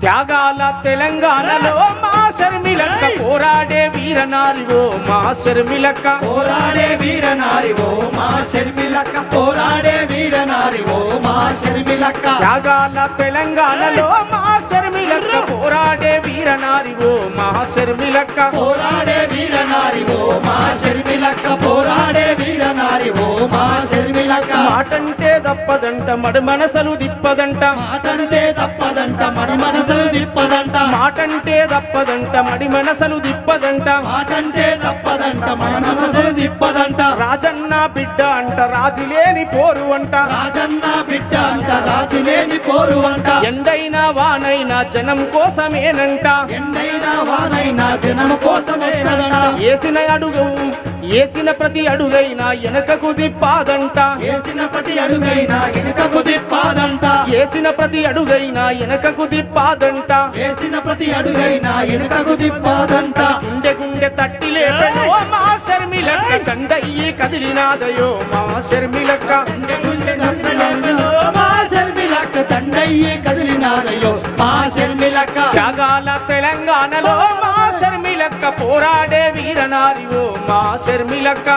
త్యాగాల తెలంగాణలో మా శర్మిలక్క పోరాడే వీరనారివో మా శర్మిలక్క పోరాడే వీరనారివో మా శర్మిలక్క పోరాడే వీరనారివో మా శర్మిలక్క. త్యాగాల తెలంగాణలో మా పోరాడే వీరనారివో మా శర్మిలక్క పోరాడే వీరనారివో మా శర్మిలక్క పోరాడే వీరనారివో మా శర్మిలక్క మాటంటే తప్పదంట మడి మనసలు దిప్పదంట మాటంటే తప్పదంట మన మనసులు దిప్పదంట మాటంటే తప్పదంట మడి మనసలు దిప్పదంట మాటంటే తప్పదంట మన మనసులు దిప్పదంట రాజన్న బిడ్డ అంట రాజులేని పోరు అంట. రాజన్న బిడ్డ అంట రాజులేని పోరు అంట. ఎండైనా వానైనా జనం కోసమేనంట. ఎండైనా వానైనా జనం కోసమే కదంట ఏసిన అడుగు ఏసిన ప్రతి అడుగైనా వెనకకు దిప్పాదంట వేసిన ప్రతి అడుగైనా వెనుకకు దిప్పాదంట ఏసిన ప్రతి అడుగైనా వెనకకు దిప్పాదంట వేసిన ప్రతి అడుగైనా వెనుకకు దిప్పాదంట గుండె గుండె తట్టి లేపడో మా శర్మిలక్క కండయ్యి కదిలినాదయో మా శర్మిలక్క గుండె గుండె మా శర్మిలక్క తండయ్యి కదిలినాదయ్యో మా శర్మిలక్క. త్యాగాల తెలంగాణలో మా శర్మిలక్క పోరాడే వీరనారివో మా శర్మిలక్క.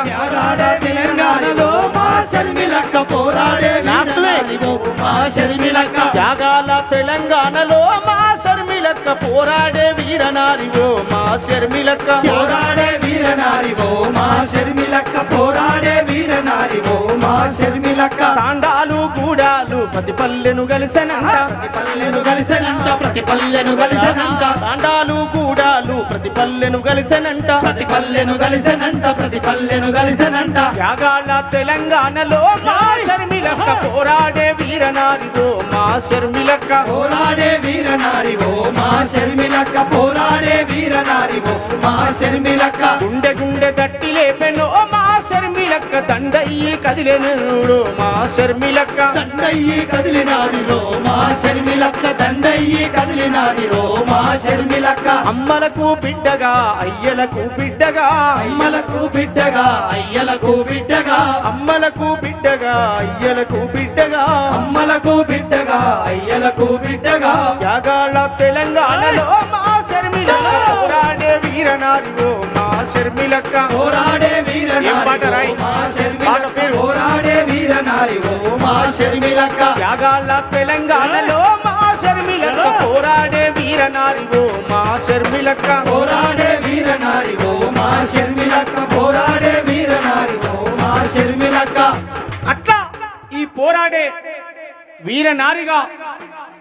తెలంగాణలో మా శర్మిలక్క పోరాడే వీరనారివో మా శర్మిలక్క. త్యాగాల తెలంగాణలో మా శర్మిలక్క పోరాడే వీరనారివో మా శర్మిలక్క. పోరాడే వీరనారివో మా శర్మిలక్క పోరాడే వీరనారివో మా శర్మిలక్క. తాండాలు గూడాలు ప్రతి పల్లెను కలిసనంట. ప్రతి పల్లెను కలిసనంట ప్రతి పల్లెను కలిసనంట. తాండాలు గూడాలు ప్రతి పల్లెను కలిసనంట. ప్రతి పల్లెను కలిసనంట ప్రతి పల్లెను కలిసనంట. త్యాగాల తెలంగాణలో మా శర్మిలక్క పోరాడే వీరనారిదో మా శర్మిలక్క పోరాడే వీరనారివో మా శర్మిలక్క పోరాడే వీరనారివో మా శర్మిలక్క గుండె గుండె తట్టి లేపెను మా శర్మిలక్క దండయ్యి కదిలెనుడు మా శర్మిలక్క. దండయ్యి కదిలినాదిరో మా శర్మిలక్క దండయ్యి కదిలినాదిరో మా శర్మిలక్క. అమ్మలకు బిడ్డగా అయ్యలకు బిడ్డగా. అమ్మలకు బిడ్డగా అయ్యలకు బిడ్డగా. అమ్మలకు బిడ్డగా అయ్యలకు బిడ్డగా. అమ్మలకు బిడ్డగా అయ్యలకు బిడ్డగా. త్యాగాల తెలంగాణలో మా వీరనారిగో మా శర్మిలక్క. పోరాడే పేరు? పోరాడే వీరనారివో మా శర్మిలక్క. త్యాగాల తెలంగాణలో మా శర్మిలక్క. పోరాడే వీరనారిగో మా శర్మిలక్క. పోరాడే వీరనారివో మా శర్మిలక్క. పోరాడే వీరనారివో మా శర్మిలక్క. అట్లా ఈ పోరాడే వీరనారిగా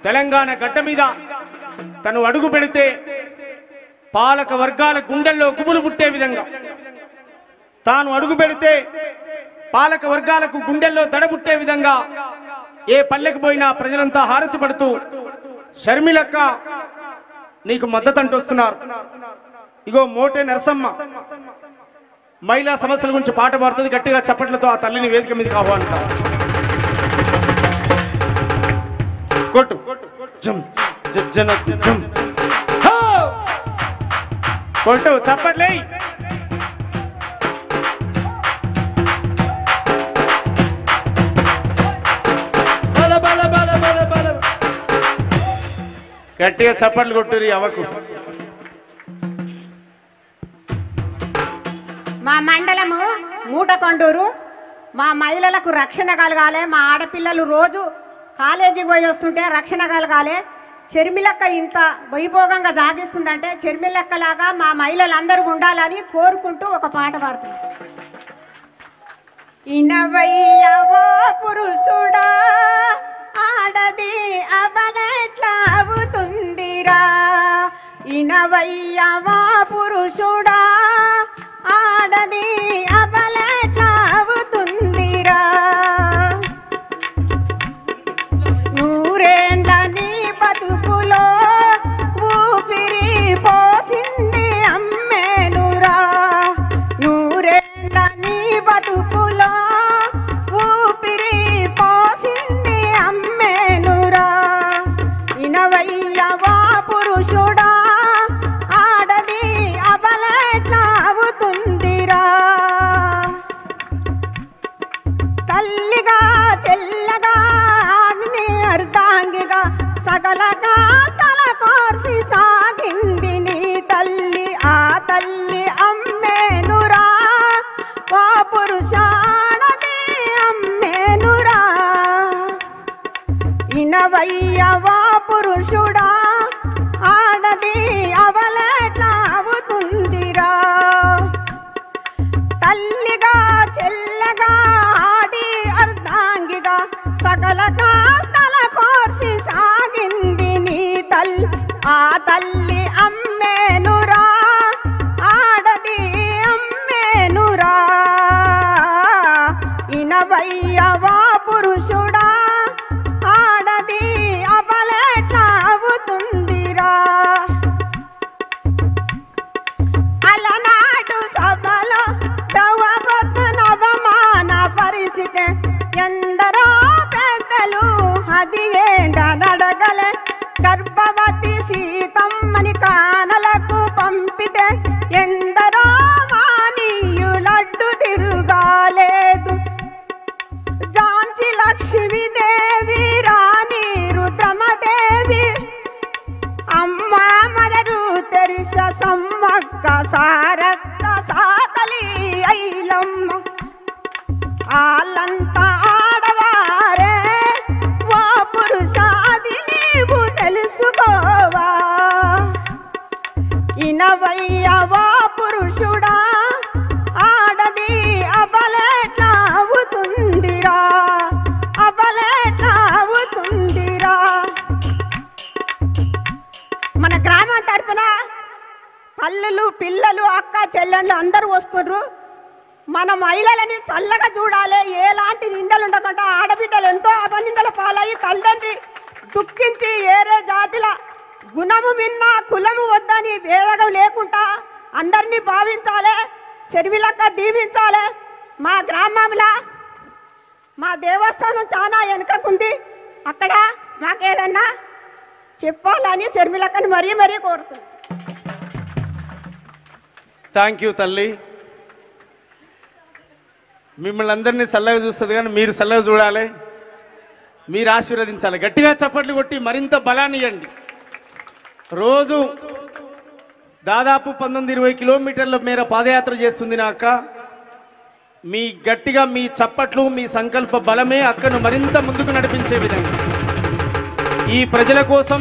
తెలంగాణ గడ్డ మీద తను అడుగు పెడితే పాలక వర్గాల గుండెల్లో గుబులు పుట్టే విధంగా. తాను అడుగు పెడితే పాలక వర్గాలకు గుండెల్లో దడబుట్టే విధంగా ఏ పల్లెకు పోయినా ప్రజలంతా హారతి పడుతూ షర్మిలక్క నీకు మద్దతు అంటొస్తున్నారు ఇగో మోటే నరసమ్మ. మహిళా సమస్యల గురించి పాట పాడుతుంది గట్టిగా చప్పట్లతో ఆ తల్లిని వేదిక మీద ఆహ్వానిస్తాం కొట్టు. జం జన జం. కొట్టు చప్పట్లే బల బల బల బల బల. గట్టిగా చప్పట్లు కొట్టురి అవకు మా మండలము మూటకొండూరు. మా మహిళలకు రక్షణ కలగాలి మా ఆడపిల్లలు రోజు కాలేజీకి పోయి వస్తుంటే రక్షణ కలగాలి. చెర్మిలక్క ఇంత వైభోగంగా జాగిస్తుందంటే చెర్మిలక్కలాగా మా మహిళలందరూ ఉండాలని కోరుకుంటూ ఒక పాట పాడుతుంది ఇనవయ్యవో పురుషుడా ఆడది అవనెట్లా అవుతుందిరా. ఇనవయ్యవో పురుషుడా ఆడది అబలెట్లా అవుతుందిరా. తల్లి ఇనవయ్య పురుషుడా? ఆడది అబలెట్లా అవుతుందిరా అబలెట్లా అవుతుందిరా మన గ్రామం తరపున తల్లులు పిల్లలు అక్క చెల్లెళ్ళు అందరూ వస్తుండ్రు మన మహిళలని చల్లగా చూడాలి. ఎలాంటి నిందలు ఉండకుండా ఆడబిడ్డలు ఎంతో అపనిందల పాలయ్యి తల్లిదండ్రి దుఃఖించి ఏరే జాతుల గుణము మిన్న కులము వద్దని భేదం లేకుండా అందరినీ భావించాలి శర్మిలక్క దీవించాలి. మా గ్రామంలో మా దేవస్థానం చాలా వెనుకకుంది. అక్కడ మాకేదన్నా చెప్పాలని శర్మిలక్కని మరీ మరీ కోరుతుంది థ్యాంక్ యూ తల్లి. మిమ్మల్ని అందరినీ చల్లగా చూస్తుంది కానీ మీరు చల్లగా చూడాలి. మీరు ఆశీర్వదించాలి. గట్టిగా చప్పట్లు కొట్టి మరింత బలాన్ని ఇవ్వండి. రోజు దాదాపు పంతొమ్మిది ఇరవై కిలోమీటర్ల మేర పాదయాత్ర చేస్తుంది నా అక్క. మీ గట్టిగా మీ చప్పట్లు మీ సంకల్ప బలమే అక్కను మరింత ముందుకు నడిపించే విధంగా. ఈ ప్రజల కోసం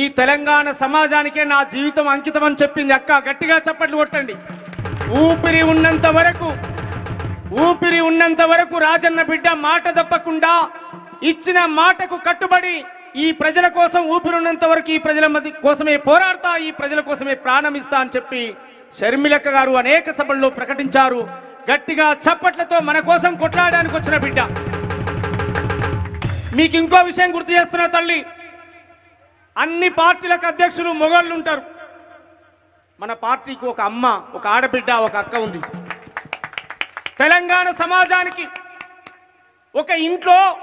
ఈ తెలంగాణ సమాజానికే నా జీవితం అంకితం అని చెప్పింది అక్క. గట్టిగా చప్పట్లు కొట్టండి. ఊపిరి ఉన్నంత వరకు ఊపిరి ఉన్నంత వరకు రాజన్న బిడ్డ మాట తప్పకుండా ఇచ్చిన మాటకు కట్టుబడి ఈ ప్రజల కోసం ఊపిరి వరకు ఈ ప్రజల మధ్య కోసమే పోరాడతా ఈ ప్రజల కోసమే ప్రాణమిస్తా అని చెప్పి షర్మిలక్క గారు అనేక సభల్లో ప్రకటించారు. గట్టిగా చప్పట్లతో మన కోసం కొట్లాడడానికి వచ్చిన బిడ్డ. మీకు ఇంకో విషయం గుర్తు చేస్తున్నా తల్లి. అన్ని పార్టీలకు అధ్యక్షులు మొగళ్ళు ఉంటారు. మన పార్టీకి ఒక అమ్మ ఒక ఆడబిడ్డ ఒక అక్క ఉంది. తెలంగాణ సమాజానికి ఒక ఇంట్లో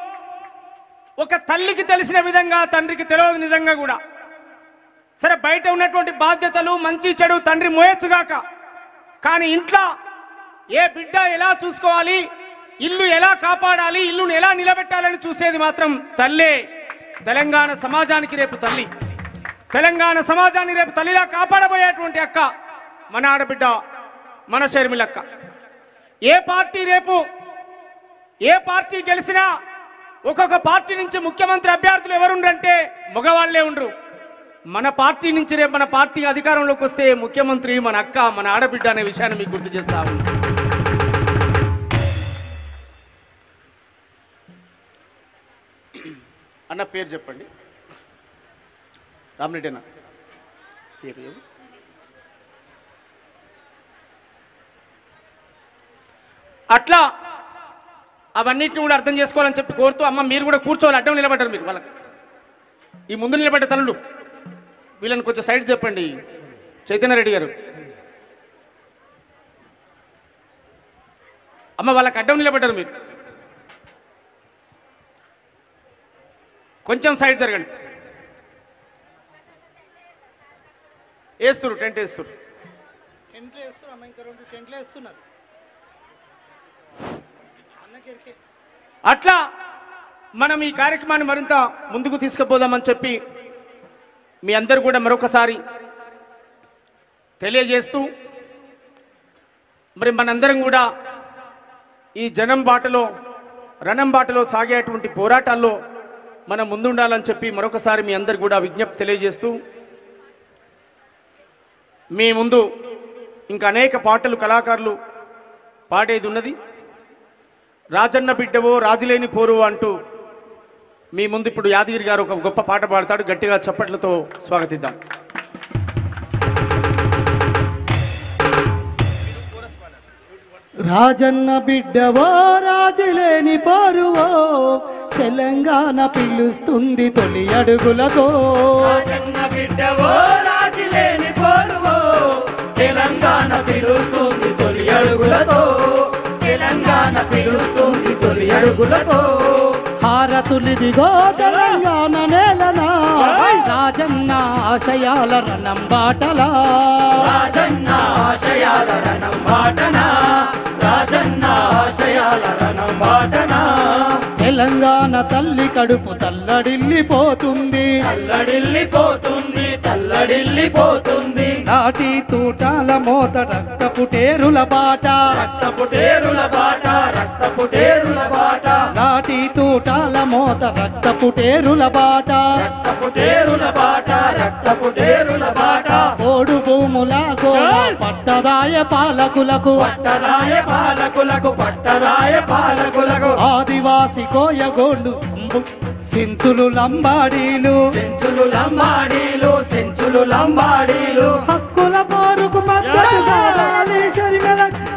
ఒక తల్లికి తెలిసిన విధంగా తండ్రికి తెలియదు నిజంగా కూడా. సరే బయట ఉన్నటువంటి బాధ్యతలు మంచి చెడు తండ్రి మోయచ్చుగాక కానీ ఇంట్లో ఏ బిడ్డ ఎలా చూసుకోవాలి ఇల్లు ఎలా కాపాడాలి ఇల్లును ఎలా నిలబెట్టాలని చూసేది మాత్రం తల్లే. తెలంగాణ సమాజానికి రేపు తల్లి. తెలంగాణ సమాజాన్ని రేపు తల్లిలా కాపాడబోయేటువంటి అక్క మన ఆడబిడ్డ మన షర్మిలక్క. ఏ పార్టీ రేపు ఏ పార్టీ గెలిచినా ఒక్కొక్క పార్టీ నుంచి ముఖ్యమంత్రి అభ్యర్థులు ఎవరుండ్రంటే మగవాళ్ళే ఉండరు. మన పార్టీ నుంచి రేపు మన పార్టీ అధికారంలోకి వస్తే ముఖ్యమంత్రి మన అక్క మన ఆడబిడ్డ అనే విషయాన్ని మీకు గుర్తు చేస్తా అన్న పేరు చెప్పండి. రామరెడ్డి పేరు అట్లా అవన్నిటిని కూడా అర్థం చేసుకోవాలని చెప్పి కోరుతూ అమ్మ మీరు కూడా కూర్చోవాలి అడ్డం నిలబడ్డారు మీరు వాళ్ళకి. ఈ ముందు నిలబడ్డ తల్లుడు వీళ్ళని కొంచెం సైడ్ చెప్పండి. చైతన్య రెడ్డి గారు. అమ్మ వాళ్ళకి అడ్డం నిలబడ్డారు మీరు. కొంచెం సైడ్ జరగండి. వేస్తురు టెంట్ వేస్తురు. టెంట్లు వేస్తున్నారు ఇంకా రెండు టెంట్లు వేస్తున్నారు. అట్లా మనం ఈ కార్యక్రమాన్ని మరింత ముందుకు తీసుకుపోదామని చెప్పి మీ అందరు కూడా మరొకసారి తెలియజేస్తూ మరి మనందరం కూడా ఈ జనం బాటలో రణం బాటలో సాగేటువంటి పోరాటాల్లో మనం ముందుండాలని చెప్పి మరొకసారి మీ అందరు కూడా విజ్ఞప్తి తెలియజేస్తూ మీ ముందు ఇంకా అనేక పాటలు కళాకారులు పాడేది ఉన్నది. రాజన్న బిడ్డవో రాజులేని పోరు అంటూ మీ ముందు ఇప్పుడు యాదగిరి గారు ఒక గొప్ప పాట పాడతాడు. గట్టిగా చప్పట్లతో స్వాగతిద్దాం. రాజన్న బిడ్డవో రాజులేని పరువో తెలంగాణ పిలుస్తుంది తొలి అడుగులతో. రాజన్న బిడ్డవో రాజులేని పోరువో తెలంగాణ పిలుస్తుంది తొలి అడుగులతో. తెలంగాణ పిలుస్తుంది తొలి అడుగులతో. హారతులిదిగో తెలంగాణ నేలనా? రాజన్న ఆశయాల రణం బాటలా? రాజన్న ఆశయాల రణం బాటనా? రాజన్న ఆశయాల రణం బాటనా? తెలంగాణ తల్లి కడుపు తల్లడిల్లిపోతుంది. తల్లడిల్లిపోతుంది తల్లడిల్లిపోతుంది. నాటి తూటాల మోత రక్తపు టేరుల బాట. రక్తపు టేరుల బాట రక్తపు టేరుల బాట. నాటి తూటాల మోత రక్తపు టేరుల బాట. రక్తపు టేరుల బాట రక్తపు టేరుల బాట. కోడు భూముల గోడ పట్టదాయ పాలకులకు. పట్టరాయ పాలకులకు పట్టరాయ పాలకులకు. ఆదివాసి కోయగోండు సించులు లంబాడీలు. సెంచులు లంబాడీలు సెంచులు లంబాడీలు. హక్కుల పోరుకు మద్దతు కావాలి శరీర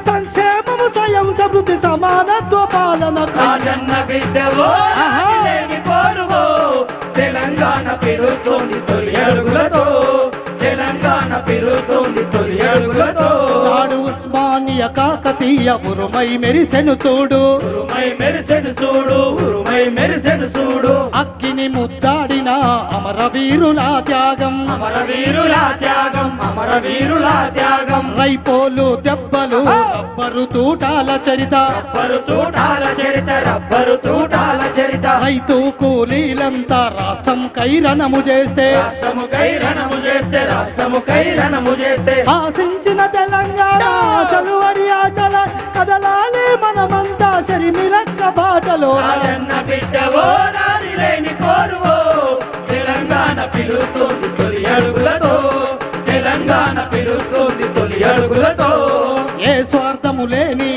సంక్షేమము స్వయం సమృద్ధి సమానత్వ పాలన రాజన్న బిడ్డవో పోరువో తెలంగాణ పిలుస్తుంది తొలి అడుగులతో. తెలంగాణ పిలుస్తుంది తొలి అడుగులతో. కాకతీయ ఉరుమై మెరిసెను చూడు. ఉరుమై మెరిసెను చూడు ఉరుమై మెరిసెను చూడు. అగ్గిని ముద్దాడిన అమరవీరుల త్యాగం. అమరవీరుల త్యాగం అమరవీరుల త్యాగం. రైపోలు దెబ్బలు రబ్బరు తూటాల చరిత. రబ్బరు తూటాల చరిత రబ్బరు తూటాల చరిత. రైతు కూలీలంతా రాష్ట్రం కైరణము చేస్తే. రాష్ట్రము కైరణము చేస్తే రాష్ట్రము కైరణము చేస్తే. ఆశించిన తెలంగాణ అసలు అడి ఆచల కదలాలి మనమంతా షరిమిలక్క బాటలో. బిడ్డవో రాజులేని కోరువో తెలంగాణ పిలుస్తుంది తొలి అడుగులతో. తెలంగాణ పిలుస్తుంది తొలి అడుగులతో. ఏ స్వార్థము లేని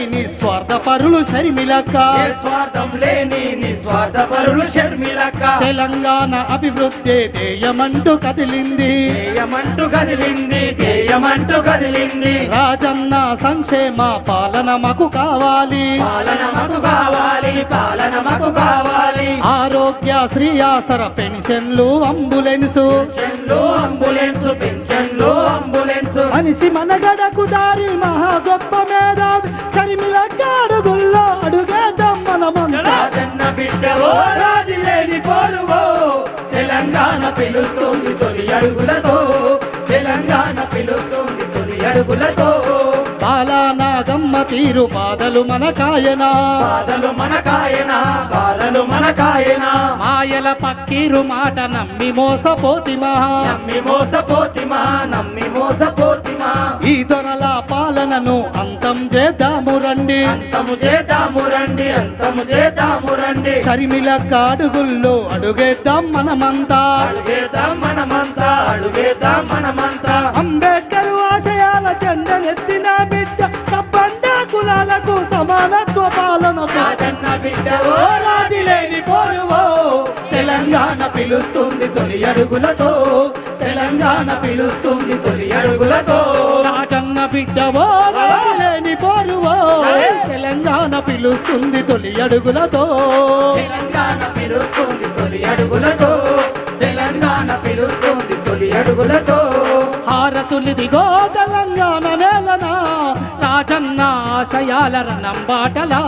పరులు షరిమిలక్క. ఏ స్వార్థం లేని నిస్వార్థ పరులు షర్మిలక్క. తెలంగాణ అభివృద్ధి ధ్యేయమంటూ కదిలింది. ధ్యేయమంటూ కదిలింది ధ్యేయమంటూ కదిలింది. రాజన్న సంక్షేమ పాలన మాకు కావాలి. పాలన మాకు కావాలి పాలన మాకు కావాలి. ఆరోగ్య శ్రీ ఆసర పెన్షన్లు అంబులెన్స్. అంబులెన్స్ పెన్షన్లు అంబులెన్స్. మనిషి మనగడకు దారి మహా గొప్ప మేధావి. చరిమిలక్క అడుగుల్లో అడుగేద్దాం మనమంతా రాజన్న బిడ్డవో రాజులేని పోరువో. తెలంగాణ పిలుస్తుంది తొలి అడుగులతో. తెలంగాణ పిలుస్తుంది తొలి అడుగులతో. తీరు బాధలు మన కాయనా బాధలు మన కాయనా బాధలు మన కాయనా మాయల పక్కీరు మాట నమ్మి మోసపోతిమా. నమ్మి మోసపోతిమా నమ్మి మోసపోతిమా. ఈ దొరల పాలనను అంతం చేద్దాము రండి. అంతము చేద్దాము రండి అంతము చేద్దాము రండి. షర్మిలక్క అడుగుల్లో అడుగేద్దాం మనమంతా. అడుగేద్దాం మనమంతా అడుగేద్దాం మనమంతా. అంబేద్కర్ ఆశయాల జెండెత్తిన బిడ్డ. కులాలకు సమానత్వ పాలనకు రాజన్న బిడ్డవో రాజులేని పోరువో. తెలంగాణ పిలుస్తుంది తొలి అడుగులతో. తెలంగాణ పిలుస్తుంది తొలి అడుగులతో. రాజన్న బిడ్డవో లేని పోరువో. తెలంగాణ పిలుస్తుంది తొలి అడుగులతో. తెలంగాణ పిలుస్తుంది తొలి అడుగులతో. తెలంగాణ పిలుస్తుంది తొలి అడుగులతో. హారతులిదిగో తెలంగాణ నేలనా? రాజన్న ఆశయాల రణం బాటలా?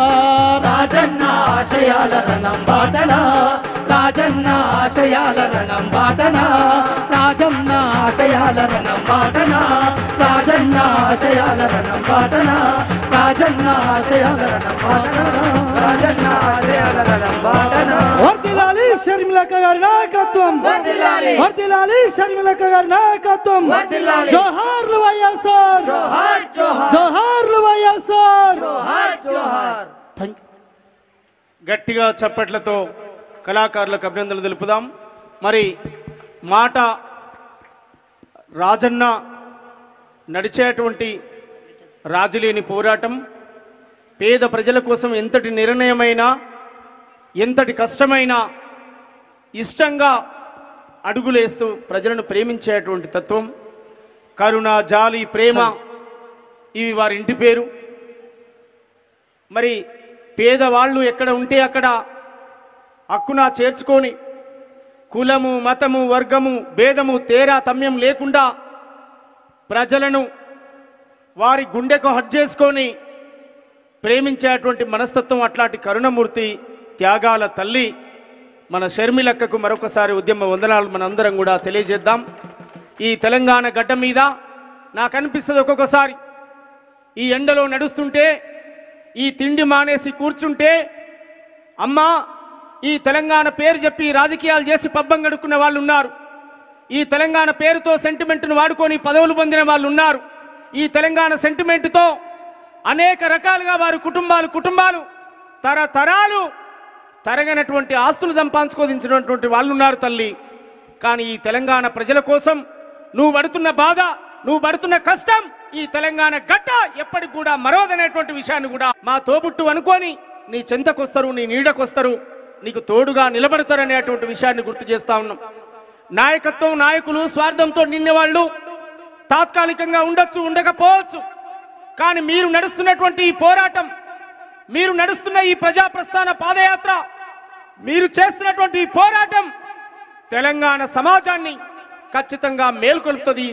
రాజన్న ఆశయాల రణం బాటనా రాజన్న ఆశయాల రణం బాటనా? రాజన్న ఆశయాల రణం బాటనా? రాజన్న ఆశయాల రణం బాటనా? రాజన్న ఆశయాల రణం బాటనా? రాజన్న ఆశయాల రణం బాటనా? షర్మిలక్క గారి నాయకత్వం. వర్ధిల్లాలి. వర్దిలాలి షర్మిలక్క గారి నాయకత్వం. వర్ధిల్లాలి. జోహార్లు వైఎస్ఆర్. జోహార్ జోహార్. జోహార్లు వైఎస్ఆర్. గట్టిగా చప్పట్లతో కళాకారులకు అభినందనలు తెలుపుదాం. మరి మాట రాజన్న నడిచేటువంటి రాజులేని పోరాటం పేద ప్రజల కోసం ఎంతటి నిర్ణయమైనా ఎంతటి కష్టమైనా ఇష్టంగా అడుగులేస్తూ ప్రజలను ప్రేమించేటువంటి తత్వం కరుణ జాలి ప్రేమ ఇవి వారి ఇంటి పేరు. మరి పేదవాళ్ళు ఎక్కడ ఉంటే అక్కడ హక్కున చేర్చుకొని కులము మతము వర్గము భేదము తేరా తమ్యం లేకుండా ప్రజలను వారి గుండెకు హట్ చేసుకొని ప్రేమించేటువంటి మనస్తత్వం అట్లాంటి కరుణమూర్తి త్యాగాల తల్లి మన షర్మిలక్కకు మరొకసారి ఉద్యమ వందనాలు మనందరం కూడా తెలియజేద్దాం. ఈ తెలంగాణ గడ్డ మీద నాకు అనిపిస్తుంది ఒక్కొక్కసారి. ఈ ఎండలో నడుస్తుంటే ఈ తిండి మానేసి కూర్చుంటే అమ్మా ఈ తెలంగాణ పేరు చెప్పి రాజకీయాలు చేసి పబ్బం గడుక్కున్న వాళ్ళు ఉన్నారు ఈ తెలంగాణ పేరుతో సెంటిమెంట్ను వాడుకొని పదవులు పొందిన వాళ్ళు ఉన్నారు ఈ తెలంగాణ సెంటిమెంట్తో అనేక రకాలుగా వారి కుటుంబాలు కుటుంబాలు తరతరాలు తరగనటువంటి ఆస్తులు సంపాదించుకోదించినటువంటి వాళ్ళు ఉన్నారు తల్లి. కానీ ఈ తెలంగాణ ప్రజల కోసం నువ్వు పడుతున్న బాధ నువ్వు పడుతున్న కష్టం ఈ తెలంగాణ గడ్డ ఎప్పటికి కూడా మరోదనేటువంటి విషయాన్ని కూడా మా తోబుట్టు అనుకొని నీ చెంతకొస్తారు నీ నీడకొస్తారు నీకు తోడుగా నిలబడతారనేటువంటి విషయాన్ని గుర్తు చేస్తా ఉన్నాం. నాయకత్వం నాయకులు స్వార్థంతో నిన్న వాళ్ళు తాత్కాలికంగా ఉండొచ్చు ఉండకపోవచ్చు. కానీ మీరు నడుస్తున్నటువంటి ఈ పోరాటం మీరు నడుస్తున్న ఈ ప్రజా ప్రస్థాన పాదయాత్ర మీరు చేస్తున్నటువంటి పోరాటం తెలంగాణ సమాజాన్ని ఖచ్చితంగా మేల్కొలుపుతుంది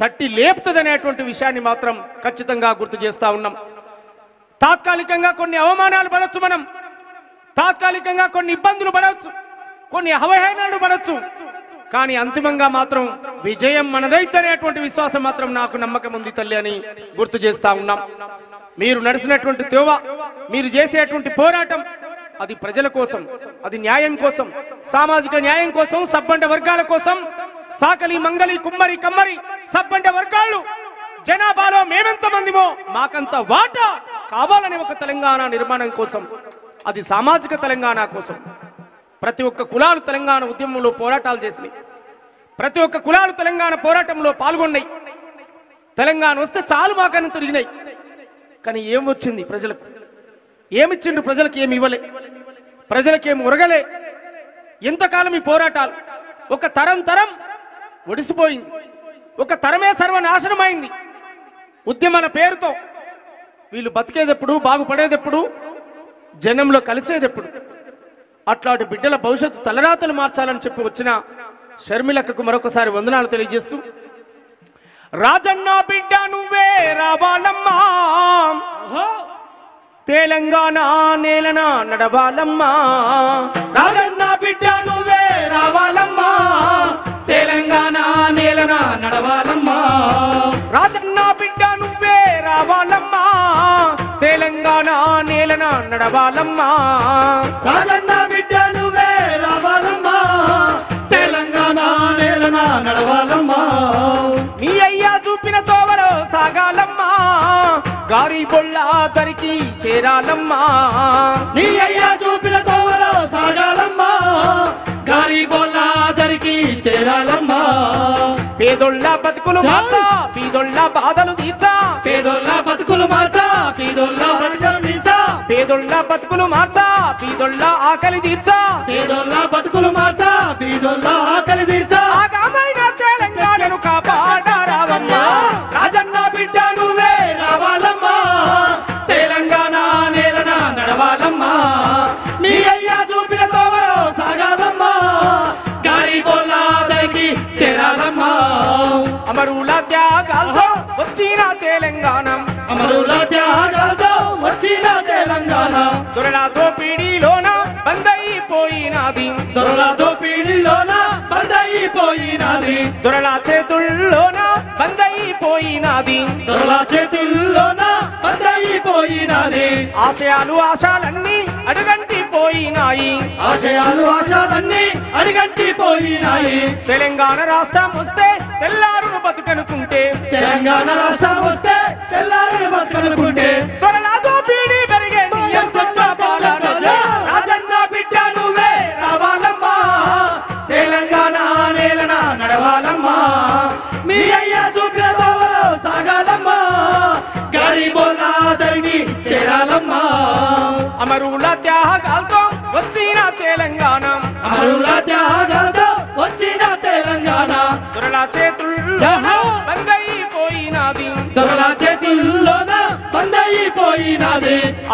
తట్టి లేపుతుంది అనేటువంటి విషయాన్ని మాత్రం ఖచ్చితంగా గుర్తు చేస్తా ఉన్నాం. తాత్కాలికంగా కొన్ని అవమానాలు పడవచ్చు మనం. తాత్కాలికంగా కొన్ని ఇబ్బందులు పడవచ్చు. కొన్ని అవహేళనలు పడవచ్చు. కానీ అంతిమంగా మాత్రం విజయం మనదైతేనేటువంటి విశ్వాసం మాత్రం నాకు నమ్మకం ఉంది తల్లి అని గుర్తు చేస్తా ఉన్నాం. మీరు నడిచినటువంటి తోవ మీరు చేసేటువంటి పోరాటం అది ప్రజల కోసం అది న్యాయం కోసం సామాజిక న్యాయం కోసం సబ్బండ వర్గాల కోసం సాకలి మంగలి కుమ్మరి కమ్మరి సబ్బండ వర్గాలు. జనాభాలో మేమెంత మందిమో మాకంత వాటా కావాలని ఒక తెలంగాణ నిర్మాణం కోసం అది సామాజిక తెలంగాణ కోసం. ప్రతి ఒక్క కులాలు తెలంగాణ ఉద్యమంలో పోరాటాలు చేసినాయి. ప్రతి ఒక్క కులాలు తెలంగాణ పోరాటంలో పాల్గొన్నాయి. తెలంగాణ వస్తే చాలు మాకని తిరిగినాయి. కానీ ఏం వచ్చింది ప్రజలకు? ఏమిచ్చిండు ప్రజలకు ఏమి ఇవ్వలే? ప్రజలకేమి ఉరగలే ఎంతకాలం ఈ పోరాటాలు? ఒక తరం తరం ఒడిసిపోయింది. ఒక తరమే సర్వనాశనమైంది. ఉద్యమన పేరుతో వీళ్ళు బతికేదెప్పుడు బాగుపడేదెప్పుడు జనంలో కలిసేదెప్పుడు? అట్లాంటి బిడ్డల భవిష్యత్తు తలరాతలు మార్చాలని చెప్పి వచ్చిన షర్మిలక్కకు మరొకసారి వందనాలు తెలియజేస్తూ రాజన్న బిడ్డ నువ్వే రావాలమ్మా. తెలంగాణ నేలన నడవాలమ్మా. రాజన్న బిడ్డ నువ్వే రావాలమ్మా. తెలంగాణ నేలన నడవాలమ్మా. రాజన్న బిడ్డ నువ్వే రావాలమ్మా. తెలంగాణ నేలన నడవాలమ్మా. రాజన్న బిడ్డ నువ్వే రావాలమ్మా. తెలంగాణ నేలన నడవాలమ్మా. నీ అయ్యా చూపిన తోవలో సాగాలమ్మా. గారి బొళ్ళ దరికి చేరాలమ్మా. నీ అయ్యా చూపిన తోవలో సాగాలమ్మా. గారి బొల్లా దరికి చేరాలమ్మా. పేదొళ్ళ బతుకులు మార్చా పీదొళ్ళ బాధలు తీర్చా. పేదోళ్ళ బతుకులు మార్చా పీదోళ్ళ బతుకులు తీర్చా. పేదొళ్ళ బతుకులు మార్చా పీదొళ్ళ ఆకలి తీర్చా. పేదోళ్ళ బతుకులు మార్చా పీదోళ్ళ ఆకలి తీర్చా. దొరల చేతుల్లోన బందైపోయినది. దొరల చేతుల్లోన బందైపోయినది. ఆశయాలు ఆశాలన్నీ అడుగంటి పోయినాయి ఆశయాలు ఆశలన్నీ అడిగంటి పోయినాయి తెలంగాణ రాష్ట్రం వస్తే తెల్లారును బతుకనుకుంటే. తెలంగాణ రాష్ట్రం వస్తే తెల్లారిని బతుకనుకుంటే. త్వరలా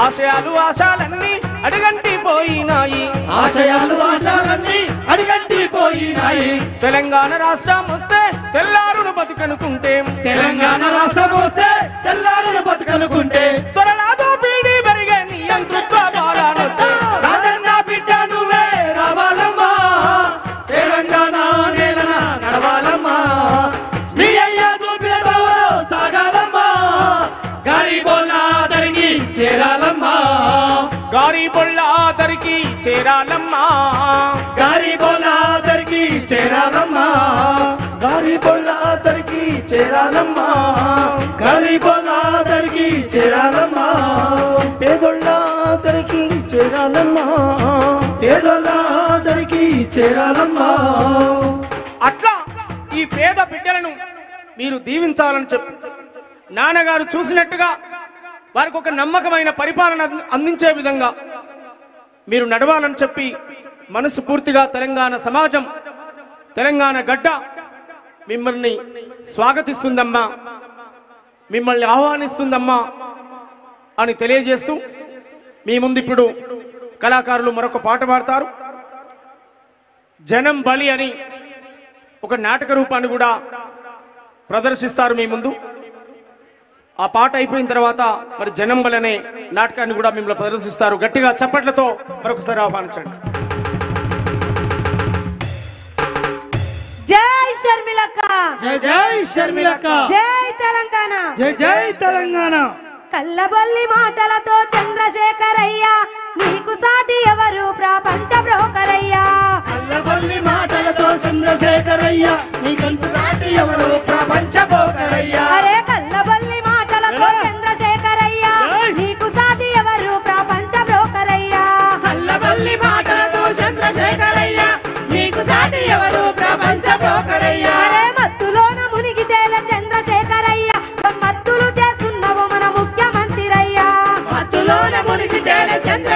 ఆశయాలు ఆశాలన్నీ అడుగంటి పోయినాయి. ఆశయాలు ఆశాలన్నీ అడుగంటి పోయినాయి. తెలంగాణ రాష్ట్రం వస్తే తెల్లారును బతుకనుకుంటే. తెలంగాణ రాష్ట్రం వస్తే తెల్లారును బతుకనుకుంటే. చేరాలమ్మా. గారిబోలాదరికి చేరాలమ్మా. గారిబోలాదరికి చేరాలమ్మా. గారిబోలాదరికి చేరాలమ్మా. పేదోళ్ళాదరికి చేరాలమ్మా. పేదోళ్ళాదరికి చేరాలమ్మా. అట్లా ఈ పేద బిడ్డలను మీరు దీవించాలని చెప్పు. నాన్నగారు చూసినట్టుగా వారికి ఒక నమ్మకమైన పరిపాలన అందించే విధంగా మీరు నడవాలని చెప్పి మనస్ఫూర్తిగా తెలంగాణ సమాజం తెలంగాణ గడ్డ మిమ్మల్ని స్వాగతిస్తుందమ్మా మిమ్మల్ని ఆహ్వానిస్తుందమ్మా అని తెలియజేస్తూ మీ ముందు ఇప్పుడు కళాకారులు మరొక పాట పాడతారు. జనం బలి అని ఒక నాటక రూపాన్ని కూడా ప్రదర్శిస్తారు మీ ముందు. ఆ పాట అయిపోయిన తర్వాత మరి జనంబలనే నాటకాన్ని కూడా మిమ్మల్ని ప్రదర్శిస్తారు. గట్టిగా చప్పట్లతో మరొకసారి ఆహ్వానించండి. జై షర్మిలక్క. జై జై షర్మిలక్క. జై తెలంగాణ. జై జై తెలంగాణ. కల్లబల్లి మాటలతో చంద్రశేఖరయ్యా నీకు సాటి ఎవరు? ప్రపంచ బ్రోకర్ అయ్యా కల్లబల్లి మాటలతో చంద్రశేఖర్ అయ్యా నీకు సాటి ఎవరు? ప్రపంచ బ్రోకరయ్యా. అరే కల్లబల్లి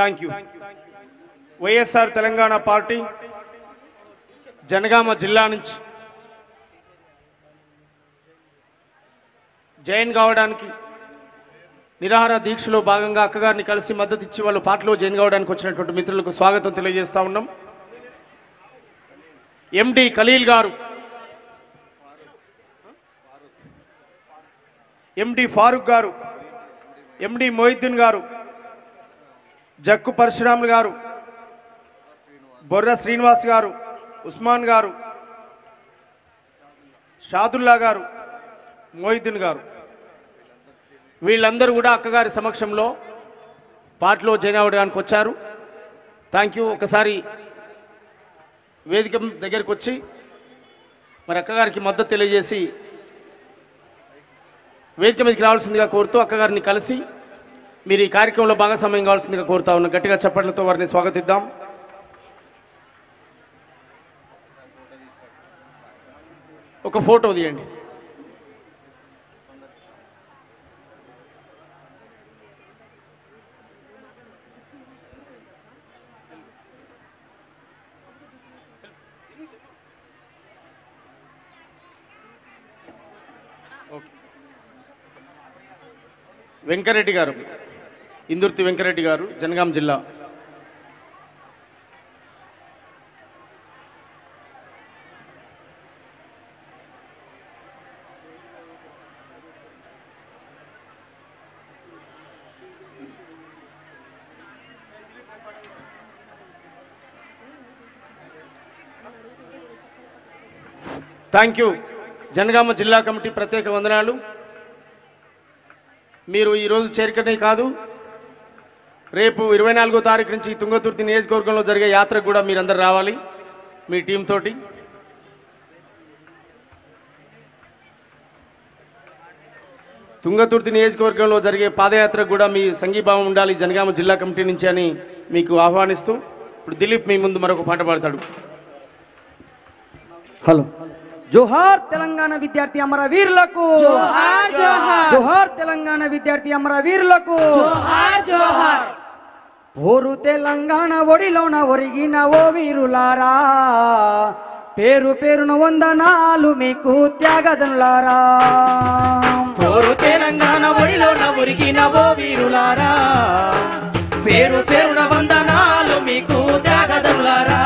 thank you YSR Telangana party Janagama జిల్లా నుంచి జైన్ కావడానికి నిరాహార దీక్షలో భాగంగా అక్కగారిని కలిసి మద్దతు ఇచ్చి వాళ్ళు పార్టీలో జైన్ కావడానికి వచ్చినటువంటి మిత్రులకు స్వాగతం తెలియజేస్తా ఉన్నాం. ఎండి ఖలీల్ గారు ఎండి ఫారూక్ గారు ఎండి మొహిద్దీన్ గారు జక్కు పరశురాములు గారు బొర్ర శ్రీనివాస్ గారు ఉస్మాన్ గారు షాదుల్లా గారు మోయిద్దీన్ గారు. వీళ్ళందరూ కూడా అక్కగారి సమక్షంలో పాటలో జాయిన్ అవ్వడానికి వచ్చారు. Thank you. ఒకసారి వేదిక దగ్గరికి వచ్చి మరి అక్కగారికి మద్దతు తెలియజేసి వేదిక మీదకి రావాల్సిందిగా కోరుతూ అక్కగారిని కలిసి మీరు ఈ కార్యక్రమంలో భాగస్వామ్యం కావాల్సిందిగా కోరుతా ఉన్నా. గట్టిగా చప్పట్లతో వారిని స్వాగతిద్దాం. ఒక ఫోటో తీయండి. వెంకరెడ్డి గారు. ఇందుర్తి వెంకరెడ్డి గారు జనగాం జిల్లా. థ్యాంక్ యూ జనగామ జిల్లా కమిటీ ప్రత్యేక వందనాలు. మీరు ఈరోజు చేరికనే కాదు. రేపు ఇరవై నాలుగో తారీఖు నుంచి తుంగతుర్తి నియోజకవర్గంలో జరిగే యాత్రకు కూడా మీరందరూ రావాలి. మీ టీం తోటి. తుంగతుర్తి నియోజకవర్గంలో జరిగే పాదయాత్రకు కూడా మీ సంఘీభావం ఉండాలి. జనగామ జిల్లా కమిటీ నుంచి అని మీకు ఆహ్వానిస్తూ ఇప్పుడు దిలీప్ మీ ముందు మరొక పాట పాడతాడు. హలో. జోహార్ తెలంగాణ విద్యార్థి అమర వీరులకు. జోహార్ జోహార్. జోహార్ తెలంగాణ విద్యార్థి అమర వీరులకు. జోహార్ జోహార్. పోరు తెలంగాణ ఒడిలోన ఒరిగిన ఓ వీరులారా. పేరు పేరున వందనాలు మీకు త్యాగదనులారా పోరు తెలంగాణ ఒడిలోన ఉరికిన ఓ వీరులారా. పేరు పేరున వందనాలు మీకు త్యాగదనులారా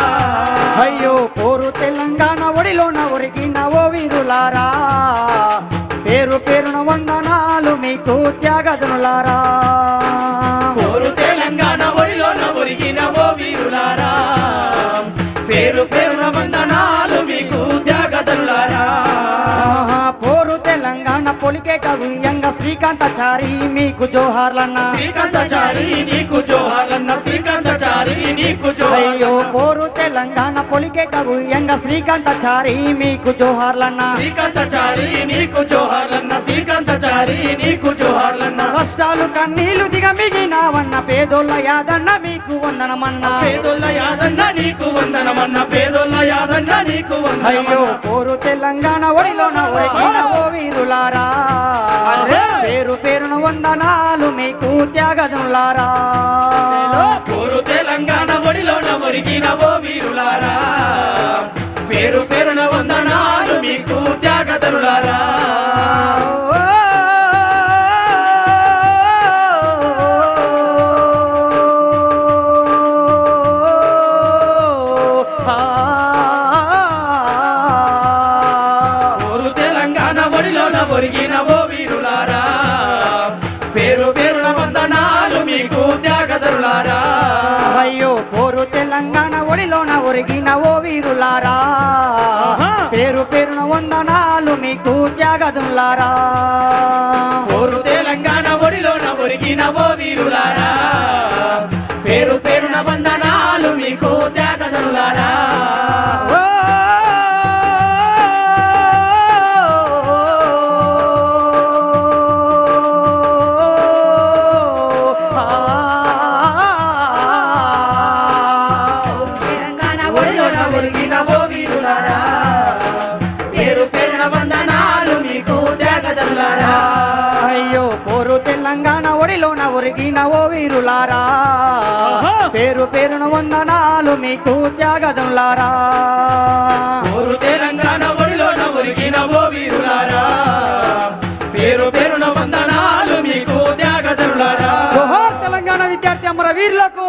అయ్యో పోరు తెలంగాణ ఒడిలోన ఒరిగిన ఓ వీరులారా. పేరు పేరున వందనాలు మీకు త్యాగదనులారా పొలికే కవియంగా శ్రీకాంతాచారి మీకు జోహార్లన్న. శ్రీకాంతచారి నీకు జోహార్లన్న. శ్రీకాంతచారి నీకు జోహార్ అయ్యో పోరు తెలంగాణ పొలికే కవియంగా శ్రీకాంతాచారి మీకు జోహార్లన్న. శ్రీకాంతచారి నీకు జోహార్లన్న. శ్రీకాంతచారి నీకు జోహార్లన్న. కష్టాలు కన్నీళ్ళు దిగమిగినావన్న. పేదోళ్ళ యాదన్న మీకు వందనమన్న. పేదోళ్ళ యాదన్న నీకు వందనమన్న. పేదోళ్ళ యాదన్న నీకు అయ్యో వందనమన్న పోరు తెలంగాణ ఒడిలోన ఓ వీరులారా. పేరు పేరున వందనాలు మీకు త్యాగదులారా పోరు తెలంగాణ ఒడిలోన ఒరిగిన ఓ వీరులారా. పేరు పేరున వందనాలు మీకు త్యాగతరులారా వందనాలు మీకు త్యాగదులారా. ఓరు తెలంగాణ ఒడిలోన ఒరిగిన ఓ వీరులారా. ఓ వీరులారా. పేరు పేరున వందనాలు మీకు త్యాగదులారా. తెలంగాణ ఒడిలోన ఒరిగిన ఓ వీరులారా. పేరు పేరున వందనాలు మీకు త్యాగదరులారా జోహార్ తెలంగాణ విద్యార్థి అమర వీరులకు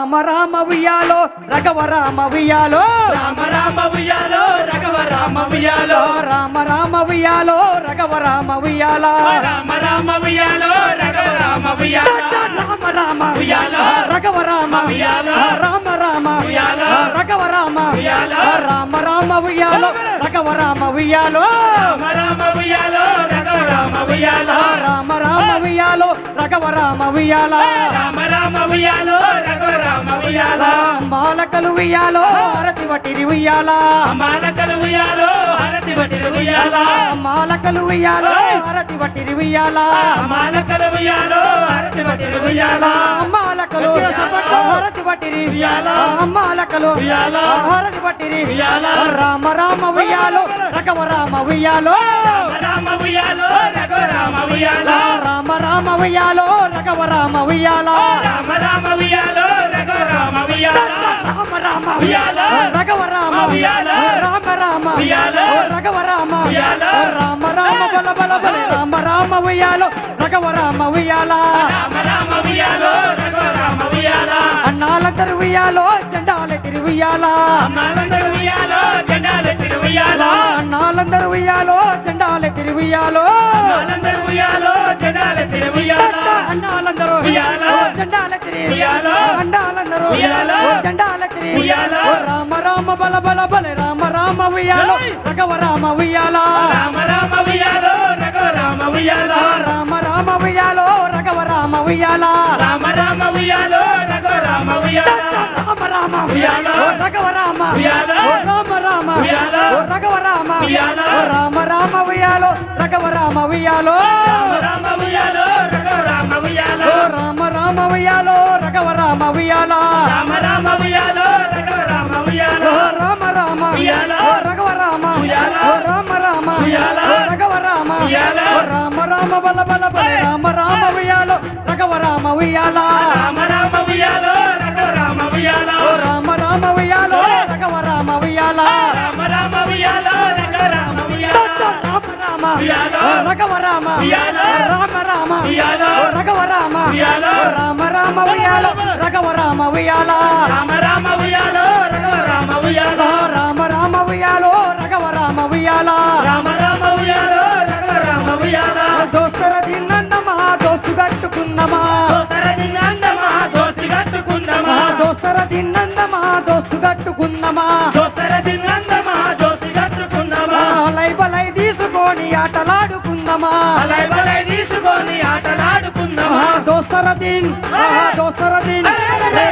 రామ రామ ఉయ్యాలో రఘవ రామ ఉయ్యాలో. రామ రామ ఉయ్యాలో రఘవ రామ ఉయ్యాలో. రామ రామ ఉయ్యాలో రఘవ రామ ఉయ్యాలా. రామ రామ ఉయ్యాలో రఘవ రామ ఉయ్యాలో. రామ రామ ఉయ్యాలో. రఘవ రామ ఉయ్యాలో. రామ రామ ఉయ్యాలో. రఘవ రామ ఉయ్యాలో. రామ రామ ఉయ్యాలో. రఘవ రామ ఉయ్యాలో. రామ రామ ఉయ్యాలో. రామ ఉయ్యాలో రామ రామ ఉయ్యాలో రఘవ రామ ఉయ్యాలా రామ రామ ఉయ్యాలో రఘవ రామ ఉయ్యాలో మాలకలు ఉయ్యాలో హరతి వటిరి ఉయ్యాలా. మాలకలు ఉయ్యాలో హరతి బట్టిన ఉయ్యాలా. మాలకలు ఉయ్యాలో హరతి వటిరి ఉయ్యాలా. మాలకలు ఉయ్యాలో హరతి బట్టిన ఉయ్యాలా. మాలకలు హరతి వటిరి ఉయ్యాలా. మాలకలు. హరతి వటిరి. ఉయ్యాలా. రామ రామ ఉయ్యాలో రఘవ రామ ఉయ్యాలో. రామ ఉయ్యాలో రఘవ రామ ఉయ్యాలా రామ రామ ఉయ్యాలో రఘవ రామ ఉయ్యాలా రామ రామ ఉయ్యాలో రఘవ రామ ఉయ్యాలా రామ రామ ఉయ్యాలా. రఘవ రామ ఉయ్యాలా. రామ రామ ఉయ్యాలా. రఘవ రామ ఉయ్యాలా. రామ రామ బల బల బల రామ రామ ఉయ్యాలో రఘవ రామ ఉయ్యాలా రామ రామ ఉయ్యాలో రఘవ రామ ఉయ్యాలా అన్నాలందరూ ఉయ్యాలో జెండాలెత్తిన ఉయ్యాలా అన్నాలందరూ ఉయ్యాలో జెండాలెత్తిరి ఉయ్యాలో అమ్మాలందరూ ఉయ్యాలో జెండాలెత్తిన ఉయ్యాలా అన్నాలందరూ ఉయ్యాలో. జెండాలెత్తిరి ఉయ్యాలో. అండాలందరూ ఉయ్యాలో. జెండాలెత్తిరి ఉయ్యాలో. రామ రామ బల బల బల రామ రామ ఉయ్యాలో రఘవ రామ ఉయ్యాలా రామ రామ ఉయ్యాలో రఘవ రామ ఉయ్యాలా రామ రామ ఉయ్యాలో రఘవ రామ ఉయ్యాలా రామ రామ ఉయ్యాలో రఘవ రామ ఉయ్యాలా రామ రామ ఉయ్యాలో. రఘవ రామ ఉయ్యాలో. రామ. రఘవ రామ. రామ రామ ఉయ్యాలో రఘవ రామ ఉయ్యాలో రామ రామ ఉయ్యాలో రఘవ రామ ఉయ్యాలో రామ రామ ఉయ్యాలో? రఘవ రామ రామ రఘవ రామ రామ రామ. రఘవ రామ. రామ రామ బల బల బల రామ రామ ఉయ్యాలో రఘవ రామ ఉయ్యాలా. రామ రామ ఉయ్యాలో రఘవ రామ ఉయ్యాలో? రామ రామ ఉయ్యాలో రఘవ రఘవ రామ. రామ రామ. రఘవ రామ. రామ రామ ఉయ్యాలో రఘవ రామ ఉయ్యాలా. రామ రామ ఉయ్యాలో. రఘవ రామ రఘవ రామ ఉయ్యాలా. రామ రామ ఉయ్యాలో. రఘవ రామ ఉయ్యాలో. దోస్తర తిన్నమ్మా దోస్తు కట్టుకుందమా దోస్తర తిన్ దోస్తర తిన్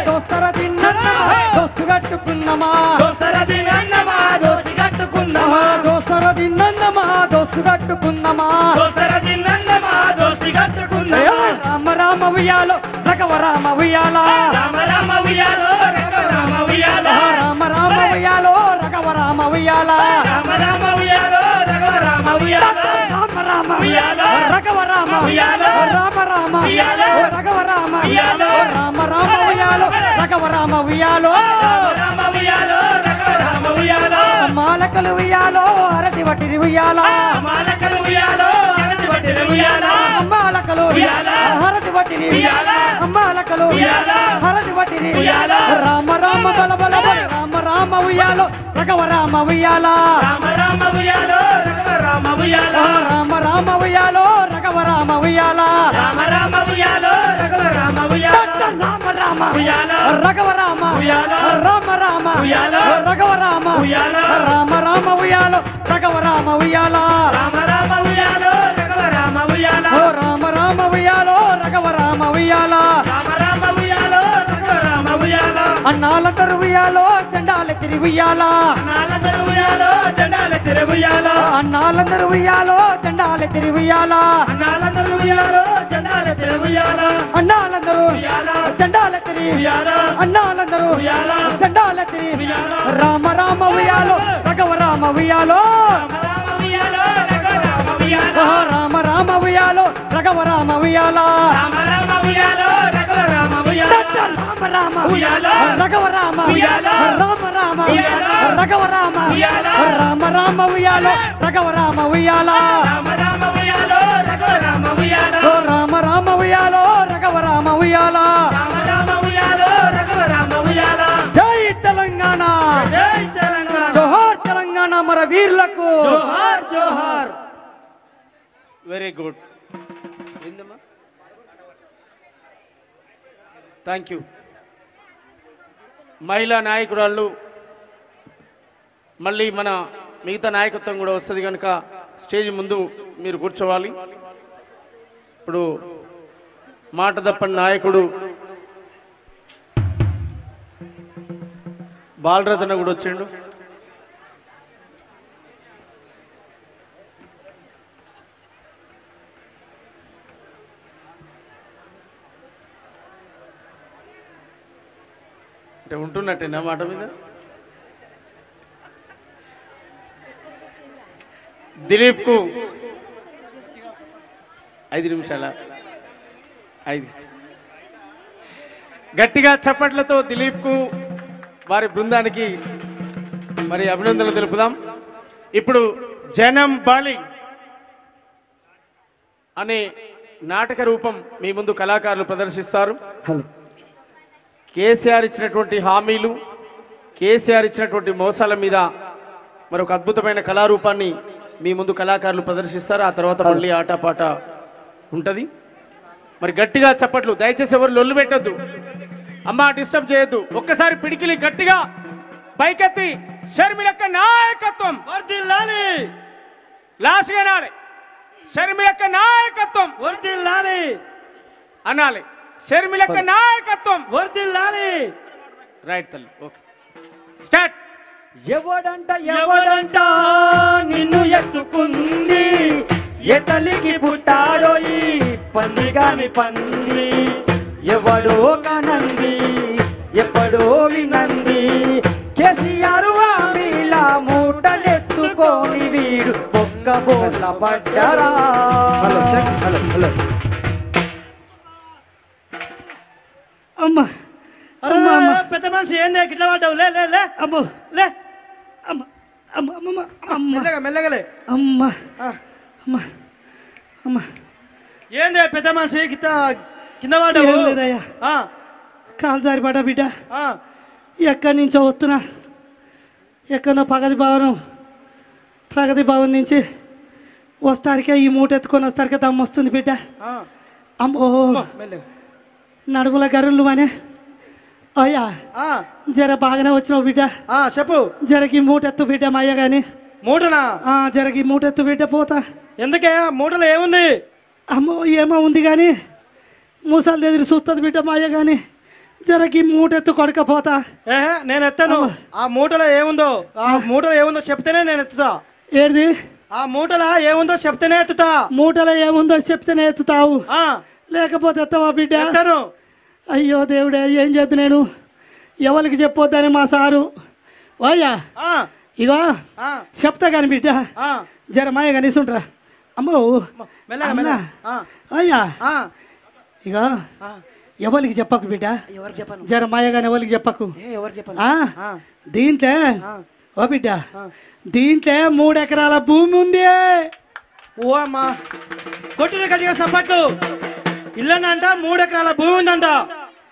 దోస్తర తిన్నమ్మా దోస్తు కట్టుకుందమా దోసర దినందమా దోసి కట్టుకుందమా దోస్తర తిన్నమ్మా దోస్తు కట్టుకుందమా దోసర దినందమా దోసి కట్టుకుందమా రామ రామ ఉయ్యాలో రఘవ రామ ఉయ్యాలా? రామ రామ ఉయ్యాలో రఘవ రామ ఉయ్యాలో. రామ రామ ఉయ్యాలో. రఘవ రామ ఉయ్యాలో. రామ రామ రఘవ రామ మాలకలు ఉయ్యాలో. మాలకలు అరటి బట్టిన ఉయ్యాలో. మాలకలు ఉయ్యాలా. మాలకలు ఉయ్యాలా. ఉయ్యాలా. రామ రామ బల బల రామ రామ ఉయ్యాలో. రఘవ రామ ఉయ్యాలా. రామ రామ ఉయ్యాలో. రామ ఉయ్యాలో రామ రామ ఉయ్యాలో రఘవ రామ ఉయ్యాలా రామ రామ ఉయ్యాలో రఘవ రామ ఉయ్యాలో రామ రామ ఉయ్యాల. రఘవ రామ. ఉయ్యాల. రామ రామ. ఉయ్యాల. రఘవ రామ. ఉయ్యాల. రామ రామ ఉయ్యాలో రఘవ రామ ఉయ్యాల రామ రామ ఉయ్యాలో రఘవ రామ ఉయ్యాల రామ రామ ఉయ్యాలో రఘవ రామ ఉయ్యాల అన్నాలందరూ ఉయ్యాలో ఉయ్యాలో జెండాలెత్తిరి ఉయ్యాల అన్నాలందరూ ఉయ్యాలో ఉయ్యాల నాలందరూ ఉయ్యాలో జెండాలెత్తిరి ఉయ్యాల అన్నాలందరూ జెండాలెత్తిరి ఉయ్యాల. అన్నాలందరూ ఉయ్యాల. ఉయ్యాల. రామ రామ ఉయ్యాలో రామ ఉయ్యాలో రామ ఉయ్యాలో రామ రామ రామ ఉయ్యాలో రఘవ రామ ఉయ్యాల రామ రామ ఉయ్యాలో రఘవ రామ ఉయ్యాల రామ రామ ఉయ్యాల. రామ. రామ. రఘవ రామ ఉయ్యాల. రామ రామ ఉయ్యాలో రఘవ రామ ఉయ్యాల రామ రామ ఉయ్యాలో రఘవ రామ ఉయ్యాల రామ రామ ఉయ్యాలో రఘవ రామ ఉయ్యాల రామ రామ ఉయ్యాలో రఘవ రామ ఉయ్యాల జై తెలంగాణ జై తెలంగాణ జోహార్ తెలంగాణ మన వీరులకు జోహార్ జోహార్ వెరీ గుడ్ థ్యాంక్ యూ. మహిళా నాయకురాళ్ళు మళ్ళీ మన మిగతా నాయకత్వం కూడా వస్తుంది కనుక స్టేజ్ ముందు మీరు కూర్చోవాలి. ఇప్పుడు మాట తప్పని నాయకుడు బాలరాజన్న కూడా వచ్చిండు. అంటే ఉంటున్నట్టేనా మాట మీద? దిలీప్కు ఐదు నిమిషాల. ఐదు. గట్టిగా చప్పట్లతో దిలీప్కు వారి బృందానికి మరి అభినందనలు తెలుపుదాం. ఇప్పుడు జనం బాలి అనే నాటక రూపం మీ ముందు కళాకారులు ప్రదర్శిస్తారు. హలో. కేసీఆర్ ఇచ్చినటువంటి హామీలు కేసీఆర్ ఇచ్చినటువంటి మోసాల మీద మరొక అద్భుతమైన కళారూపాన్ని మీ ముందు కళాకారులు ప్రదర్శిస్తారు. ఆ తర్వాత మళ్ళీ ఆటపాట ఉంటుంది. మరి గట్టిగా చప్పట్లు దయచేసి ఎవరు లొల్లు పెట్టద్దు. అమ్మ డిస్టర్బ్ చేయొద్దు. ఒక్కసారి పిడికిలి గట్టిగా పైకెత్తి షర్మిలక్క నాయకత్వం. వర్దిల్లాలి లాస్ట్గా అనాలి. షర్మిలక్క నాయకత్వం. వర్దిల్లాలి అనాలి. షర్మిలక్క నాయకత్వం వర్దిల్లాలి రైట్ తల్లి ఓకే స్టార్ట్ ఎవడంట ఎవడంట నిన్ను ఎత్తుకుంది? ఎతలికి పుట్టాడో ఈ పంది గాని పంది? ఎవడో కనంది ఎప్పుడో వినంది? కేసీఆర్ వామిల మూటలెత్తుకొని వీడు ఒక్క బోర్ల పడ్డరా? హలో చెక్ హలో హలో అమ్మా. అమ్మా అమ్మ. పెద్ద మనిషి ఏంది? గిట్ల పడ్డావు? లే లే లే. అమ్మో. లే. అమ్మ అమ్మ అమ్మ అమ్మ మెల్లగా మెల్లగలే అమ్మ. అమ్మ. అమ్మ. ఏంది పెద్ద మనిషి గిట్ట కింద పడ్డావు? లేదయ్యా. కాలు జారిపడ్డా బిడ్డ. ఎక్కడి నుంచో వస్తున్నా. ఎక్కడో ప్రగతి భవనం ప్రగతి భవన్ నుంచి వస్తారికే ఈ మూట ఎత్తుకొని వస్తారికే దమ్ము వస్తుంది బిడ్డ. అమ్మో. నడుముల గరులు అనే అయ్యా జర బాగానే వచ్చినావు బిడ్డ. ఆ, చెప్పు. జరకి మూట ఎత్తు బిడ్డ మా అయ్య గాని. మూటనా? జరకి మూట ఎత్తు బిడ్డ పోతా. ఎందుకే? మూటలో ఏముంది? అమ్మో ఏమో ఉంది కానీ ముసలి ఎదురు చూస్తుంది బిడ్డ మా అయ్య గాని. జరకి మూట ఎత్తు కొడకపోతా ఏహే నేను ఎత్తాను. ఆ మూటలో ఏముందో? ఆ మూటలో ఏముందో చెప్తేనే నేను ఎత్తుతా. ఏడిది? ఆ మూటలో ఏముందో చెప్తేనే ఎత్తుతా. మూటలో ఏముందో చెప్తేనే ఎత్తుతావు. లేకపోతే ఎత్తవా బిడ్డ? ఎత్తాను. అయ్యో దేవుడే ఏం చేద్దు నేను ఎవరికి చెప్పొద్దని మా సారు? వాయ్యా ఇగో చెప్తా కానీ బిడ్డ. ఆ, జర మాయ కనీసుంట్రా అమ్మో అయ్యా ఇగో. ఎవరికి చెప్పకు బిడ్డ? ఎవరికి చెప్పను? మాయగాని ఎవరికి చెప్పకు. దీంట్లో ఓ బిడ్డ. దీంట్లో మూడు ఎకరాల భూమి ఉంది. ఓ అమ్మా. కొట్టిన గట్టిగా సప్పట్లు. ఇల్లనంట మూడు ఎకరాల భూమి ఉందంట.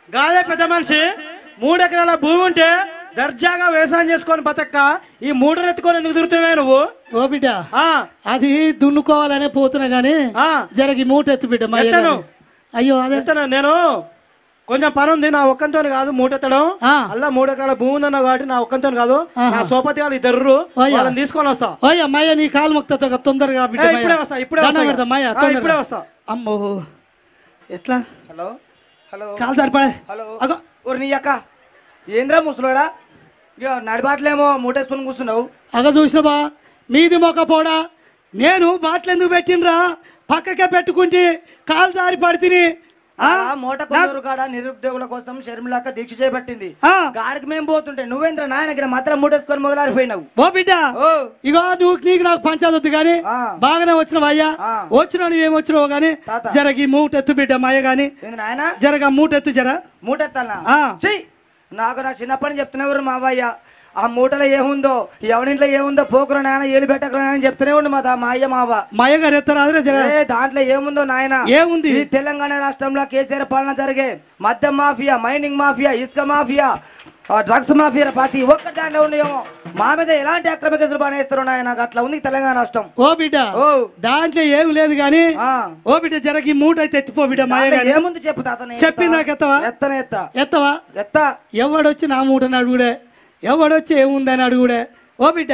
గాదే పెద్ద మనిషి. మూడు ఎకరాల భూమి ఉంటే దర్జాగా వ్యవసాయం చేసుకొని బతక్క. ఈ మూటలు ఎత్తుకొని ఎందుకు తిరుగుతున్నావు నువ్వు? ఓ బిడ్డ ఆ, అది దున్నుకోవాలనే పోతున్నా గానీ ఆ. జరగి మూట ఎత్తు బిడ్డ. అయ్యో అదే. నేను కొంచెం పని ఉంది నా ఒక్కంతో కాదు మూటెత్తడం. అలా మూడు ఎకరాల భూమి ఉందన్న కాబట్టి నా ఒక్కంతో కాదు. నా సోపతి వాళ్ళు ఇద్దరు. వాళ్ళని తీసుకొని వస్తా. మాయ నీ కాలు మొక్త తొందరగా. ఇప్పుడే వస్తా, ఇప్పుడే వస్తా. ఇప్పుడే వస్తా. అమ్మో. ఎట్లా? హలో? హలో? కాలు సరిపడే హలో? అగో. ఓరి నీ అక్క. ఏంద్రా ముసలోడా? ఇక నడిబాట్లేమో మూటేసుకొని కూర్చున్నావు. అగ చూసినవా మీది మొక్క పోడా నేను బాట్లు ఎందుకు పెట్టినరా పక్కకే పెట్టుకుంటే. కాలు జారి పడితిని మూట కాడ నిరుద్యోగుల కోసం షర్మిలక్క దీక్ష చేపట్టింది ఆ. గాడికి మేము పోతుంటే నువ్వేంద్ర నాయన ఇక్కడ మాత్రం మూటేసుకొని మొదలారిపోయినావు ఓ బిడ్డ ఓ. ఇగో నువ్వు నీకు నాకు కానీ ఆ. బాగానే వచ్చినావు అయ్యా. వచ్చినావు నువ్వేం వచ్చినావు తాత. జరగి మూట ఎత్తు బిడ్డ మాయ గాని ఏంది నాయన జరగ మూట ఎత్తు జర మూటెత్తాలా. చెయ్యి నాకు నా చిన్నప్పటి నుంచి చెప్తున్నవారు మా అవ్వయ్య ఆ మూటలో ఏముందో ఎవరింట్లో ఏముందో పోకురు నాయన ఏలు పెట్టకురు నాయన చెప్తూనే ఉండు మా తా- మా అయ్య మా అవ్వ. మాయ గారు ఎత్తరాదురా జర? ఏ దాంట్లో ఏముందో నాయన? ఏముంది? ఈ తెలంగాణ రాష్ట్రంలో కేసీఆర్ పాలన జరిగే మద్యం మాఫియా మైనింగ్ మాఫియా ఇసుక మాఫియా ఆ డ్రగ్స్ మాఫియా ప్రతి ఒక్కటి దాంట్లో ఉన్నాయేమో మా మీద ఎలాంటి అక్రమ కేసులు బానేస్తారు నాయన? నాకు అట్లా ఉంది తెలంగాణ రాష్ట్రం. ఓ బిడ్డ ఓ. దాంట్లో ఏం లేదు గాని ఆ. ఓ బిడ్డ జరగి మూట అయితే ఎత్తిపో బిడ్డ దాంట్లో గాని ఏముంది చెప్పు తాత నేను ఎత్తవా? ఎత్తనే ఎత్త. ఎత్తవా? ఎత్త. ఎవడొచ్చి నా మూటని అడుగుడే ఎవడొచ్చి ఏముందని అడుగుడే? ఓ బిడ్డ.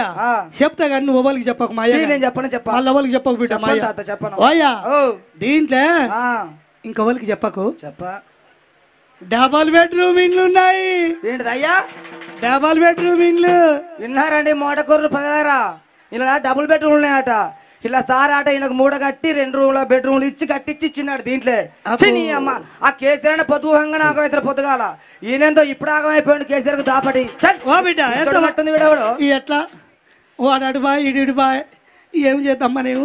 చెప్తా కానీ నువ్వు ఎవరికి చెప్పకు గాని. నేను చెప్పను చెప్పా ఎవరికి చెప్పకు బిడ్డ తాత, చెప్పను. ఓయ్యా ఓ. దీంట్లో ఆ, ఇంకెవరికి చెప్పకు? చెప్పా. డబల్ బెడ్రూమ్ ఇండ్లు ఉన్నాయి. ఏంటిది అయ్యా డబల్ బెడ్రూమ్ ఇండ్లు. విన్నారండి మూటకూరలు పదారా ఇలా డబుల్ బెడ్రూమ్ ఉన్నాయట. ఇలా సార్ ఆట ఈయనకు మూట కట్టి రెండు రూమ్ల బెడ్రూమ్లు ఇచ్చి కట్టించి ఇచ్చినాడు దీంట్లో. నీ అమ్మ. ఆ కేసీఆర్ అనే పొద్దుహంగా నాకు ఇతర పొద్దుగాల. ఈయనేందో ఇప్పుడు ఆగమైపోయాడు కేసీఆర్కు దాపటి ఓ బిడ్డ ఎంత మట్టుంది వీడవాడు ఎట్లా? వాడు బాయ్ ఇటు బాయ్. ఏం చేద్దామా నేను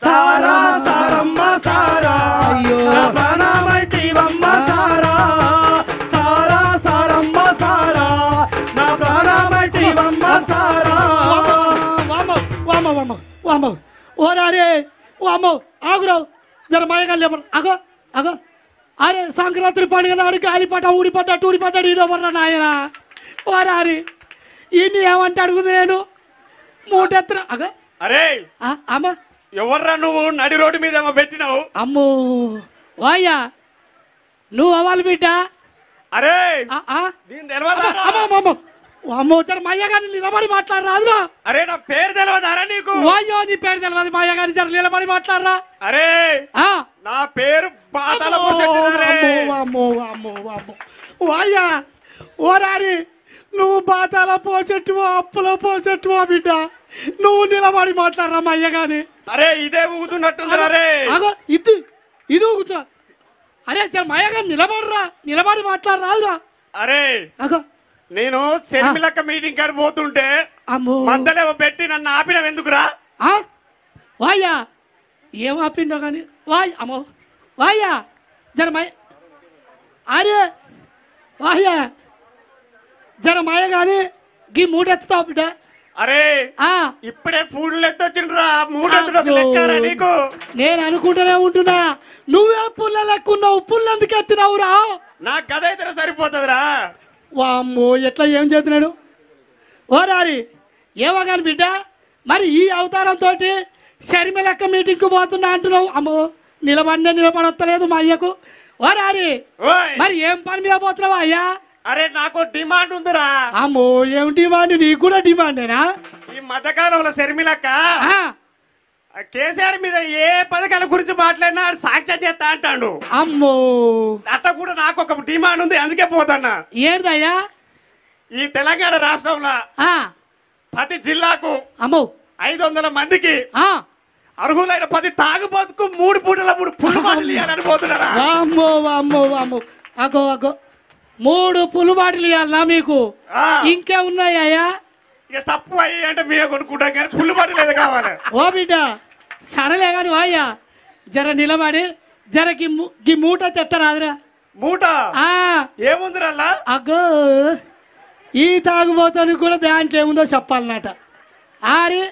సారా సారమ్మ సారా. అయ్యో. ప్రాణమైతీవమ్మ సారా. సారా సారమ్మ సారా. నా ప్రాణమైతీవమ్మ సారా. వామో వామో వామో వామో. ఓరారే వామో ఆగురావు జర మాయగా లేపరు. అగో అగో. అరే సంక్రాంతి పండుగ నాడు గాలిపట ఊడిపట్ట టూడిపట్ట ఈడోబర్రా నాయన. ఓరారి ఈయన్ని ఏమంటే అడుగుదు నేను? మూటెత్తర. అగో. అరే అమ్మ. ఎవర్రా నువ్వు? నడి రోడ్డు మీద ఏమో పెట్టినావు? అమ్మో వాయ్యా నువ్వు అవ్వాలి బిడ్డ? అరే ఆ, ఆ? దీని తెలియదా అమ్మో అమ్మో అమ్మో జర మా అయ్యగారిని నిలబడి మాట్లాడరాదురా. అరే నా పేరు తెలియదారా నీకు? వాయ్యో నీ పేరు తెలియదు మా అయ్యగారిని జర నిలబడి మాట్లాడరా. అరే? నా పేరు బాధల. వాయ్యా ఓరారి నువ్వు బాతాల పోచెట్టువో అప్పులో పోచెట్టువో బిడ్డ. నువ్వు నిలబడి మాట్లాడరా మా అయ్యగాని అరే ఇదే ఊగుతున్నట్టుంది అరే అగో ఇది ఇది ఊగుతున్నా. అరే మా అయ్యగారు నిలబడరా నిలబడి మాట్లాడరాదురా. అరే అగో. నేను శర్మిలక్క మీటింగ్ కాడి పోతుంటే అమ్మో. మధ్యలో పెట్టి నన్ను ఆపినవు ఎందుకురా? ఆ? వాయ్యా. ఏం ఆపిండో కానీ? వాయ్ అమ్మో. వాయ్యా. జర మాయ అరే. వాయ్యా. జర మాయ కానీ గీ మూడెత్తుతావు బిడ్డ అరే ఆ, ఇప్పుడే ఫుడ్ ఎత్తొచ్చిండ్రా. మూడు ఎత్తుడు లెక్కారా నీకు? నేను అనుకుంటూనే ఉంటున్నా. నువ్వే పుల్ల లెక్కున్నావు పుల్ల ఎందుకు ఎత్తినావురా? నా గద అయితే సరిపోతుందిరా. వామ్మో ఎట్లా ఏం చేస్తున్నాడు? ఓరారి ఏమో కానీ బిడ్డ మరి ఈ అవతారంతో షర్మిలక్క మీటింగ్కు పోతున్నా అంటున్నావు. అమ్మో నిలబడినే నిలబడొత్తలేదు మా అయ్యకు. ఓరారి మరి ఏం పని మీద పోతున్నావా అయ్యా? అరే నాకు డిమాండ్ ఉందిరా. అమ్మో ఏం డిమాండ్? నీకు కూడా డిమాండేనా? ఈ మధ్యకాలంలో శర్మిలక్క కేసీఆర్ మీద ఏ పథకాల గురించి మాట్లాడినా సాక్ష్యం చేస్తా అంటాడు. అమ్మో! అట్ట కూడా నాకు ఒక డిమాండ్ ఉంది అందుకే పోతాన్నా. ఏందయ్యా? ఈ తెలంగాణ రాష్ట్రంలో ప్రతి జిల్లాకు అమ్మో! ఐదు వందల మందికి అర్హులైన పది తాగుబోతుకు మూడు పూటల మూడు పుల్లు మండలి ఇవ్వాలని పోతున్నారా? వామ్మో వామ్మో వామ్మో! అగో అగో! మూడు పులు బాటిల్ ఇవ్వాలనా మీకు. ఇంకే ఉన్నాయా ఇక స్టప్ అయ్యి అంటే మీరే కొనుక్కుంటాం కానీ పుల్లు మండలి లేదు కావాలి. ఓ బిడ్డ సరేలే కానీ వాయ్యా జర నిలబడి జర గి ము- గి మూట తెత్తరాదురా. మూట? ఆ, ఏముందిరల్లా? అగ్గో ఈ తాగుబోతానికి కూడా దాంట్లో ఏముందో చెప్పాలన్నట. ఆరి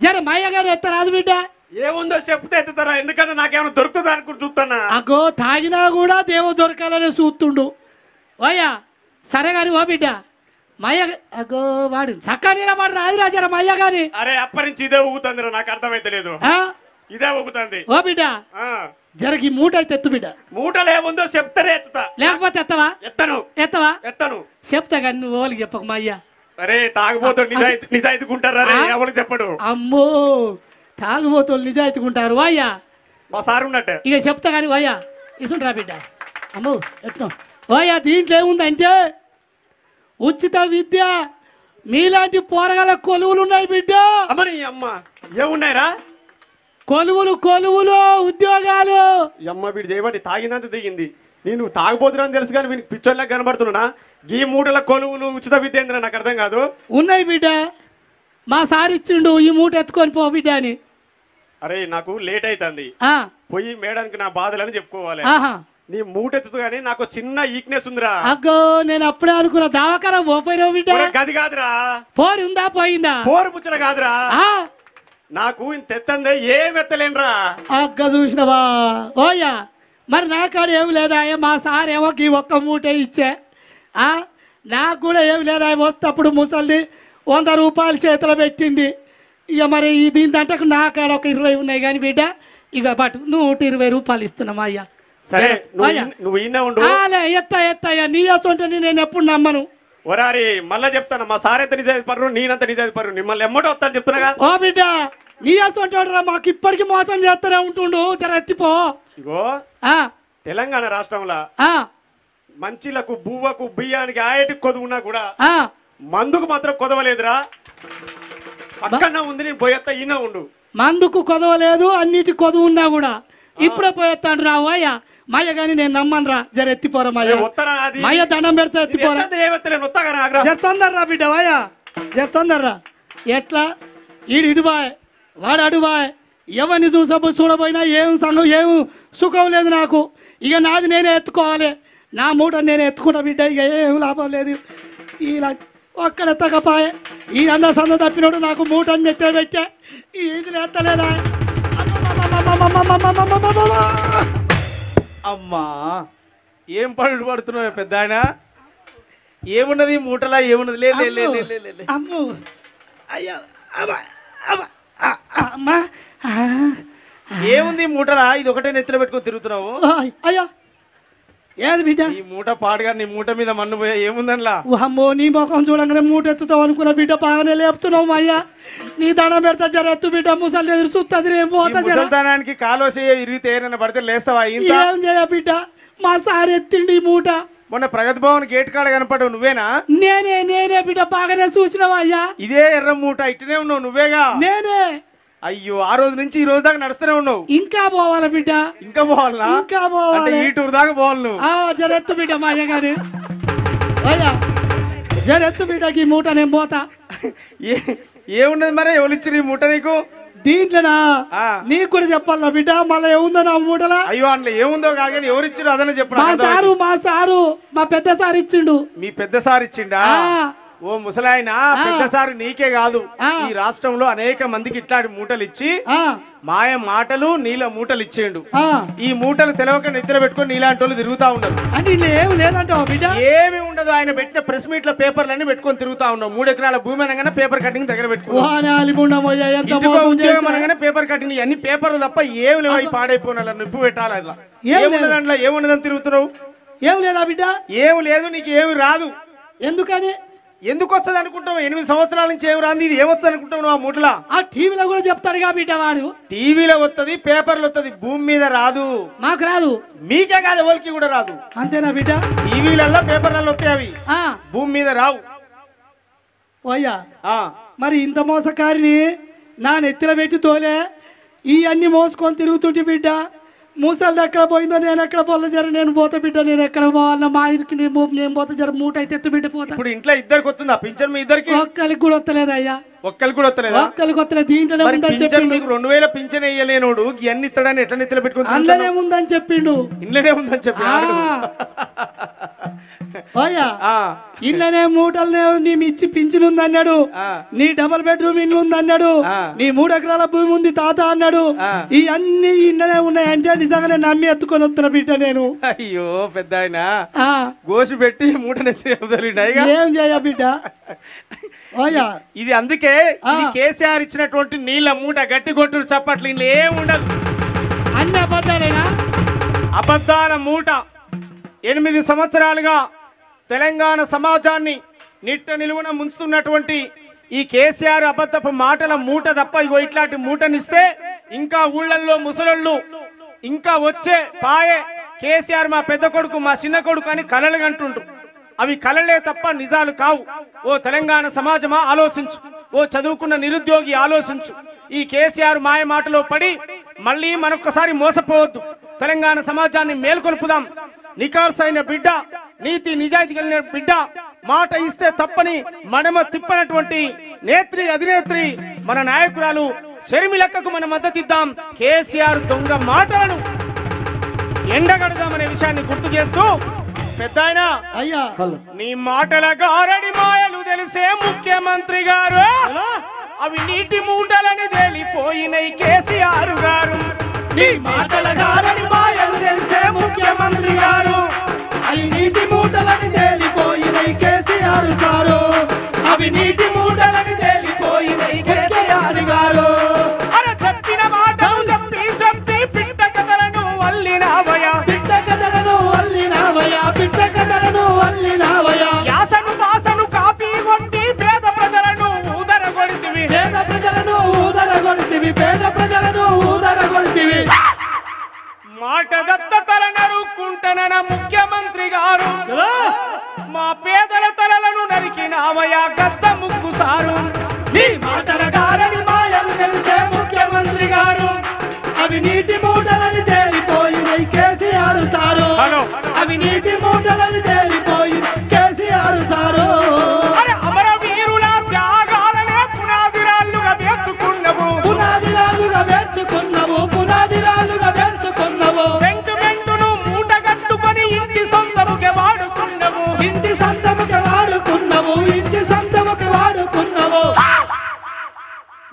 జర మయ్య గారు ఎత్తరాదు బిడ్డ. ఏముందో చెప్తే ఎత్తుతారా? ఎందుకంటే నాకేమైనా దొరుకుతుంది అనుకుని చూస్తున్నా. అగ్గో తాగినా కూడా దేవ దొరకాలనే చూస్తుండు. ఓయ్యా సరే గాని ఓ బిడ్డ. మయ్య అగ్గో వాడు. చక్క నిలబడి రాదురా జర మయ్య గాని. అరే అప్పటి నుంచి ఇదే ఊగుతుందిరా నాకు అర్థమైతే లేదు. ఆ? ఇదే ఊగుతుంది. ఓ బిడ్డ. ఆ, జరగి మూట అయితే ఎత్తు బిడ్డ. మూటలు ఏముందో చెప్తానే ఎత్తుతా. లేకపోతే ఎత్తవా? ఎత్తను. ఎత్తవా? ఎత్తను. చెప్తా కానీ నువ్వు వాళ్ళకి చెప్పకు మా అయ్యా అరే నిజాయితీ నిజాయితీకుంటారా ఎవరికి చెప్పడు. అమ్మో తాగుబోతులు నిజాయితీకుంటారు వాయ్యా మా సార్ ఉన్నట్టే. ఇక చెప్తా కానీ వాయ్యా ఇసుంట్రా బిడ్డ. అమ్మో ఎట్లా వాయ్యా దీంట్లో ఏముందంటే ఉచిత విద్య. మీలాంటి పోరగాల కొలువులు ఉన్నాయి బిడ్డ. అమ్మని అమ్మ. ఏమున్నాయిరా? కొలువులు కొలువులు ఉద్యోగాలు. ఈ అమ్మ వీడు చేయబట్టి తాగినంత దిగింది. నేను తాగుబోతున్నా తెలుసు కానీ వీనికి పిచ్చోళ్ళకి కనబడుతున్నా గీ మూటల కొలువులు ఉచిత విద్య ఏందిరా? నాకు అర్థం కాదు. ఉన్నాయి బిడ్డ. మా సార్ ఇచ్చిండు ఈ మూట ఎత్తుకొని పో బిడ్డ అని. అరే నాకు లేట్ అవుతుంది పోయి మేడానికి నా బాధలని చెప్పుకోవాలి. ఆహా. నీ మూట ఎత్తుతూ కానీ నాకు చిన్న ఈక్నెస్ ఉందిరా. అగ్గో నేను అప్పుడే అనుకున్నా దావకారా పోపోయినావు బిడ్డ. గది కాదురా. పోరు ఉందా పోయిందా? పోరు ముచ్చట కాదురా. నాకు ఇంత ఎత్తందే ఏం ఎత్తలేనురా. అగ్గ చూసినవా? ఓయ్యా మరి నా కాడ ఏం లేదా? మా సార్ ఏమో ఈ ఒక్క మూటే ఇచ్చే. ఆ, నాకు కూడా ఏం లేదా? వస్తప్పుడు ముసలిది వంద రూపాయలు చేతిలో పెట్టింది. ఇక మరి దీని దాంట్లో నా కాడ ఒక ఇరవై ఉన్నాయి కానీ బిడ్డ ఇక బట్ నూట ఇరవై రూపాయలు ఇస్తున్నామా అయ్యా. సరే నువ్వు ఇన్నే ఉండు. ఎత్త ఎత్తయ్యా నీ ఎత్తుంటే నేను ఎప్పుడు నమ్మను. ఒరారి మళ్ళా చెప్తాను. మా సార్ ఎంత నిజాయితీ పర్రు నేనంత నిజాయితీ పర్రు మిమ్మల్ని ఎమ్మటో వస్తాను చెప్తున్నాగా ఓ బిడ్డ నీ ఎత్తుంటాడు మాకు ఇప్పటికీ మోసం చేస్తూనే ఉంటుండు. జర ఎత్తిపో. ఇగో తెలంగాణ రాష్ట్రంలో ఆ, మంచిలకు బువ్వకు బియ్యానికి ఆయటికి కొదువున్నా కూడా. మందుకు మాత్రం కొదవలేదురా. పక్కన ఉంది నేను పోయేస్తా ఈయన ఉండు. మందుకు కొదవలేదు అన్నిటి కొదవ ఉన్నా కూడా. ఇప్పుడే పోయేస్తాడు రా మయ్య కానీ నేను నమ్మను రా జర ఎత్తిపోరా అది? మయ్య దండం పెడితే ఎత్తిపోరా. జర తొందరరా బిడ్డ వయ్యా జర తొందరరా. ఎట్లా? ఈడు ఇడు బాయ్ వాడు అడు బాయ్. ఎవరిని చూసప్పుడు చూడబోయినా ఏం సంఘం ఏం సుఖం లేదు నాకు. ఇక నాది నేనే ఎత్తుకోవాలి. నా మూట నేనే ఎత్తుకుంటా బిడ్డ ఇక ఏం లాభం లేదు. ఇలా ఒక్కడ ఎత్తకపోయే. ఈ అంద సంద తప్పినోడు నాకు మూట నెత్తే పెట్టే. ఈ ఇది ఎత్తలేదా? అమ్మా ఏం పళ్ళు పడుతున్నావు పెద్ద ఆయన ఏమున్నది? మూటలా ఏమున్నది? లే లే, లే, లే, లే, లే, లే. అమ్మో. అయ్యా అబ్బా, అబ్బా, ఆ, ఆ, అమ్మా ఆ, ఏముంది మూటలా? ఇది ఒకటే నెత్తిలో పెట్టుకొని తిరుగుతున్నావు. ఆయ్, అయ్యా ఏది బిడ్డ? ఈ మూట పాడుగా నీ మూట మీద మన్ను పోయా ఏముందనిలా? అమ్మో నీ ముఖం చూడంగానే మూట ఎత్తుతావు అనుకున్న బిడ్డ బాగానే లేపుతున్నావు అయ్యా నీ దండం పెడతా జర ఎత్తు బిడ్డ ముసలి ఎదురు చూస్తుంది రేం ఈ పోతా జర. ముసల్తానానికి కాలోసి ఇరిగితే ఏమైనా పడితే లేస్తావా ఏం చేయ బిడ్డ? మా సార్ ఎత్తిండి ఈ మూట. మొన్న ప్రగతి భవన్ గేట్ కాడ కనపడవు నువ్వేనా? నేనే నేనే బిడ్డ బాగానే చూసినావా అయ్యా ఇదే ఎర్ర మూట ఇట్టనే ఉన్నావు నువ్వేగా? నేనే. అయ్యో ఆ రోజు నుంచి ఈ రోజు దాకా నడుస్తూనే ఉన్నావు. ఇంకా పోవాలా బిడ్డ? ఇంకా పోవాలనా ఇంకా పోవాలి? ఈ టూర్ దాకా పోవాలి నువ్వు. జరెత్తు బిడ్డ మా అయ్య గారు అయ్యా జరెత్తు బిడ్డకి ఈ మూట నేను పోతా. ఏ- ఏమున్నది మరి? ఎవరు ఇచ్చారు ఈ మూట నీకు? దీంట్లోనా. నీకు కూడా చెప్పాలా బిడ్డ? మళ్ళీ ఏముందో నా మూటలా? అయ్యో అందులో ఏముందో కాదు కానీ ఎవరు ఇచ్చారు అదనే చెప్పు మా. సారు మా సారు మా పెద్ద సారు ఇచ్చిండు. మీ పెద్ద సార్ ఇచ్చిండా. ఓ ముసలాయన పెద్ద సారు నీకే కాదు. ఈ రాష్ట్రంలో అనేక మందికి ఇట్లాంటి మూటలు ఇచ్చి మాయ మాటలు నీల మూటలు ఇచ్చేయండు. ఈ మూటలు తెలవక నిద్ర పెట్టుకొని నీలాంటి వాళ్ళు తిరుగుతా ఉన్నారు బిడ్డ? ఏమి ఉండదు ఆయన పెట్టిన ప్రెస్ మీట్ల పేపర్లన్నీ పెట్టుకొని తిరుగుతా ఉన్నావు మూడు ఎకరాల భూమి అనగానే పేపర్ కటింగ్ దగ్గర చేసినా. అనగానే పేపర్ కటింగ్ అన్ని పేపర్లు తప్ప ఏమి లేవు. అవి పాడైపోయినా నిప్పు పెట్టాలి అట్లా. ఏమున్నది. దాంట్లో ఏమున్నదని తిరుగుతున్నావు? ఏం లేదా బిడ్డ? ఏమి లేదు నీకు ఏమి రాదు. ఎందుకని? ఎందుకు వస్తుంది అనుకుంటావు ఎనిమిది సంవత్సరాల నుంచి ఏమి రాంది? ఇది ఏమొస్తుంది అనుకుంటావు ఆ మూటలా? ఆ టీవీలో కూడా చెప్తాడుగా బిడ్డ వాడు. టీవీలో వస్తుంది పేపర్లు వస్తుంది భూమి మీద రాదు. మాకు రాదు. మీకే కాదు ఎవరికి కూడా రాదు. అంతేనా బిడ్డ? టీవీలలో పేపర్లలో వస్తాయి అవి. భూమి మీద రావు. ఓయ్యా మరి ఇంత మోసకారిని నా నెత్తిన పెట్టి తోలే ఈ అన్ని మోసుకొని తిరుగుతుంటే బిడ్డ. మూసలు ఎక్కడ పోయిందో నేను ఎక్కడ పోలే జర నేను పోతా బిడ్డ నేను ఎక్కడ పోవాలన్నా మా ఇరికి నేను పో- నేను పోతా జర మూట అయితే ఎత్తు బిడ్డ పోతా. ఇప్పుడు ఇంట్లో ఇద్దరికి వస్తుందా? పింఛన్ మీ ఇద్దరికి? ఒక్కరికి కూడా వస్తలేదు అయ్యా ఒక్కరికి కూడా వస్తలేదా? ఒక్కరికి వస్తలేదు దీంట్లోనే మరి ఉందని చెప్పిండు. మీకు రెండు వేల పింఛన్ వేయలేనోడు ఇవన్నీ ఇత్తడాన్ని ఎట్లా నెత్తిలో పెట్టుకుని అందులోనే ఉందని చెప్పిండు. ఇంట్లోనే ఉందని చెప్పి. ఇళ్ళనే మూటలనే నీ ఇచ్చి పింఛన్ ఉంది అన్నాడు. నీ డబల్ బెడ్రూమ్ ఇల్లు ఉంది అన్నాడు. నీ మూడు ఎకరాల భూమి ఉంది తాత అన్నాడు. ఈ అన్ని ఇళ్ళనే ఉన్నాయి అంటే నిజంగానే నమ్మి ఎత్తుకొని వస్తున్న బిడ్డ నేను. అయ్యో పెద్ద ఆయన గోసి పెట్టి మూట నెత్తి వదిలిండు ఏం చేయ బిడ్డ? ఇది అందుకే కేసీఆర్ ఇచ్చినటువంటి నీళ్ళ మూట గట్టి కొట్టుడు చప్పట్లు ఇందులో ఏం ఉండదు. అన్ని అబద్ధాలేనా? అబద్ధాల మూట. ఎనిమిది సంవత్సరాలుగా తెలంగాణ సమాజాన్ని నిట్ట నిలువున ముంచుతున్నటువంటి ఈ కేసీఆర్ అబద్ధపు మాటల మూట తప్ప ఇగో ఇట్లాంటి మూటనిస్తే ఇంకా ఊళ్ళల్లో ముసలోళ్ళు ఇంకా వచ్చే పాయే కేసీఆర్ మా పెద్ద కొడుకు మా చిన్న కొడుకు అని కలలు కంటుండ్రు. అవి కలలే తప్ప నిజాలు కావు. ఓ తెలంగాణ సమాజమా? ఆలోచించు. ఓ చదువుకున్న నిరుద్యోగి ఆలోచించు. ఈ కేసీఆర్ మాయ మాటలో పడి మళ్ళీ మనొక్కసారి మోసపోవద్దు. తెలంగాణ సమాజాన్ని మేల్కొల్పుదాం. నికార్సైన బిడ్డ నీతి నిజాయితీ కలిగిన బిడ్డ మాట ఇస్తే తప్పని మడమ తిప్పనటువంటి నేత్రి అధినేత్రి మన నాయకురాలు షర్మిలక్కకు మన మద్దతు ఇద్దాం. కేసీఆర్ దొంగ మాటలను ఎండగడదామనే విషయాన్ని గుర్తు చేస్తూ పెద్ద అయ్యా. నీ మాటల గారడి మాయలు తెలిసే ముఖ్యమంత్రి గారు. అవి నీటి మూటలని తేలిపోయినాయి కేసీఆర్ గారు. నీ మాటల గారడి మాయలు తెలిసే ముఖ్యమంత్రి గారు. అవి నీటి మూటలని తేలిపోయినాయి కేసీఆర్ సారు. అవి నీటి మూటలని తేలిపోయినాయి కేసీఆర్ గారు. పేద ప్రజలను ఊదరగొడితివి పేద ప్రజలను మాట దత్తతల నరుక్కుంటనన ముఖ్యమంత్రి గారు. మా పేదల తలలను నరికినావయా గద్ద ముక్కు సారు. నీ మాటల గారని తెలిసే ముఖ్యమంత్రి గారు. అవి నీటి మూటలని తేలిపోయినాయి కేసీఆర్ సారు. అవి నీటి మూటలని ఇంటి సొంతముగా వాడుకున్నావు ఇంటి సొంతముగా వాడుకున్నావు.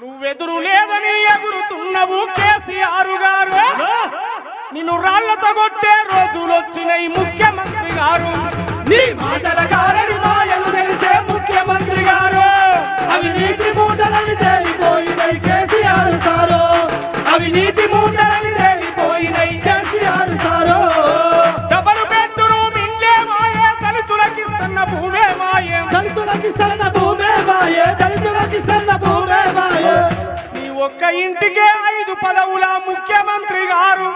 నువ్వెదురు లేదని ఎగురుతున్నవు కేసీఆర్ గారు. నిన్ను రాళ్ళతో కొట్టే రోజులు వచ్చినాయి ముఖ్యమంత్రి గారు. నీ మాటల గారని మాయలు తెలిసే ముఖ్యమంత్రి గారు. అవి నీటి మూటలని తేలిపోయినాయి కేసీఆర్ సారు. అవి నీటి మూటలని తేలిపోయినాయి భూమే మాయే. భూమే మాయే దళితులకిస్తున్న భూమే మాయే. నీ ఒక్క ఇంటికే ఐదు పదవుల ముఖ్యమంత్రి గారు.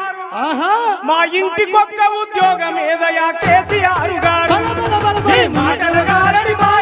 మా ఇంటికొక్క ఉద్యోగం ఏదయా కేసీఆర్ గారు. మాటల గారని మాయలు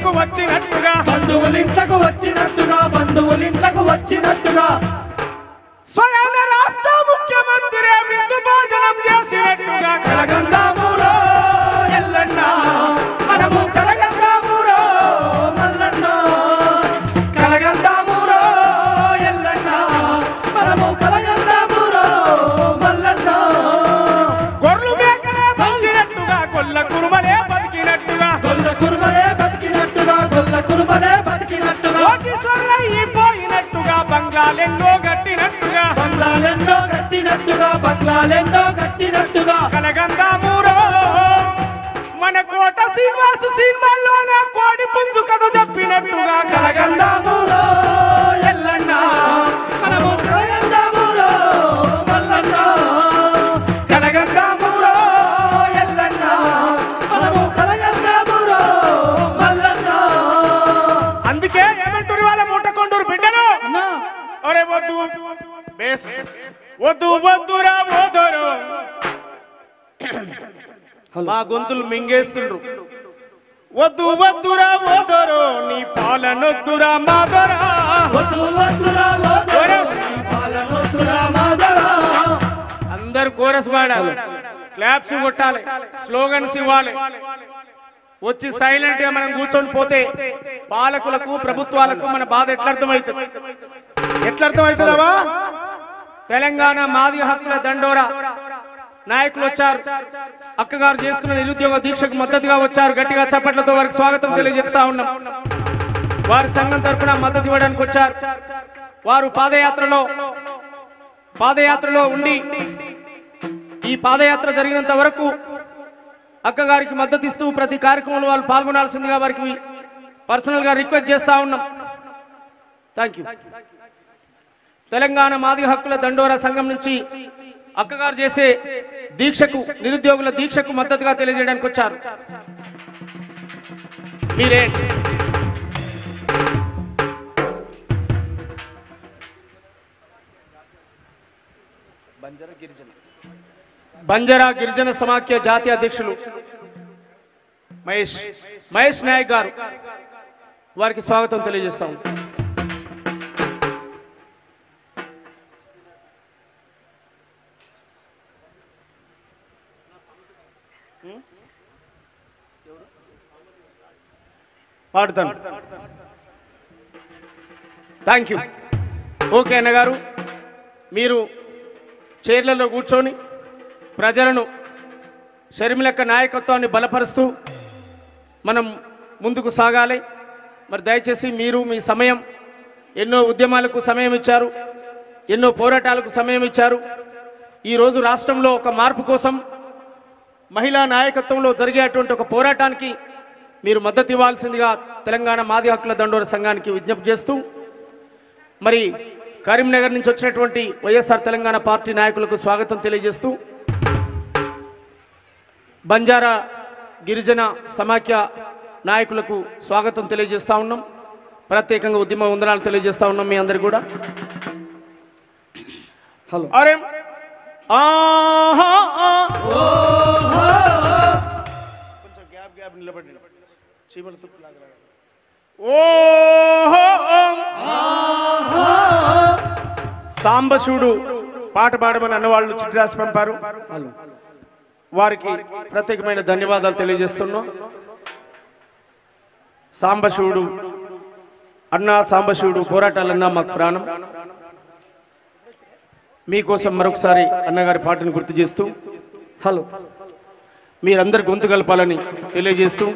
ఇంట్లకు వచ్చినట్టుగా. బంధువులు ఇంట్లకు వచ్చినట్టుగా బంధువులు ఇంట్లకు వచ్చినట్టుగా. స్వయాన రాష్ట్ర ముఖ్యమంత్రి విందు భోజనం చేసినట్టుగా. కలగందామురో బంగాలెన్నో గట్టినట్టుగా. బంగ్లాలెన్నో కట్టినట్టుగా బంగ్లాలెన్నో కట్టినట్టుగా కలగందామురో మన కోట శ్రీనివాసు సినిమాల్లోన కోడి పుంజు కథ చెప్పినట్టుగా కలగందామురో వద్దు వద్దురా ఓదరు మా గొంతులు మింగేస్తుండ్రు. వద్దు వద్దురా ఓదరు నీ పాలనొద్దురా మాదరా. అందరు కోరస్ పాడాలి క్లాప్స్ కొట్టాలి స్లోగన్స్ ఇవ్వాలి. వచ్చి సైలెంట్గా మనం కూర్చొని పోతే పాలకులకు ప్రభుత్వాలకు మన బాధ ఎట్లా అర్థమవుతుంది ఎట్లా అర్థమవుతుందవా తెలంగాణ మాది హక్కుల దండోరా నాయకులు వచ్చారు. అక్కగారు చేస్తున్న నిరుద్యోగ దీక్షకు మద్దతుగా వచ్చారు. గట్టిగా చప్పట్లతో వారికి స్వాగతం తెలియజేస్తా ఉన్నాం. వారి సంఘం తరఫున మద్దతు ఇవ్వడానికి వచ్చారు. వారు పాదయాత్రలో పాదయాత్రలో ఉండి ఈ పాదయాత్ర జరిగినంత వరకు అక్కగారికి మద్దతు ఇస్తూ ప్రతి కార్యక్రమంలో వాళ్ళు పాల్గొనాల్సిందిగా వారికి పర్సనల్గా రిక్వెస్ట్ చేస్తా ఉన్నాం. థ్యాంక్ యూ తెలంగాణ మాది హక్కుల దండోరా సంఘం నుంచి అక్కగారు చేసే దీక్షకు నిరుద్యోగుల దీక్షకు మద్దతుగా తెలియజేయడానికి వచ్చారు. మీరే. బంజారా గిరిజన. సమాఖ్య జాతీయ అధ్యక్షులు మహేష్. మహేష్ నాయక్ గారు. వారికి స్వాగతం తెలియజేస్తాం పాడుతాను. థ్యాంక్ యూ ఓకే అన్నగారు మీరు చైర్లలో కూర్చొని ప్రజలను షర్మిలక్క నాయకత్వాన్ని బలపరుస్తూ మనం ముందుకు సాగాలి. మరి దయచేసి మీరు మీ సమయం ఎన్నో ఉద్యమాలకు సమయం ఇచ్చారు ఎన్నో పోరాటాలకు సమయం ఇచ్చారు. ఈరోజు రాష్ట్రంలో ఒక మార్పు కోసం మహిళా నాయకత్వంలో జరిగేటువంటి ఒక పోరాటానికి మీరు మద్దతు ఇవ్వాల్సిందిగా తెలంగాణ మాది హక్కుల దండోర సంఘానికి విజ్ఞప్తి చేస్తూ మరి కరీంనగర్ నుంచి వచ్చినటువంటి వైఎస్ఆర్ తెలంగాణ పార్టీ నాయకులకు స్వాగతం తెలియజేస్తూ బంజారా గిరిజన సమాఖ్య నాయకులకు స్వాగతం తెలియజేస్తా ఉన్నాం. ప్రత్యేకంగా ఉద్యమ వందనాలు తెలియజేస్తా ఉన్నాం మీ అందరికి కూడా. హలో. అరే ఆహా చీమల తుప్పులాగా రావాలి. సాంబశివుడు పాట పాడమని అన్నవాళ్ళు చిట్టి రాసి పంపారు. వారికి ప్రత్యేకమైన ధన్యవాదాలు తెలియజేస్తున్నాం. సాంబశివుడు అన్నా సాంబశివుడు పోరాటాలన్నా మాకు ప్రాణం. మీకోసం మరొకసారి అన్నగారి పాటను గుర్తు చేస్తూ హలో మీరందరు గొంతు కలపాలని తెలియజేస్తూ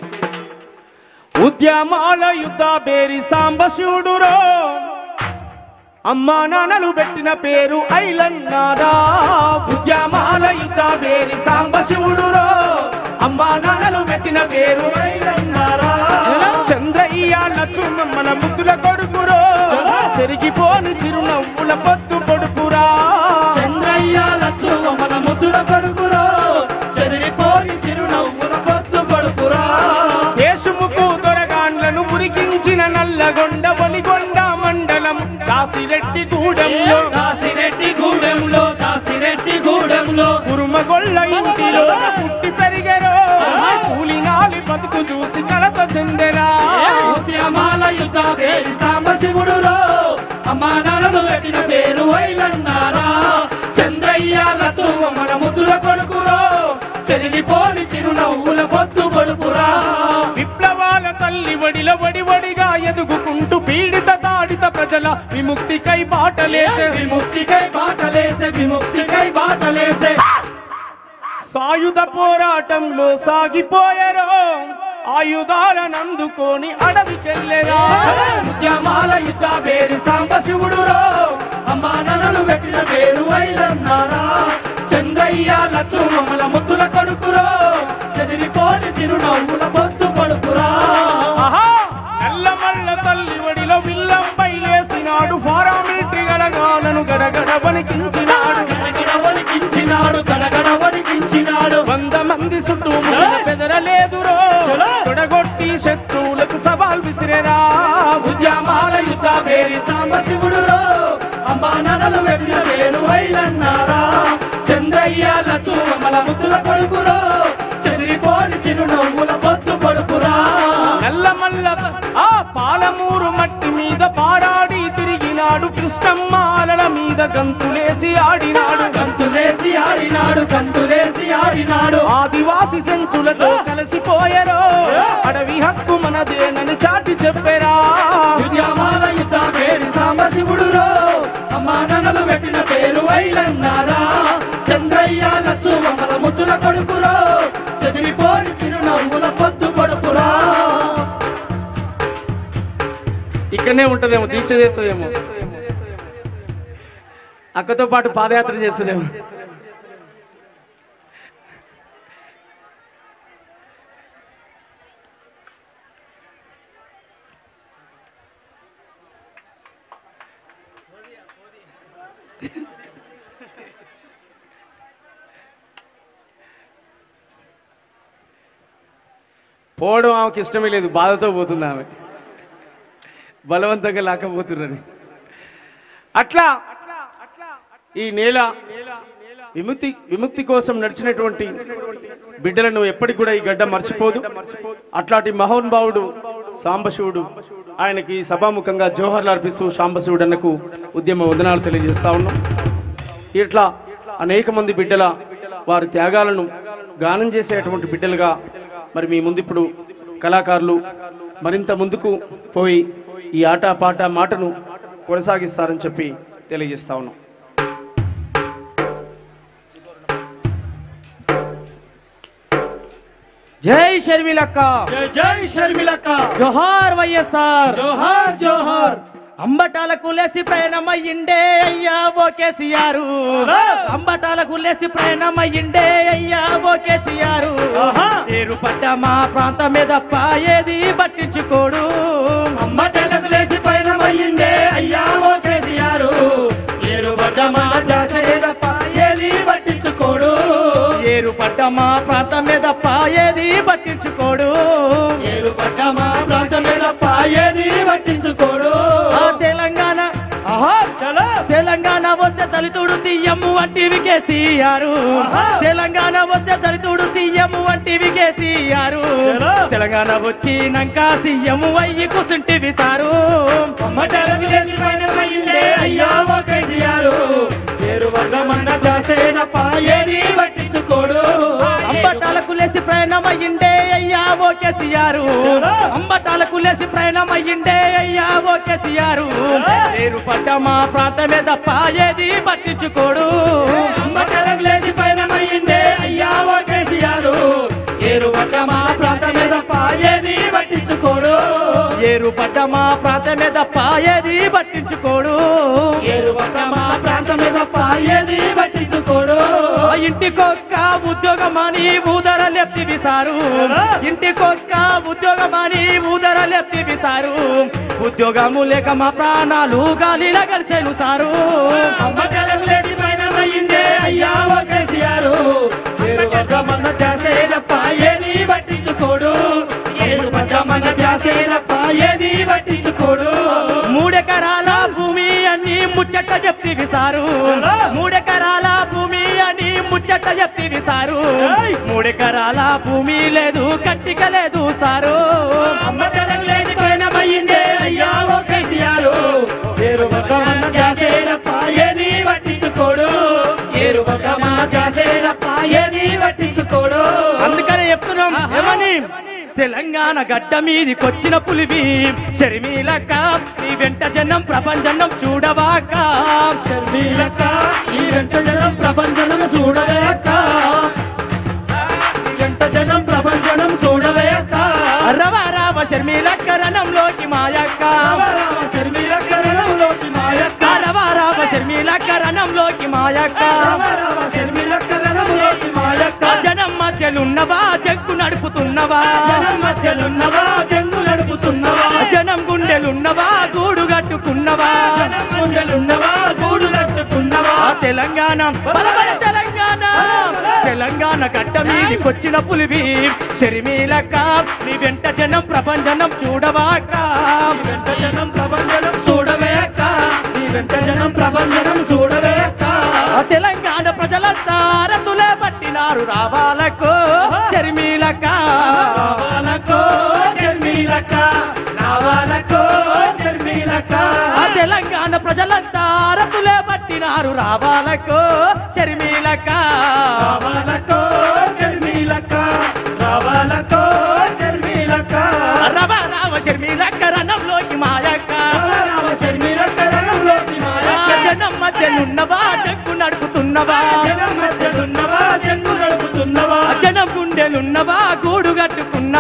ఉద్యమాల యుద్ధ బేరి సాంబశివుడురో. అమ్మా నాన్నలు పెట్టిన పేరు ఐలన్నారా ఉద్యమాల యుద్ధ బేరి సాంబశివుడురో. అమ్మా నాన్నలు పెట్టిన పేరు ఐలన్నారా? చంద్రయ్య లక్ష్మమ్మల ముద్దుల కొడుకురో. చెరిగిపోని చిరునవ్వుల పొత్తు పొడుపురా చంద్రయ్య మన ముద్దుల కొడుకు. కాసిరెడ్డి గూడెంలో. దాసిరెడ్డి గూడెంలో దాసిరెడ్డి గూడెంలో. కురుమగొల్ల ఇంటిలో పుట్టి పెరిగెరో కూలినాలి బతుకు చూసి కలత చెందెరా ఉద్యమాల యుద్ధ పేరు సాంబశివుడురో అమ్మా నాన్నలు పెట్టిన పేరు వైలన్నారా చంద్రయ్య లచ్చువమ్మల ముద్దుల కొడుకురో చెరిగిపోని చిరునవ్వుల పడుకురా విప్లవాల తల్లి వడిల వడి వడిగా ఎదుగుకుంటూ పీడిత తాడిత ప్రజల విముక్తికై బాటలేసే. విముక్తికై బాటలేసే విముక్తికై బాటలేసే. సాయుధ పోరాటంలో సాగిపోయారో. ఆయుధాలనందుకొని అడవికెళ్ళెరా ఉద్యమాల యుద్ధ పేరు సాంబశివుడురో. అమ్మా నాన్నలు పెట్టిన పేరు వైలన్నారా చంద్రయ్య లచ్చువమ్మల ముద్దుల కొడుకురో చెదిరిపోని చిరునవ్వుల పొత్తు పడుకురా! నల్లమల్ల తల్లి ఒడిలో విల్లంపై లేసినాడు పారామిలిటరీ గడగాలను గడగడ వణికించినాడు. గడగడ వణికించినాడు గడగడ వణికించినాడు. వంద మంది చుట్టూ బెదరలేదురో తొడగొట్టి శత్రువులకు సవాల్ విసిరేరా. ఉద్యమాల యుద్ధ పేరు సాంబశివుడురో అమ్మా నాన్నలు పెట్టిన పేరు ఆడినాడు కృష్ణమ్మ అలల మీద గంతులేసి ఆడినాడు. గంతులేసి ఆడినాడు గంతులేసి ఆడినాడు. ఆదివాసి సెంచులతో కలిసిపోయారో. అడవి హక్కు మనదేనని చాటి చెప్పారా. పేరు సాంబశివుడు రో అమ్మా నన్నలు పెట్టిన పేరు వైలన్నారా. చంద్రయ్య లచ్చు అమల ముద్దుల కొడుకురో. ఇక్కడనే ఉంటదేమో దీక్ష చేస్తుందేమో అక్కతో పాటు పాదయాత్ర చేస్తుందేమో. పోవడం ఆమెకి ఇష్టమే లేదు బాధతో పోతుంది ఆమె. బలవంతంగా లాకపోతుర్రని అట్లా ఈ నేల విముక్తి విముక్తి కోసం నడిచినటువంటి బిడ్డలను ఎప్పటికి కూడా ఈ గడ్డ మర్చిపోదు. అట్లాంటి మహోన్భావుడు సాంబశివుడు ఆయనకి సభాముఖంగా జోహర్లు అర్పిస్తూ సాంబశివుడు అన్నకు ఉద్యమ వందనాలు తెలియజేస్తా ఉన్నాం. ఇట్లా అనేక మంది బిడ్డల వారి త్యాగాలను గానం చేసేటువంటి బిడ్డలుగా మరి మీ ముందు ఇప్పుడు కళాకారులు మరింత ముందుకు పోయి ఈ ఆట పాట మాటను కొనసాగిస్తారని చెప్పి తెలియజేస్తా ఉన్నాం. జై షర్మిలక్క. జై జై షర్మిలక్క. జోహార్ వైఎస్ఆర్. జోహార్ జోహార్. అంబటాలకు లేసి ప్రయాణమయ్యిండే అయ్యా ఓ కేసీఆర్. అంబటాలకు లేసి ప్రయాణమయ్యిండే అయ్యా ఓ కేసీఆర్. పేరు పడ్డ మా ప్రాంతమే తప్ప ఏది పట్టించుకోడు. అమ్మటలకు లేచి పైన అయ్యిండే అయ్యా ఓ కేసీఆర్. ఏరు బడ్డమా జాసరే తప్ప ఏది పట్టించుకోడు. ఏరు పడ్డ మా ప్రాంతమే తప్ప ఏది పట్టించుకోడు. ఏరు బడ్డమా ప్రాంతమే తప్ప ఏది పట్టించుకోడు దళితుడు సీఎం వంటివి కేసీఆర్. తెలంగాణ వస్తే దళితుడు సీఎం వంటివి కేసీఆర్. తెలంగాణ వచ్చినాక సీఎం అయ్యి కూసుంటివి సారు. అయ్యా కేసీఆర్. ఏది పట్టించుకోడు. అంబటాలకు లేసి ప్రయాణం అయ్యిండే అయ్యా ఓ కేసీఆర్. అంబటాలకు లేసి ప్రయాణం అయ్యిండే అయ్యా ఓ కేసీఆర్. పేరు పడ్డ మా ప్రాంతమే తప్ప ఏది పట్టించుకోడు. అమ్మటలకు లేచి పైన అయ్యిండే అయ్యా ఓ కేసీఆర్. ఏరు బడ్డమా ప్రాంతమే ఏరు పడ్డ మా ప్రాంతమే తప్ప ఏది పట్టించుకోడు. ఏరు బడ్డమా ప్రాంతమే తప్ప ఏది పట్టించుకోడు. ఇంటికొక్క ఉద్యోగమని ఊదర లెప్తివి సారు ఇంటికొక్క ఉద్యోగమని ఊదర లెప్తివి సారు ఉద్యోగము లేక మా ప్రాణాలు గాలిలా కలిసేను సారు. అయ్యా కేసీఆర్ జాసే తప్ప ఏది పట్టించుకోడు. జాసే తప్ప ఏది పట్టించుకోడు? మూడెకరాల భూమి అని ముచ్చట చెప్తివి సారు. మూడెకరాల భూమి అని ముచ్చట చెప్తివి సారు. మూడెకరాల భూమి లేదు కట్టిక లేదు సారు. అయ్యా ఓ కేసీఆర్. ఏరు ఏది పట్టించుకోడు? ఏరు ఏది పట్టించుకోడు? అందుకనే చెప్తున్నాం ఏమని? తెలంగాణ గడ్డ మీదికొచ్చిన పులివి. షర్మీలక్క నీ వెంట జనం ప్రపంచనం చూడవాక. షర్మీలక్క ఈ వెంట జనం ప్రపంచనం చూడవేక ఈ వెంట జనం ప్రపంచనం చూడవే అక్క రవ రావ షర్మీలక్క రణంలోకి మాయక్క. షర్మీలక్క రణంలోకి మాయక్క. రవ రావ షర్మీలక్క రణంలోకి మాయక్క. మధ్యలున్నవా? జగ్గు నడుపుతున్నవా? జనం మధ్యలున్నవా? జంగు నడుపుతున్నవా? జనం గుండెలున్నవా? గూడు కట్టుకున్నవా? జనం గుండెలున్నవా? గూడు కట్టుకున్నవా? తెలంగాణ తెలంగాణ! తెలంగాణ గడ్డ మీదికొచ్చిన పులివి. షర్మీలక్క నీ వెంట జనం ప్రపంచనం చూడవాక. వెంట జనం ప్రపంచనం చూడవే అక్క. నీ వెంట జనం ప్రపంచనం చూడవే అక్క. ఆ తెలంగాణ ప్రజలంతా రతులే పట్టినారు రావాలకు ఆ తెలంగాణ ప్రజలంతా అరతులే పట్టినారు రావాలకో షర్మిలక? రావాలకో షర్మిలక? రావాలకో మధ్యనున్నవా జగ్గు నడుపుతున్నవా? జనం మధ్యనున్నవా జంగు నడుపుతున్నవా? జనం గుండెలున్నవా? గూడు కట్టుకున్న